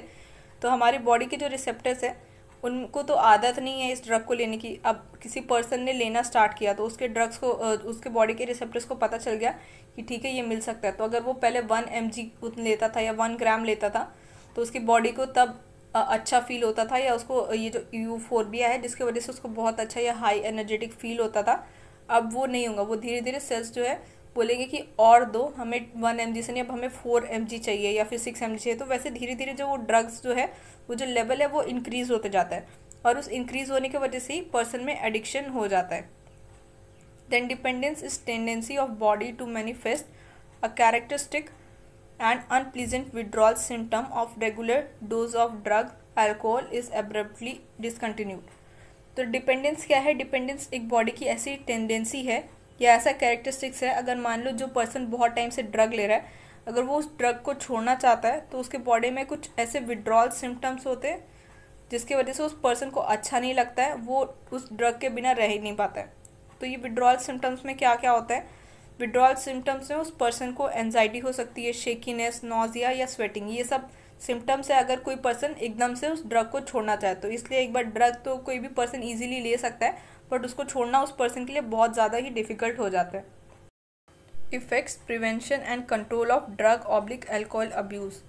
तो हमारी बॉडी के जो रिसेप्टर्स है, उनको तो आदत नहीं है इस ड्रग को लेने की। अब किसी पर्सन ने लेना स्टार्ट किया तो उसके ड्रग्स को उसके बॉडी के रिसेप्टर्स को पता चल गया कि ठीक है, ये मिल सकता है। तो अगर वो पहले वन एम जी लेता था या वन ग्राम लेता था तो उसकी बॉडी को तब अच्छा फील होता था या उसको, ये जो यू फोर यूफोरबिया है, जिसकी वजह से उसको बहुत अच्छा या हाई एनर्जेटिक फील होता था, अब वो नहीं होगा। वो धीरे धीरे सेल्स जो है बोलेंगे कि और दो, हमें वन एम जी से नहीं, अब हमें फोर एम जी चाहिए या फिर सिक्स एम जी चाहिए तो वैसे धीरे धीरे जो वो ड्रग्स जो है, वो जो लेवल है, वो इंक्रीज होते जाता है। और उस इंक्रीज होने की वजह से ही पर्सन में एडिक्शन हो जाता है। Then dependence is tendency of body to manifest a characteristic and unpleasant withdrawal symptom of regular dose of drug alcohol is abruptly discontinued. तो डिपेंडेंस क्या है? डिपेंडेंस एक बॉडी की ऐसी टेंडेंसी है या ऐसा कैरेक्टरिस्टिक्स है, अगर मान लो जो पर्सन बहुत टाइम से ड्रग ले रहा है, अगर वो उस ड्रग को छोड़ना चाहता है तो उसके बॉडी में कुछ ऐसे विड्रॉल सिम्टम्स होते हैं, जिसकी वजह से उस पर्सन को अच्छा नहीं लगता है, वो उस ड्रग के बिना रह ही नहीं पाता है। तो ये विड्रॉल सिम्टम्स में क्या क्या होता है? विड्रॉल सिम्टम्स में उस पर्सन को एनजाइटी हो सकती है शेकीनेस नोजिया या स्वेटिंग ये सब सिम्टम्स है अगर कोई पर्सन एकदम से उस ड्रग को छोड़ना चाहे तो। इसलिए एक बार ड्रग तो कोई भी पर्सन ईजिली ले सकता है बट उसको छोड़ना उस पर्सन के लिए बहुत ज़्यादा ही डिफ़िकल्ट हो जाता है। Effects prevention and control of drug oblique alcohol abuse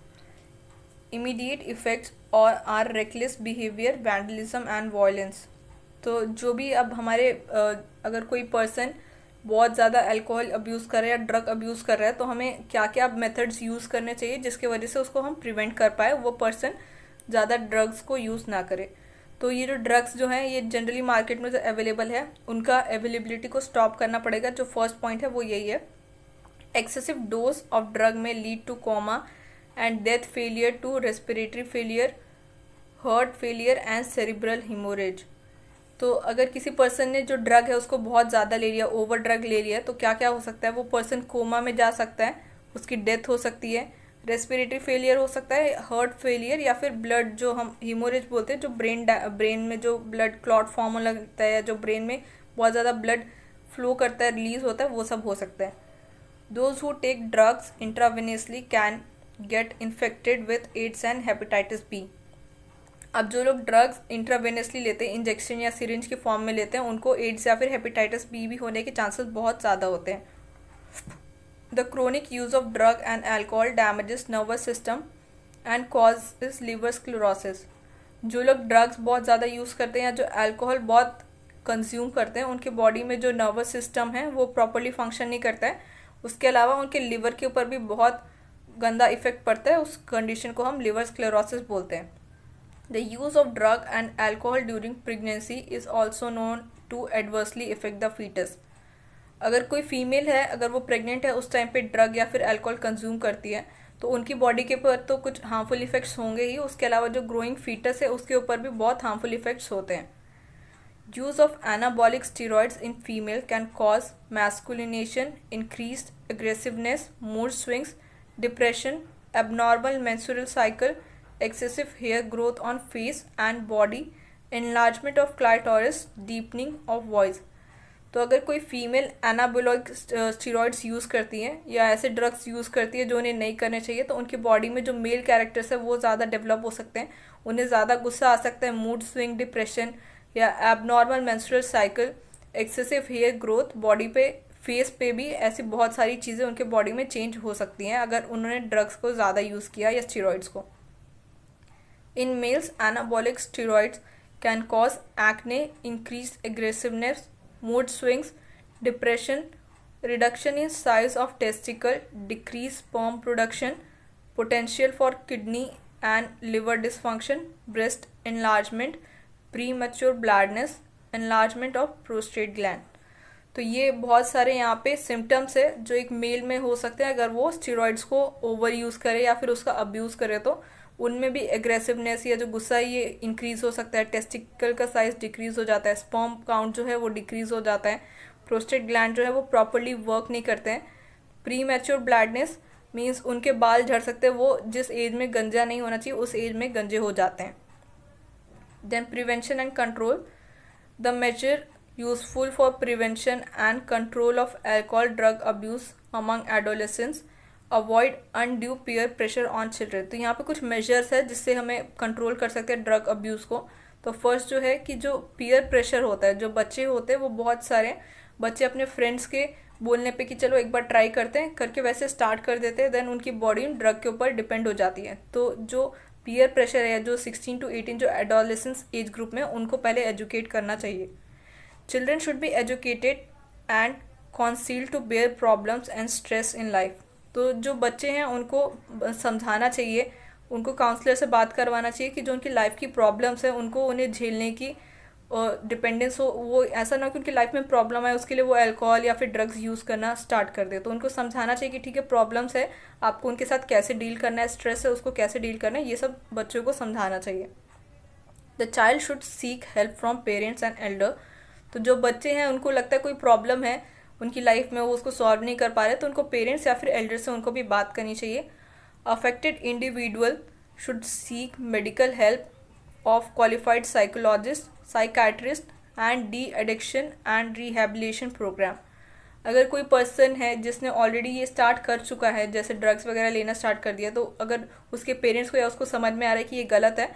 immediate effects और are reckless behaviour vandalism and violence तो जो भी अब हमारे अगर कोई पर्सन बहुत ज़्यादा अल्कोहल अब्यूज़ कर रहा है या ड्रग अब्यूज़ कर रहा है तो हमें क्या क्या मेथड्स यूज़ करने चाहिए जिसके वजह से उसको हम प्रिवेंट कर पाए, वो पर्सन ज़्यादा ड्रग्स को यूज़ ना करे। तो ये जो ड्रग्स जो हैं, ये जनरली मार्केट में जो अवेलेबल है, उनका अवेलेबिलिटी को स्टॉप करना पड़ेगा। जो फ़र्स्ट पॉइंट है, वो यही है। Excessive dose of drug may lead to coma and death failure to respiratory failure heart failure and cerebral haemorrhage तो अगर किसी पर्सन ने जो ड्रग है, उसको बहुत ज़्यादा ले लिया ओवर ड्रग ले लिया तो क्या क्या हो सकता है? वो पर्सन कोमा में जा सकता है, उसकी डेथ हो सकती है। रेस्पिरेटरी फेलियर हो सकता है हार्ट फेलियर या फिर ब्लड जो हम हीमोरेज बोलते हैं, जो ब्रेन ब्रेन में जो ब्लड क्लॉट फॉर्म होने लगता है या जो ब्रेन में बहुत ज़्यादा ब्लड फ्लो करता है रिलीज़ होता है, वो सब हो सकता है। Those who take drugs intravenously can get infected with AIDS and hepatitis B अब जो लोग ड्रग्स इंट्रावेनसली लेते हैं इंजेक्शन या सिरिंज के फॉर्म में लेते हैं, उनको एड्स या फिर हेपेटाइटिस बी भी होने के चांसेस बहुत ज़्यादा होते हैं। Chronic use of drug and alcohol damages nervous system and causes liver sclerosis जो लोग ड्रग्स बहुत ज़्यादा यूज़ करते हैं या जो अल्कोहल बहुत कंज्यूम करते हैं, उनके बॉडी में जो नर्वस सिस्टम है, वो प्रॉपरली फ़ंक्शन नहीं करता है। उसके अलावा उनके लिवर के ऊपर भी बहुत गंदा इफ़ेक्ट पड़ता है। उस कंडीशन को हम लिवर स्क्लेरोसिस बोलते हैं। The use of drug and alcohol during pregnancy is also known to adversely affect the fetus. अगर कोई फीमेल है, अगर वो प्रेग्नेंट है, उस टाइम पे ड्रग या फिर अल्कोहल कंज्यूम करती है तो उनकी बॉडी के ऊपर तो कुछ हार्मफुल इफेक्ट्स होंगे ही। उसके अलावा जो ग्रोइंग फीटस है, उसके ऊपर भी बहुत हार्मफुल इफेक्ट्स होते हैं। Use of anabolic steroids in female can cause masculinisation increase aggressiveness mood swings depression abnormal menstrual cycle excessive hair growth on face and body enlargement of clitoris deepening of voice तो अगर कोई female एनाबोलॉइक steroids use करती हैं या ऐसे drugs use करती है जो उन्हें नहीं करने चाहिए तो उनकी बॉडी में जो मेल कैरेक्टर्स है वो ज़्यादा डेवलप हो सकते हैं। उन्हें ज़्यादा गुस्सा आ सकता है मूड स्विंग डिप्रेशन या abnormal menstrual cycle excessive hair growth body पे फेस पे भी ऐसी बहुत सारी चीज़ें उनके बॉडी में चेंज हो सकती हैं अगर उन्होंने ड्रग्स को ज़्यादा यूज़ किया या स्टीरॉइड्स को। In males anabolic steroids can cause acne increase aggressiveness mood swings depression reduction in size of testicle decrease sperm production potential for kidney and liver dysfunction breast enlargement premature baldness enlargement of prostate gland तो ये बहुत सारे यहाँ पे symptoms है जो एक mail में हो सकते हैं अगर वो स्टीरोइड्स को ओवर यूज़ करे या फिर उसका अब्यूज करे तो। उनमें भी एग्रेसिवनेस या जो गुस्सा ये इंक्रीज हो सकता है टेस्टिकल का साइज़ डिक्रीज हो जाता है स्पॉम काउंट जो है वो डिक्रीज हो जाता है प्रोस्टेट ग्लैंड जो है वो प्रॉपरली वर्क नहीं करते हैं। प्री मैच्योर ब्लैडनेस मीन्स उनके बाल झड़ सकते हैं, वो जिस एज में गंजा नहीं होना चाहिए, उस एज में गंजे हो जाते हैं। Then prevention and control the measure useful for prevention and control of alcohol drug abuse among adolescents avoid undue peer pressure on children तो यहाँ पे कुछ मेजर्स है जिससे हमें कंट्रोल कर सकते हैं ड्रग अब्यूज़ को। तो फ़र्स्ट जो है कि जो पीयर प्रेशर होता है, जो बच्चे होते हैं, वो बहुत सारे बच्चे अपने फ्रेंड्स के बोलने पे कि चलो एक बार ट्राई करते हैं, करके वैसे स्टार्ट कर देते हैं देन उनकी बॉडी ड्रग के ऊपर डिपेंड हो जाती है। तो जो पीयर प्रेशर है जो सिक्सटीन टू एटीन जो एडोलेसेंस एज ग्रुप में उनको पहले एजुकेट करना चाहिए। Children should be educated and counselled to bear problems and stress in life तो जो बच्चे हैं, उनको समझाना चाहिए, उनको काउंसलर से बात करवाना चाहिए कि जो उनकी लाइफ की प्रॉब्लम्स हैं, उनको उन्हें झेलने की डिपेंडेंस हो, वो ऐसा ना कि उनकी लाइफ में प्रॉब्लम है उसके लिए वो अल्कोहल या फिर ड्रग्स यूज़ करना स्टार्ट कर दे। तो उनको समझाना चाहिए कि ठीक है प्रॉब्लम्स है, आपको उनके साथ कैसे डील करना है स्ट्रेस है, उसको कैसे डील करना है, ये सब बच्चों को समझाना चाहिए। The child should seek help from parents and elder तो जो बच्चे हैं, उनको लगता है कोई प्रॉब्लम है उनकी लाइफ में वो उसको सॉल्व नहीं कर पा रहे तो उनको पेरेंट्स या फिर एल्डर से उनको भी बात करनी चाहिए। Affected individual should seek medical help of qualified psychologist psychiatrist and de addiction and rehabilitation programme अगर कोई पर्सन है जिसने ऑलरेडी ये स्टार्ट कर चुका है, जैसे ड्रग्स वगैरह लेना स्टार्ट कर दिया तो अगर उसके पेरेंट्स को या उसको समझ में आ रहा है कि ये गलत है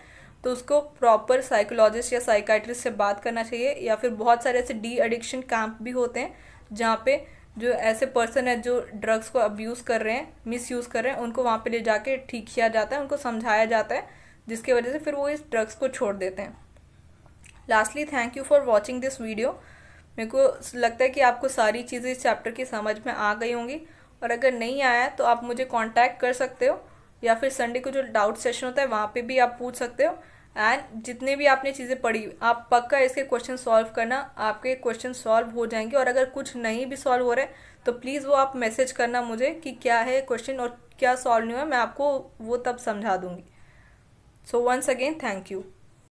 तो उसको प्रॉपर साइकोलॉजिस्ट या साइकाट्रिस्ट से बात करना चाहिए। या फिर बहुत सारे ऐसे डी एडिक्शन कैंप भी होते हैं जहाँ पे जो ऐसे पर्सन है जो ड्रग्स को अब्यूज़ कर रहे हैं मिस यूज़ कर रहे हैं, उनको वहाँ पे ले जाके ठीक किया जाता है, उनको समझाया जाता है, जिसकी वजह से फिर वो इस ड्रग्स को छोड़ देते हैं। Lastly thank you for watching this video मेरे को लगता है कि आपको सारी चीज़ें इस चैप्टर की समझ में आ गई होंगी। और अगर नहीं आया तो आप मुझे कॉन्टैक्ट कर सकते हो, या फिर संडे को जो डाउट सेशन होता है, वहाँ पे भी आप पूछ सकते हो। एंड जितने भी आपने चीज़ें पढ़ी, आप पक्का इसके क्वेश्चन सॉल्व करना, आपके क्वेश्चन सॉल्व हो जाएँगे। और अगर कुछ नहीं भी सॉल्व हो रहे तो प्लीज़ वो आप मैसेज करना मुझे कि क्या है क्वेश्चन और क्या सॉल्व नहीं हुआ, मैं आपको वो तब समझा दूँगी। So once again thank you